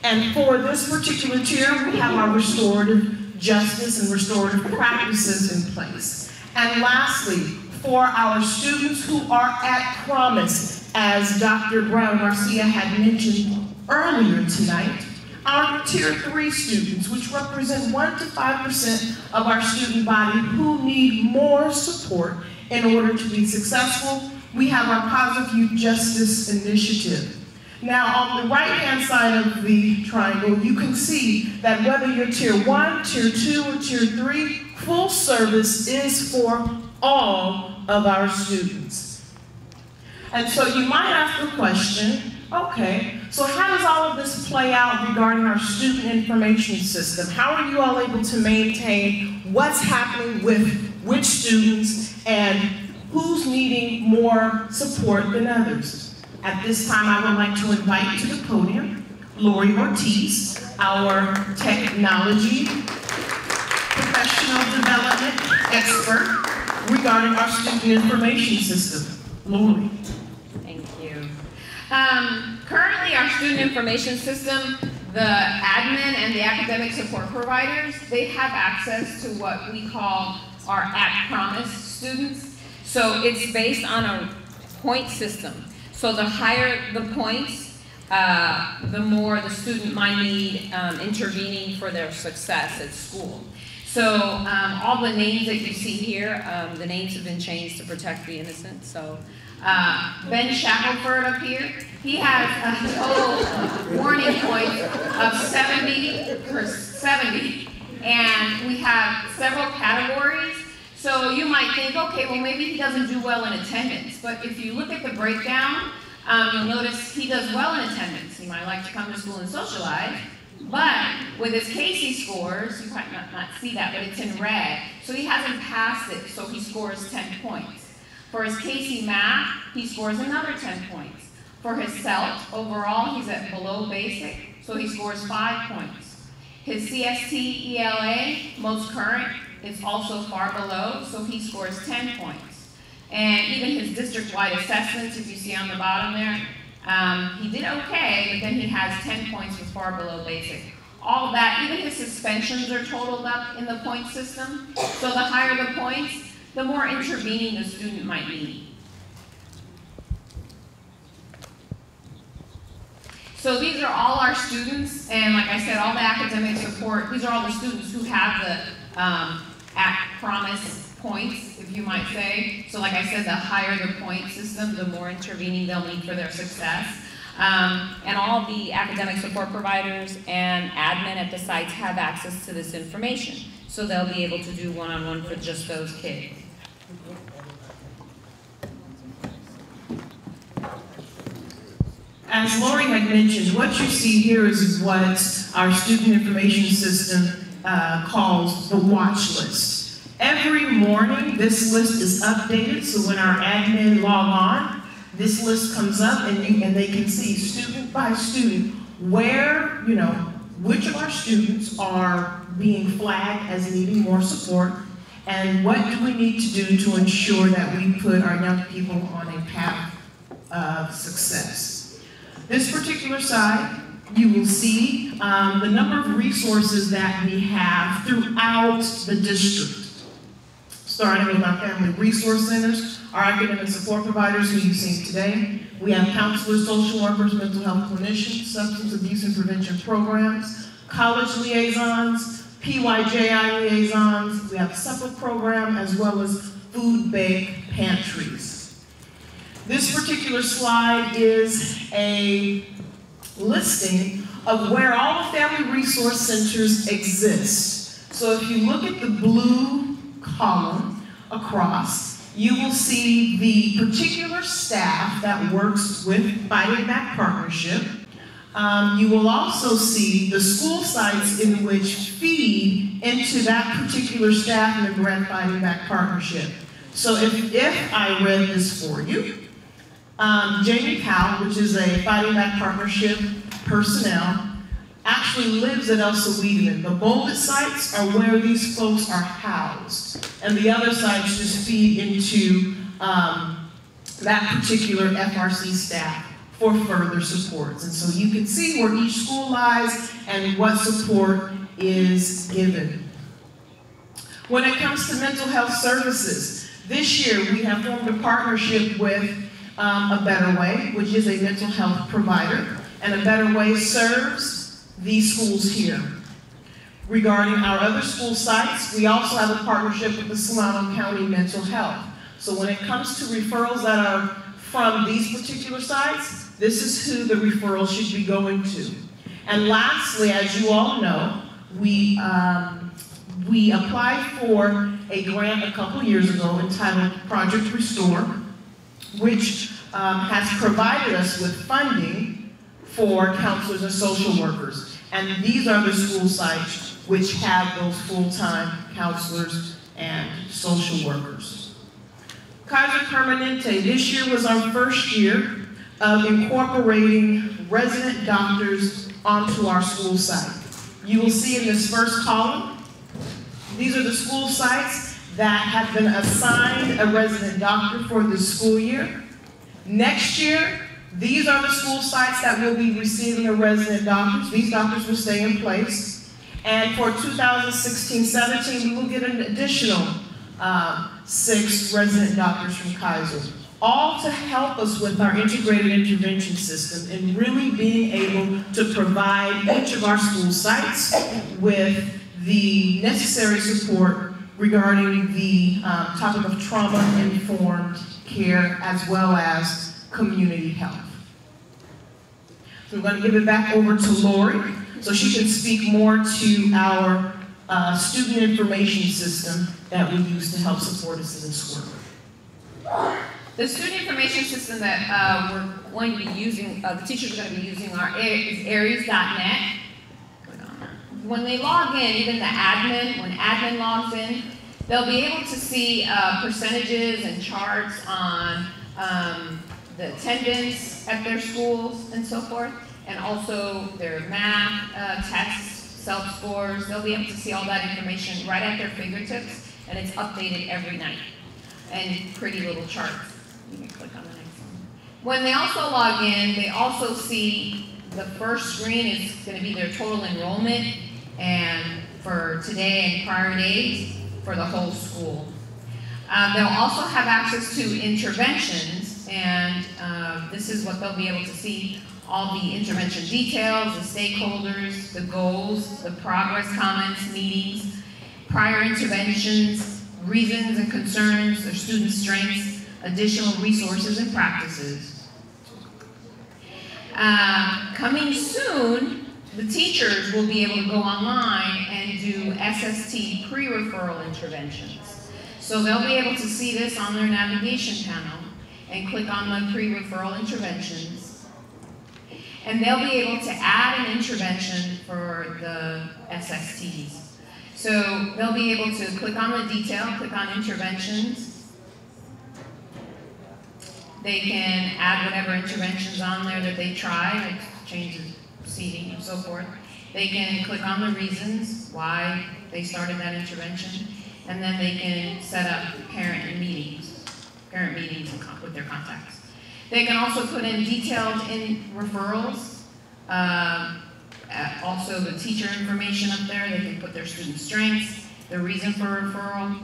And for this particular tier, we have our restorative justice and restorative practices in place. And lastly, for our students who are at promise, as Dr. Brown Garcia had mentioned earlier tonight, our tier three students, which represent one to 5% of our student body who need more support in order to be successful, we have our Positive Youth Justice Initiative. Now, on the right-hand side of the triangle, you can see that whether you're tier one, tier two, or tier three, full service is for all of our students. And so you might ask the question, okay, so how does all of this play out regarding our student information system? How are you all able to maintain what's happening with which students and who's needing more support than others? At this time, I would like to invite to the podium Lori Ortiz, our technology professional development expert regarding our student information system. Lori. Thank you. Um, currently, our student information system, the admin and the academic support providers, they have access to what we call our at promise students. So it's based on a point system. So the higher the points, uh, the more the student might need um, intervening for their success at school. So um, all the names that you see here, um, the names have been changed to protect the innocent. So uh, Ben Shackelford up here, he has a total warning point of 70 per 70. And we have several categories so you might think, okay, well maybe he doesn't do well in attendance. But if you look at the breakdown, um, you'll notice he does well in attendance. He might like to come to school and socialize. But with his CAHSEE scores, you might not, not see that, but it's in red. So he hasn't passed it, so he scores 10 points. For his CAHSEE math, he scores another 10 points. For his CELDT, overall, he's at below basic, so he scores 5 points. His CST ELA, most current, is also far below, so he scores 10 points. And even his district-wide assessments, if you see on the bottom there, um, he did okay, but then he has 10 points was far below basic. All that, even his suspensions are totaled up in the point system. So the higher the points, the more intervening the student might be. So these are all our students, and like I said, all the academic support, these are all the students who have the um, at promise points, if you might say. So like I said, the higher the point system, the more intervening they'll need for their success. Um, and all the academic support providers and admin at the sites have access to this information. So they'll be able to do one-on-one -on -one for just those kids. As Lori had mentioned, what you see here is what our student information system uh, calls the watch list. Every morning, this list is updated, so when our admin log on, this list comes up and, you, and they can see student by student where, you know, which of our students are being flagged as needing more support, and what do we need to do to ensure that we put our young people on a path of success. This particular side you will see um, the number of resources that we have throughout the district. Starting with our family resource centers, our academic support providers who you've seen today. We have counselors, social workers, mental health clinicians, substance abuse and prevention programs, college liaisons, PYJI liaisons, we have a supper program, as well as food bank pantries. This particular slide is a listing of where all the family resource centers exist. So if you look at the blue column across, you will see the particular staff that works with Fighting Back Partnership. Um, you will also see the school sites in which feed into that particular staff in the Grant Fighting Back Partnership. So if, if I read this for you, um, Jamie Powell, which is a Fighting Back Partnership personnel, actually lives at Elsa Wiedemann. The bolded sites are where these folks are housed, and the other sites just feed into um, that particular FRC staff for further supports. And so you can see where each school lies and what support is given. When it comes to mental health services, this year we have formed a partnership with um, A Better Way, which is a mental health provider, and A Better Way serves these schools here. Regarding our other school sites, we also have a partnership with the Solano County Mental Health. So when it comes to referrals that are from these particular sites, this is who the referral should be going to. And lastly, as you all know, we, um, we applied for a grant a couple years ago entitled Project Restore, which um, has provided us with funding for counselors and social workers. And these are the school sites which have those full-time counselors and social workers. Kaiser Permanente, this year was our first year of incorporating resident doctors onto our school site. You will see in this first column, these are the school sites that have been assigned a resident doctor for this school year. Next year, these are the school sites that will be receiving a resident doctors. These doctors will stay in place. And for 2016-17, we will get an additional uh, six resident doctors from Kaiser. All to help us with our integrated intervention system and really being able to provide each of our school sites with the necessary support regarding the um, topic of trauma-informed care as well as community health. So I'm going to give it back over to Lori so she can speak more to our uh, student information system that we use to help support us in this work. The student information system that uh, we're going to be using, uh, the teachers are going to be using are is Aeries.net. When they log in, even the admin, when admin logs in, they'll be able to see uh, percentages and charts on um, the attendance at their schools and so forth, and also their math uh, tests, self-scores. They'll be able to see all that information right at their fingertips, and it's updated every night. And pretty little charts. You can click on the next one. When they also log in, they also see the first screen is going to be their total enrollment, and for today and prior days, for the whole school. Um, they'll also have access to interventions, and uh, this is what they'll be able to see all the intervention details, the stakeholders, the goals, the progress comments, meetings, prior interventions, reasons and concerns, their student strengths, additional resources and practices. Uh, coming soon, the teachers will be able to go online and do SST pre-referral interventions. So they'll be able to see this on their navigation panel and click on the pre-referral interventions. And they'll be able to add an intervention for the SSTs. So they'll be able to click on the detail, click on interventions. They can add whatever interventions on there that they try, like change the seating and so forth. They can click on the reasons why they started that intervention, and then they can set up parent meetings, parent meetings with their contacts. They can also put in detailed in referrals, um, also the teacher information up there. They can put their student strengths, their reason for referral,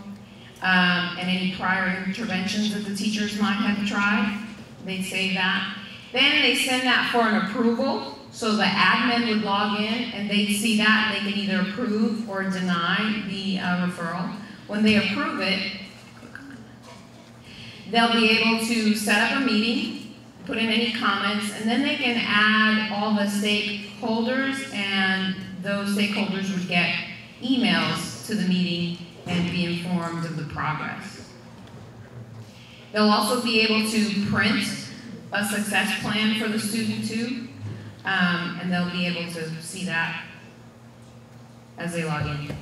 um, and any prior interventions that the teachers might have tried. They save that. Then they send that for an approval So the admin would log in and they'd see that and they can either approve or deny the uh, referral. When they approve it, they'll be able to set up a meeting, put in any comments, and then they can add all the stakeholders and those stakeholders would get emails to the meeting and be informed of the progress. They'll also be able to print a success plan for the student too, um, and they'll be able to see that as they log in.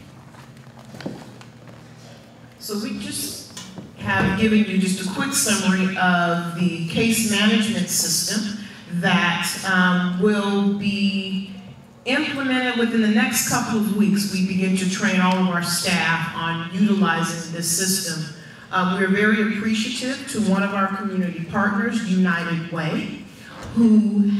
So we just have given you just a quick summary of the case management system that um, will be implemented within the next couple of weeks. We begin to train all of our staff on utilizing this system. Um, we're very appreciative to one of our community partners, United Way, who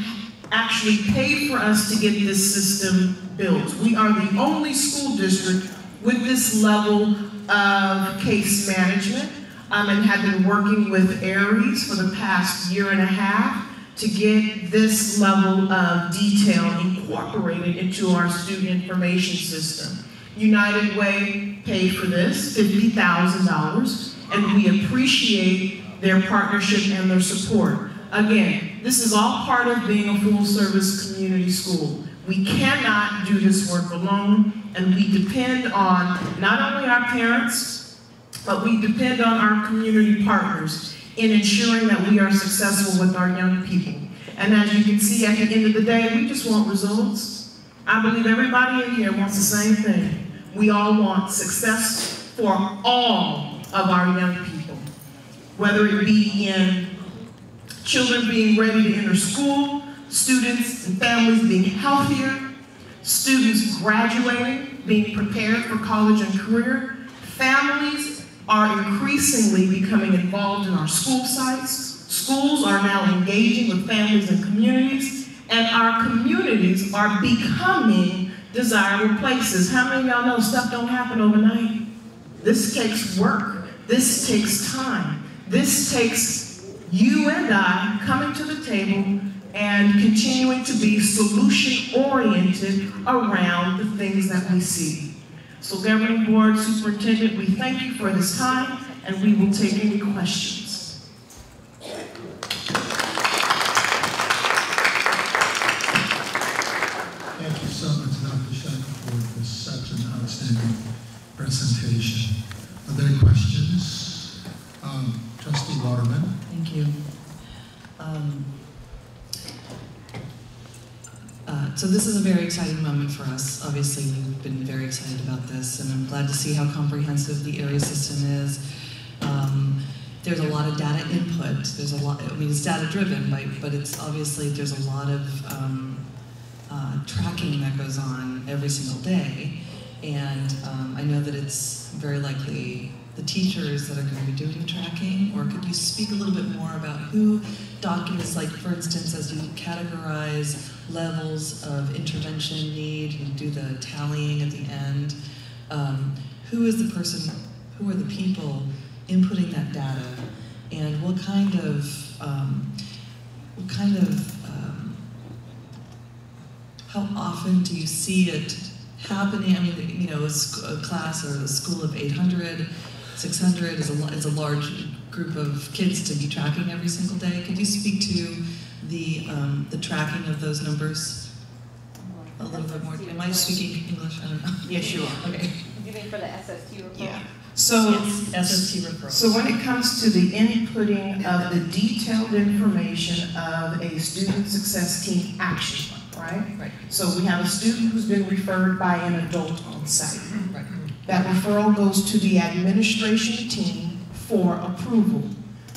actually paid for us to get this system built. We are the only school district with this level of case management um, and have been working with Aeries for the past year and a half to get this level of detail incorporated into our student information system. United Way paid for this, $50,000, and we appreciate their partnership and their support. Again, this is all part of being a full-service community school. We cannot do this work alone, and we depend on not only our parents, but we depend on our community partners in ensuring that we are successful with our young people. And as you can see at the end of the day, we just want results. I believe everybody in here wants the same thing. We all want success for all of our young people, whether it be in children being ready to enter school, students and families being healthier, students graduating, being prepared for college and career, families are increasingly becoming involved in our school sites. Schools are now engaging with families and communities, and our communities are becoming desirable places. How many y'all know stuff don't happen overnight? This takes work. This takes time. This takes you and I coming to the table and continuing to be solution-oriented around the things that we see. So governing board superintendent, we thank you for this time, and we will take any questions. Thank you so much, Dr. Shackelford, for such an outstanding presentation. Are there questions? Thank you. Um, uh, so this is a very exciting moment for us. Obviously, we've been very excited about this, and I'm glad to see how comprehensive the Aeries system is. Um, there's a lot of data input. There's a lot. I mean, it's data driven? But it's obviously there's a lot of um, uh, tracking that goes on every single day, and um, I know that it's very likely the teachers that are going to be doing tracking, or could you speak a little bit more about who documents, like for instance, as you categorize levels of intervention need, you do the tallying at the end, um, who is the person, who are the people inputting that data, and what kind of, um, what kind of, um, how often do you see it happening? I mean, you know, a class or a school of 800, 600 is a, is a large group of kids to be tracking every single day. Could you speak to the, um, the tracking of those numbers a little bit more? Am I speaking English? I don't know. Yes, you are. Okay. You mean for the SST referral? Yeah. So, SST referrals. so when it comes to the inputting of the detailed information of a student success team action plan, right? Right. So we have a student who's been referred by an adult on site. Right. That referral goes to the administration team for approval.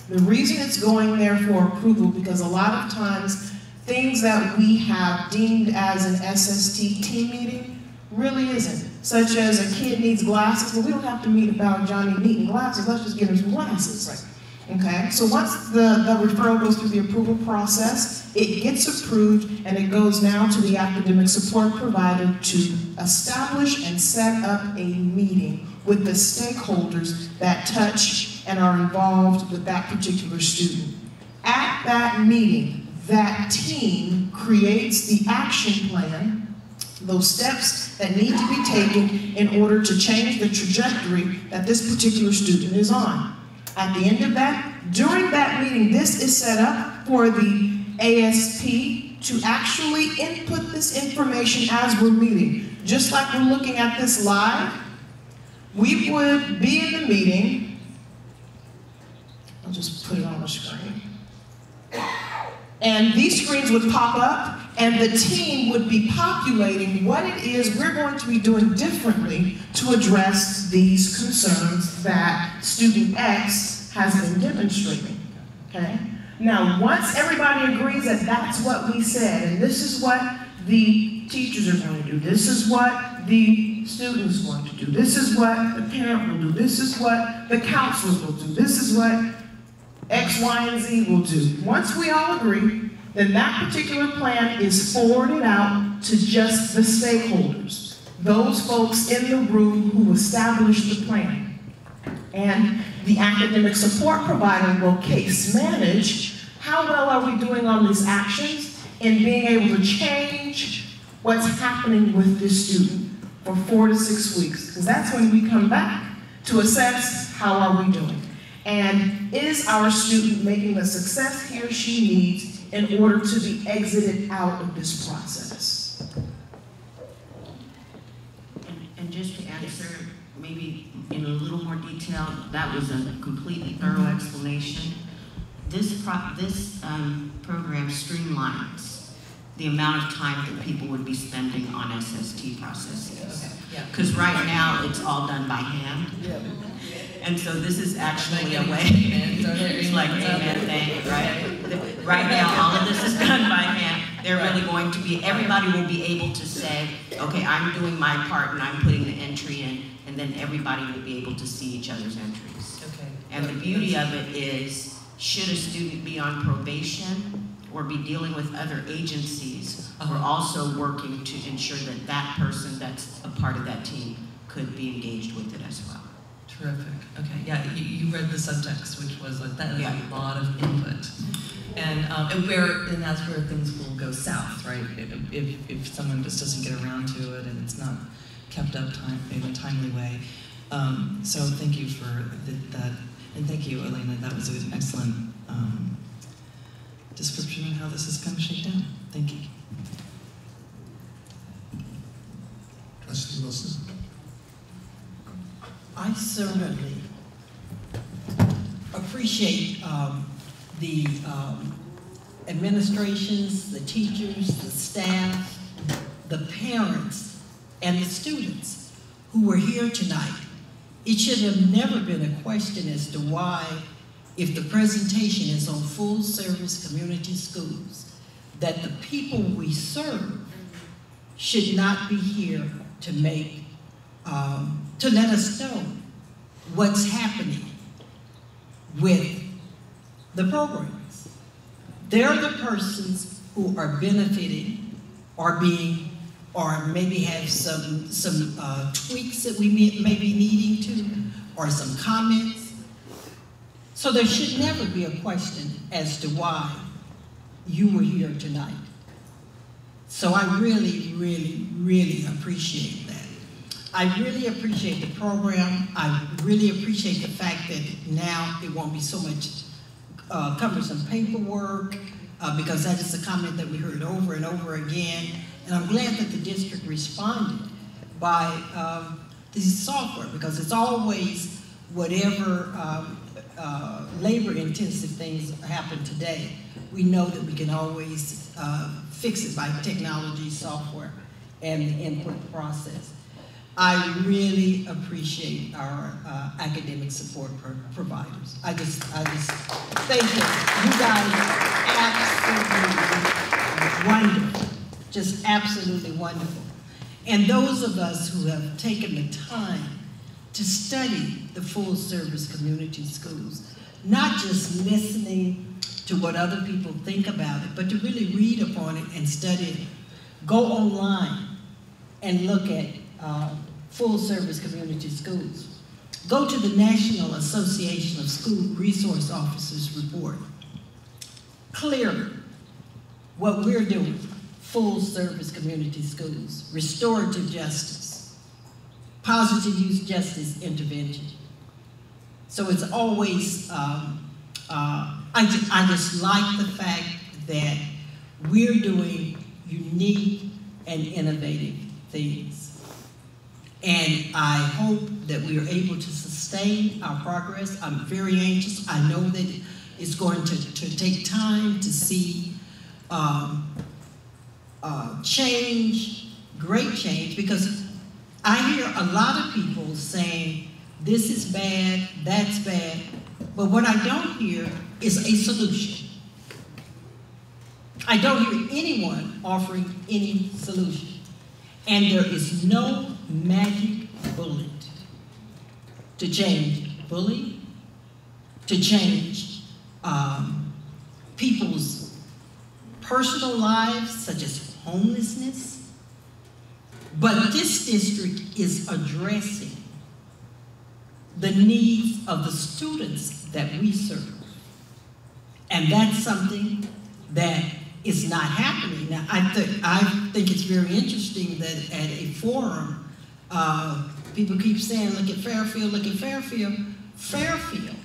The reason it's going there for approval, because a lot of times, things that we have deemed as an SST team meeting really isn't. Such as a kid needs glasses, well, we don't have to meet about Johnny needing glasses, let's just give him some glasses. Okay, so once the, the referral goes through the approval process, it gets approved and it goes now to the academic support provider to establish and set up a meeting with the stakeholders that touch and are involved with that particular student. At that meeting, that team creates the action plan, those steps that need to be taken in order to change the trajectory that this particular student is on. At the end of that, during that meeting, this is set up for the ASP to actually input this information as we're meeting. Just like we're looking at this live, we would be in the meeting. I'll just put it on the screen. And these screens would pop up and the team would be populating what it is we're going to be doing differently to address these concerns that student X has been demonstrating, okay? Now, once everybody agrees that that's what we said, and this is what the teachers are going to do, this is what the students going to do, this is what the parent will do, this is what the counselors will do, this is what X, Y, and Z will do. Once we all agree, then that particular plan is forwarded out to just the stakeholders, those folks in the room who established the plan. And the academic support provider will case manage how well are we doing on these actions and being able to change what's happening with this student for four to six weeks. Because that's when we come back to assess how are we doing. And is our student making the success he or she needs in order to be exited out of this process? And, and just to answer, maybe in a little more detail, that was a completely thorough explanation. This, pro this um, program streamlines the amount of time that people would be spending on SST processes. Because right now, it's all done by hand. And so this is actually a way, it's like amen, thank you, right? Right now, all of this is done by hand. They're really going to be, everybody will be able to say, okay, I'm doing my part and I'm putting the entry in, and then everybody will be able to see each other's entries. Okay. And the beauty of it is, should a student be on probation or be dealing with other agencies, we're also working to ensure that that person that's a part of that team could be engaged with it as well. Terrific. Okay, yeah, you, you read the subtext, which was like that is Yeah. a lot of input, and um, and where and that's where things will go south, right? If, if if someone just doesn't get around to it and it's not kept up time in a timely way. Um, so thank you for the, that, and thank you, Elena. That was an excellent um, description of how this is going to shake down. Thank you. Trustee Wilson? I certainly appreciate um, the um, administrations, the teachers, the staff, the parents, and the students who were here tonight. It should have never been a question as to why, if the presentation is on full service community schools, that the people we serve should not be here to make um, to let us know what's happening with the programs. They're the persons who are benefiting or being, or maybe have some, some uh, tweaks that we may, may be needing to, or some comments. So there should never be a question as to why you were here tonight. So I really, really, really appreciate. I really appreciate the program. I really appreciate the fact that now it won't be so much uh, cumbersome paperwork, uh, because that is a comment that we heard over and over again. And I'm glad that the district responded by um, this software, because it's always whatever um, uh, labor-intensive things happen today, we know that we can always uh, fix it by technology, software, and the input process. I really appreciate our uh, academic support pro providers. I just, I just, thank you. You guys are absolutely wonderful, just absolutely wonderful. And those of us who have taken the time to study the full service community schools, not just listening to what other people think about it, but to really read upon it and study it. Go online and look at uh, full service community schools. Go to the National Association of School Resource Officers report. Clear what we're doing, full service community schools, restorative justice, positive youth justice intervention. So it's always, um, uh, I, I just like the fact that we're doing unique and innovative things. And I hope that we are able to sustain our progress. I'm very anxious. I know that it's going to, to take time to see um, uh, change, great change, because I hear a lot of people saying, this is bad, that's bad, but what I don't hear is a solution. I don't hear anyone offering any solution. And there is no magic bullet to change bullying, to change um, people's personal lives, such as homelessness. But this district is addressing the needs of the students that we serve. And that's something that is not happening. Now, I, th- I think it's very interesting that at a forum, uh, people keep saying, look at Fairfield, look at Fairfield. Fairfield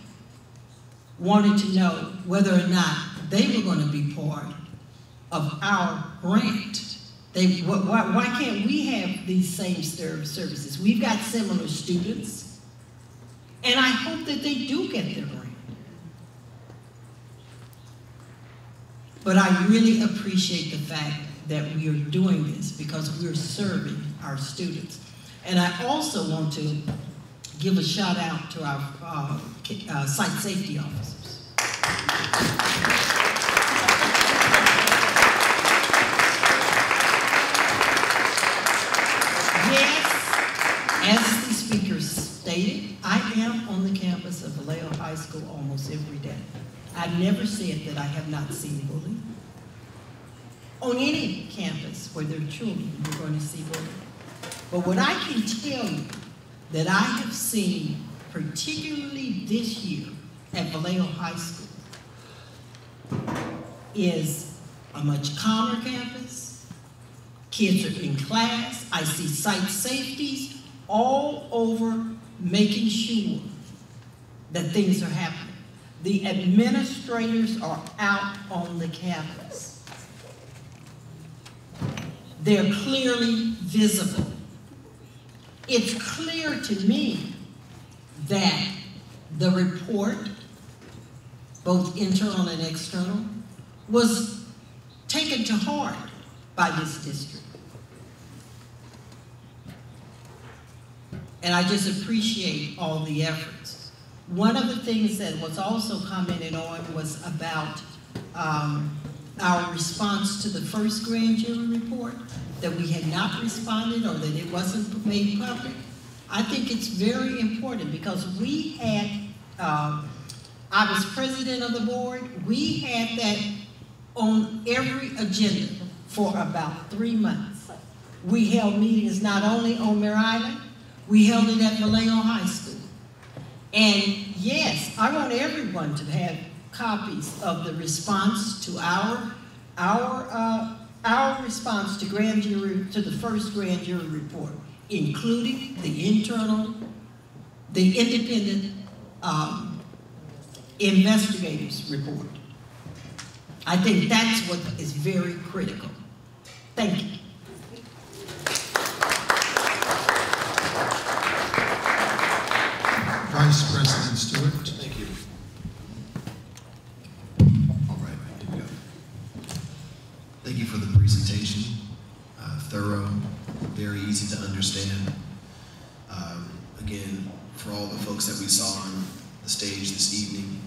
wanted to know whether or not they were going to be part of our grant. They, why, why can't we have these same services? We've got similar students, and I hope that they do get their grant. But I really appreciate the fact that we are doing this because we're serving our students. And I also want to give a shout out to our uh, uh, site safety officers. Yes, as the speaker stated, I am on the campus of Vallejo High School almost every day. I've never said that I have not seen bullying. On any campus where there are children, you're going to see bullying. But what I can tell you that I have seen, particularly this year at Vallejo High School, is a much calmer campus. Kids are in class. I see site safeties all over making sure that things are happening. The administrators are out on the campus. They're clearly visible. It's clear to me that the report, both internal and external, was taken to heart by this district. And I just appreciate all the efforts. One of the things that was also commented on was about um, our response to the first grand jury report, that we had not responded or that it wasn't made public. I think it's very important because we had, um, I was president of the board, we had that on every agenda for about three months. We held meetings not only on Mare Island, we held it at Vallejo High School. And yes, I want everyone to have copies of the response to our, our, uh, our response to grand jury, to the first grand jury report, including the internal, the independent um, investigators report. I think that's what is very critical. Thank you. Vice President Stewart. Thank you. All right, here we go. Thank you for the presentation. Uh, thorough, very easy to understand. Um, again, for all the folks that we saw on the stage this evening,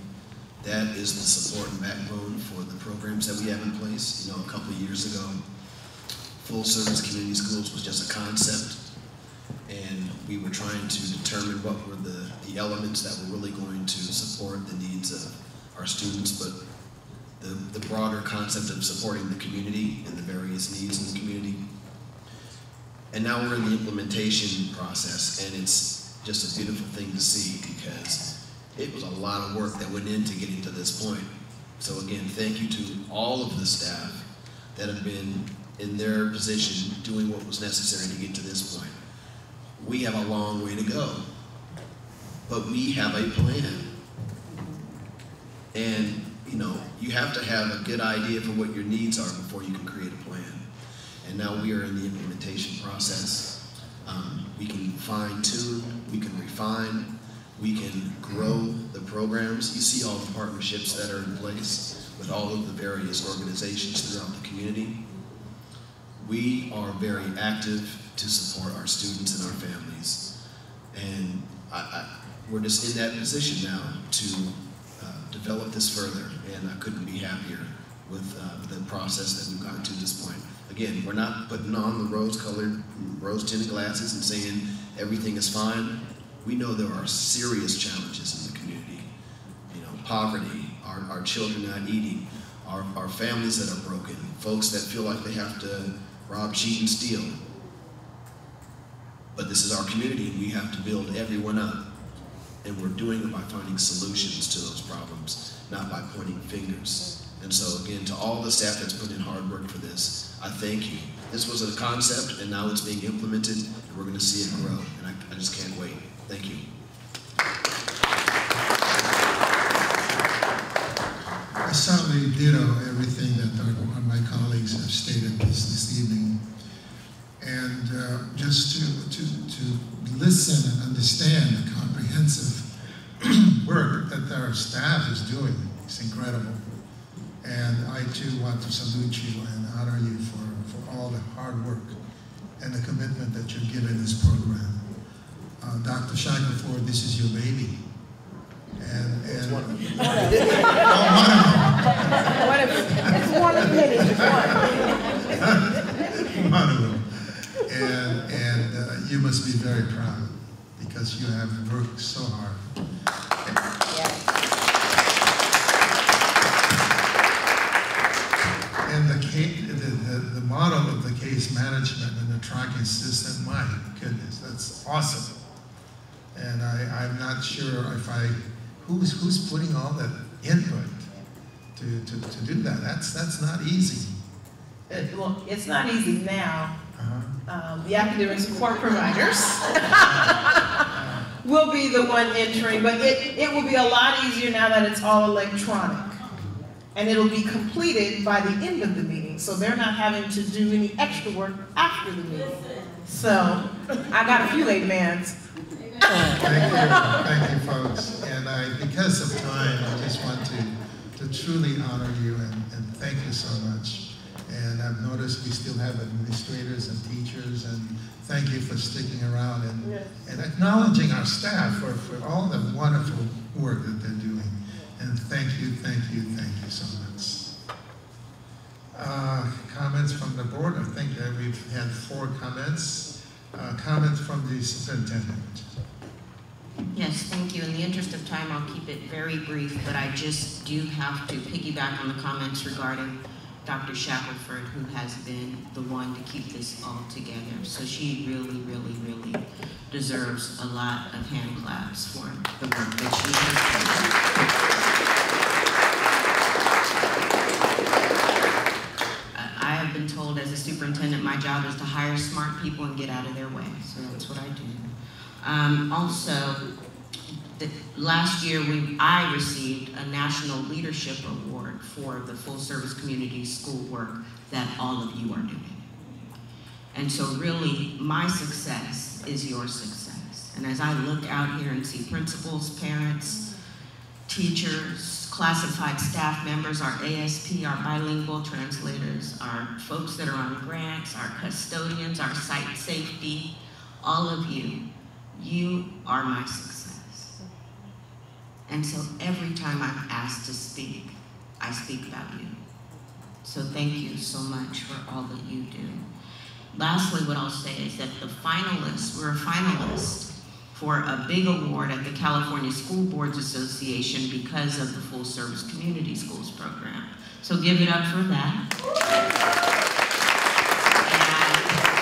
that is the support and backbone for the programs that we have in place. You know, a couple of years ago, full service community schools was just a concept and we were trying to determine what were the, the elements that were really going to support the needs of our students, but the, the broader concept of supporting the community and the various needs in the community. And now we're in the implementation process, and it's just a beautiful thing to see because it was a lot of work that went into getting to this point. So again, thank you to all of the staff that have been in their position doing what was necessary to get to this point. We have a long way to go, but we have a plan. And, you know, you have to have a good idea for what your needs are before you can create a plan. And now we are in the implementation process. Um, we can fine tune, we can refine, we can grow the programs. You see all the partnerships that are in place with all of the various organizations throughout the community. We are very active to support our students and our families. And I, I, we're just in that position now to uh, develop this further, and I couldn't be happier with uh, the process that we've gotten to this point. Again, we're not putting on the rose-colored, rose-tinted glasses and saying everything is fine. We know there are serious challenges in the community. You know, poverty, our, our children not eating, our, our families that are broken, folks that feel like they have to rob, cheat, and steal. But this is our community, and we have to build everyone up. And we're doing it by finding solutions to those problems, not by pointing fingers. And so again, to all the staff that's put in hard work for this, I thank you. This was a concept, and now it's being implemented, and we're going to see it grow. And I, I just can't wait. Thank you. I certainly ditto everything that our, my colleagues have stated this, this evening. And uh, just to, to, to listen and understand the comprehensive work that our staff is doing is incredible. And I too want to salute you and honor you for all the hard work and the commitment that you've given this program. Uh, Dr. Shackelford, this is your baby. And, and one of them. no, one of them. One of them. It's one of many. one. one of them. And, and uh, you must be very proud because you have worked so hard. And the, the, the, the model of the case management and the tracking system, my goodness, that's awesome. And I, I'm not sure if I, who's, who's putting all that input to, to, to do that? That's, that's not easy. It, well, it's not easy now. Um, the academic support providers will be the one entering, but it, it will be a lot easier now that it's all electronic. And it'll be completed by the end of the meeting, so they're not having to do any extra work after the meeting. So, I got a few late mans. Thank you, thank you, folks. And I, because of time, I just want to, to truly honor you and, and thank you so much. And I've noticed we still have administrators and teachers, and thank you for sticking around and, yes. and acknowledging our staff for, for all the wonderful work that they're doing. And thank you, thank you, thank you so much. Uh, comments from the board? I think that we've had four comments. Uh, comments from the superintendent. Yes, thank you. In the interest of time, I'll keep it very brief, but I just do have to piggyback on the comments regarding Dr. Shackelford, who has been the one to keep this all together. So she really, really, really deserves a lot of hand claps for the work that she has done. I have been told as a superintendent, my job is to hire smart people and get out of their way. So that's what I do. Um, also, the, last year we, I received a National Leadership Award for the full service community school work that all of you are doing. And so really, my success is your success. And as I look out here and see principals, parents, teachers, classified staff members, our ASP, our bilingual translators, our folks that are on grants, our custodians, our site safety, all of you, you are my success. And so every time I'm asked to speak, I speak about you. So thank you so much for all that you do. Lastly, what I'll say is that the finalists, we're a finalist for a big award at the California School Boards Association because of the Full Service Community Schools program. So give it up for that. And,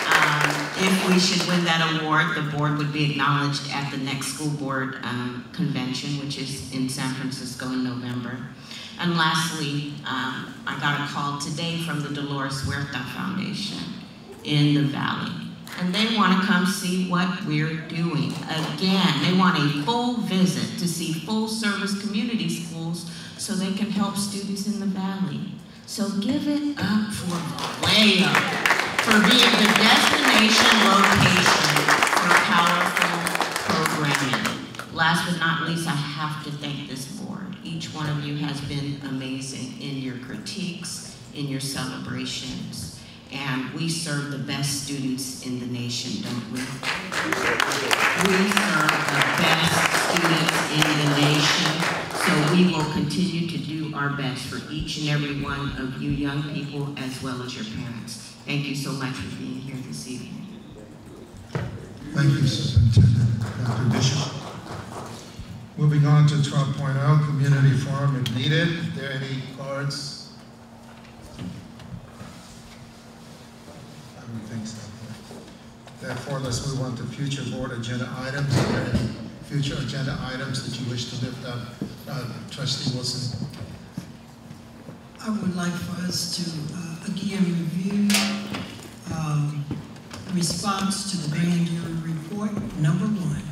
um, if we should win that award, the board would be acknowledged at the next school board um, convention, which is in San Francisco in November. And lastly, um, I got a call today from the Dolores Huerta Foundation in the Valley. And they want to come see what we're doing. Again, they want a full visit to see full service community schools so they can help students in the Valley. So give it up for Vallejo for being the destination location for powerful programming. Last but not least, I have to thank this board. Each one of you has been amazing in your critiques, in your celebrations. And we serve the best students in the nation, don't we? We serve the best students in the nation. So we will continue to do our best for each and every one of you young people as well as your parents. Thank you so much for being here this evening. Thank you, Superintendent Dr. Bishop. Moving on to 12.0, community forum if needed. Are there any cards? I don't think so. Therefore, let's move on to future board agenda items. Are there any future agenda items that you wish to lift up? Uh, Trustee Wilson? I would like for us to, uh, again, review um, response to the grand jury report, number one.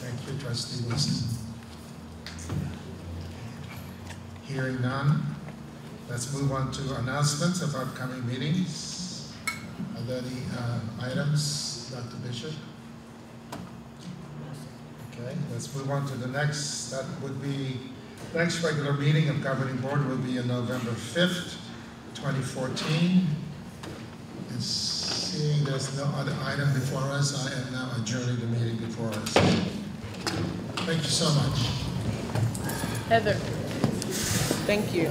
Thank you, Trustee Wilson. Hearing none, let's move on to announcements of upcoming meetings. Are there any uh, items, Dr. Bishop? Okay, let's move on to the next. That would be, next regular meeting of governing board will be on November 5th, 2014. And seeing there's no other item before us, I am now adjourning the meeting before us. Thank you so much. Heather, thank you.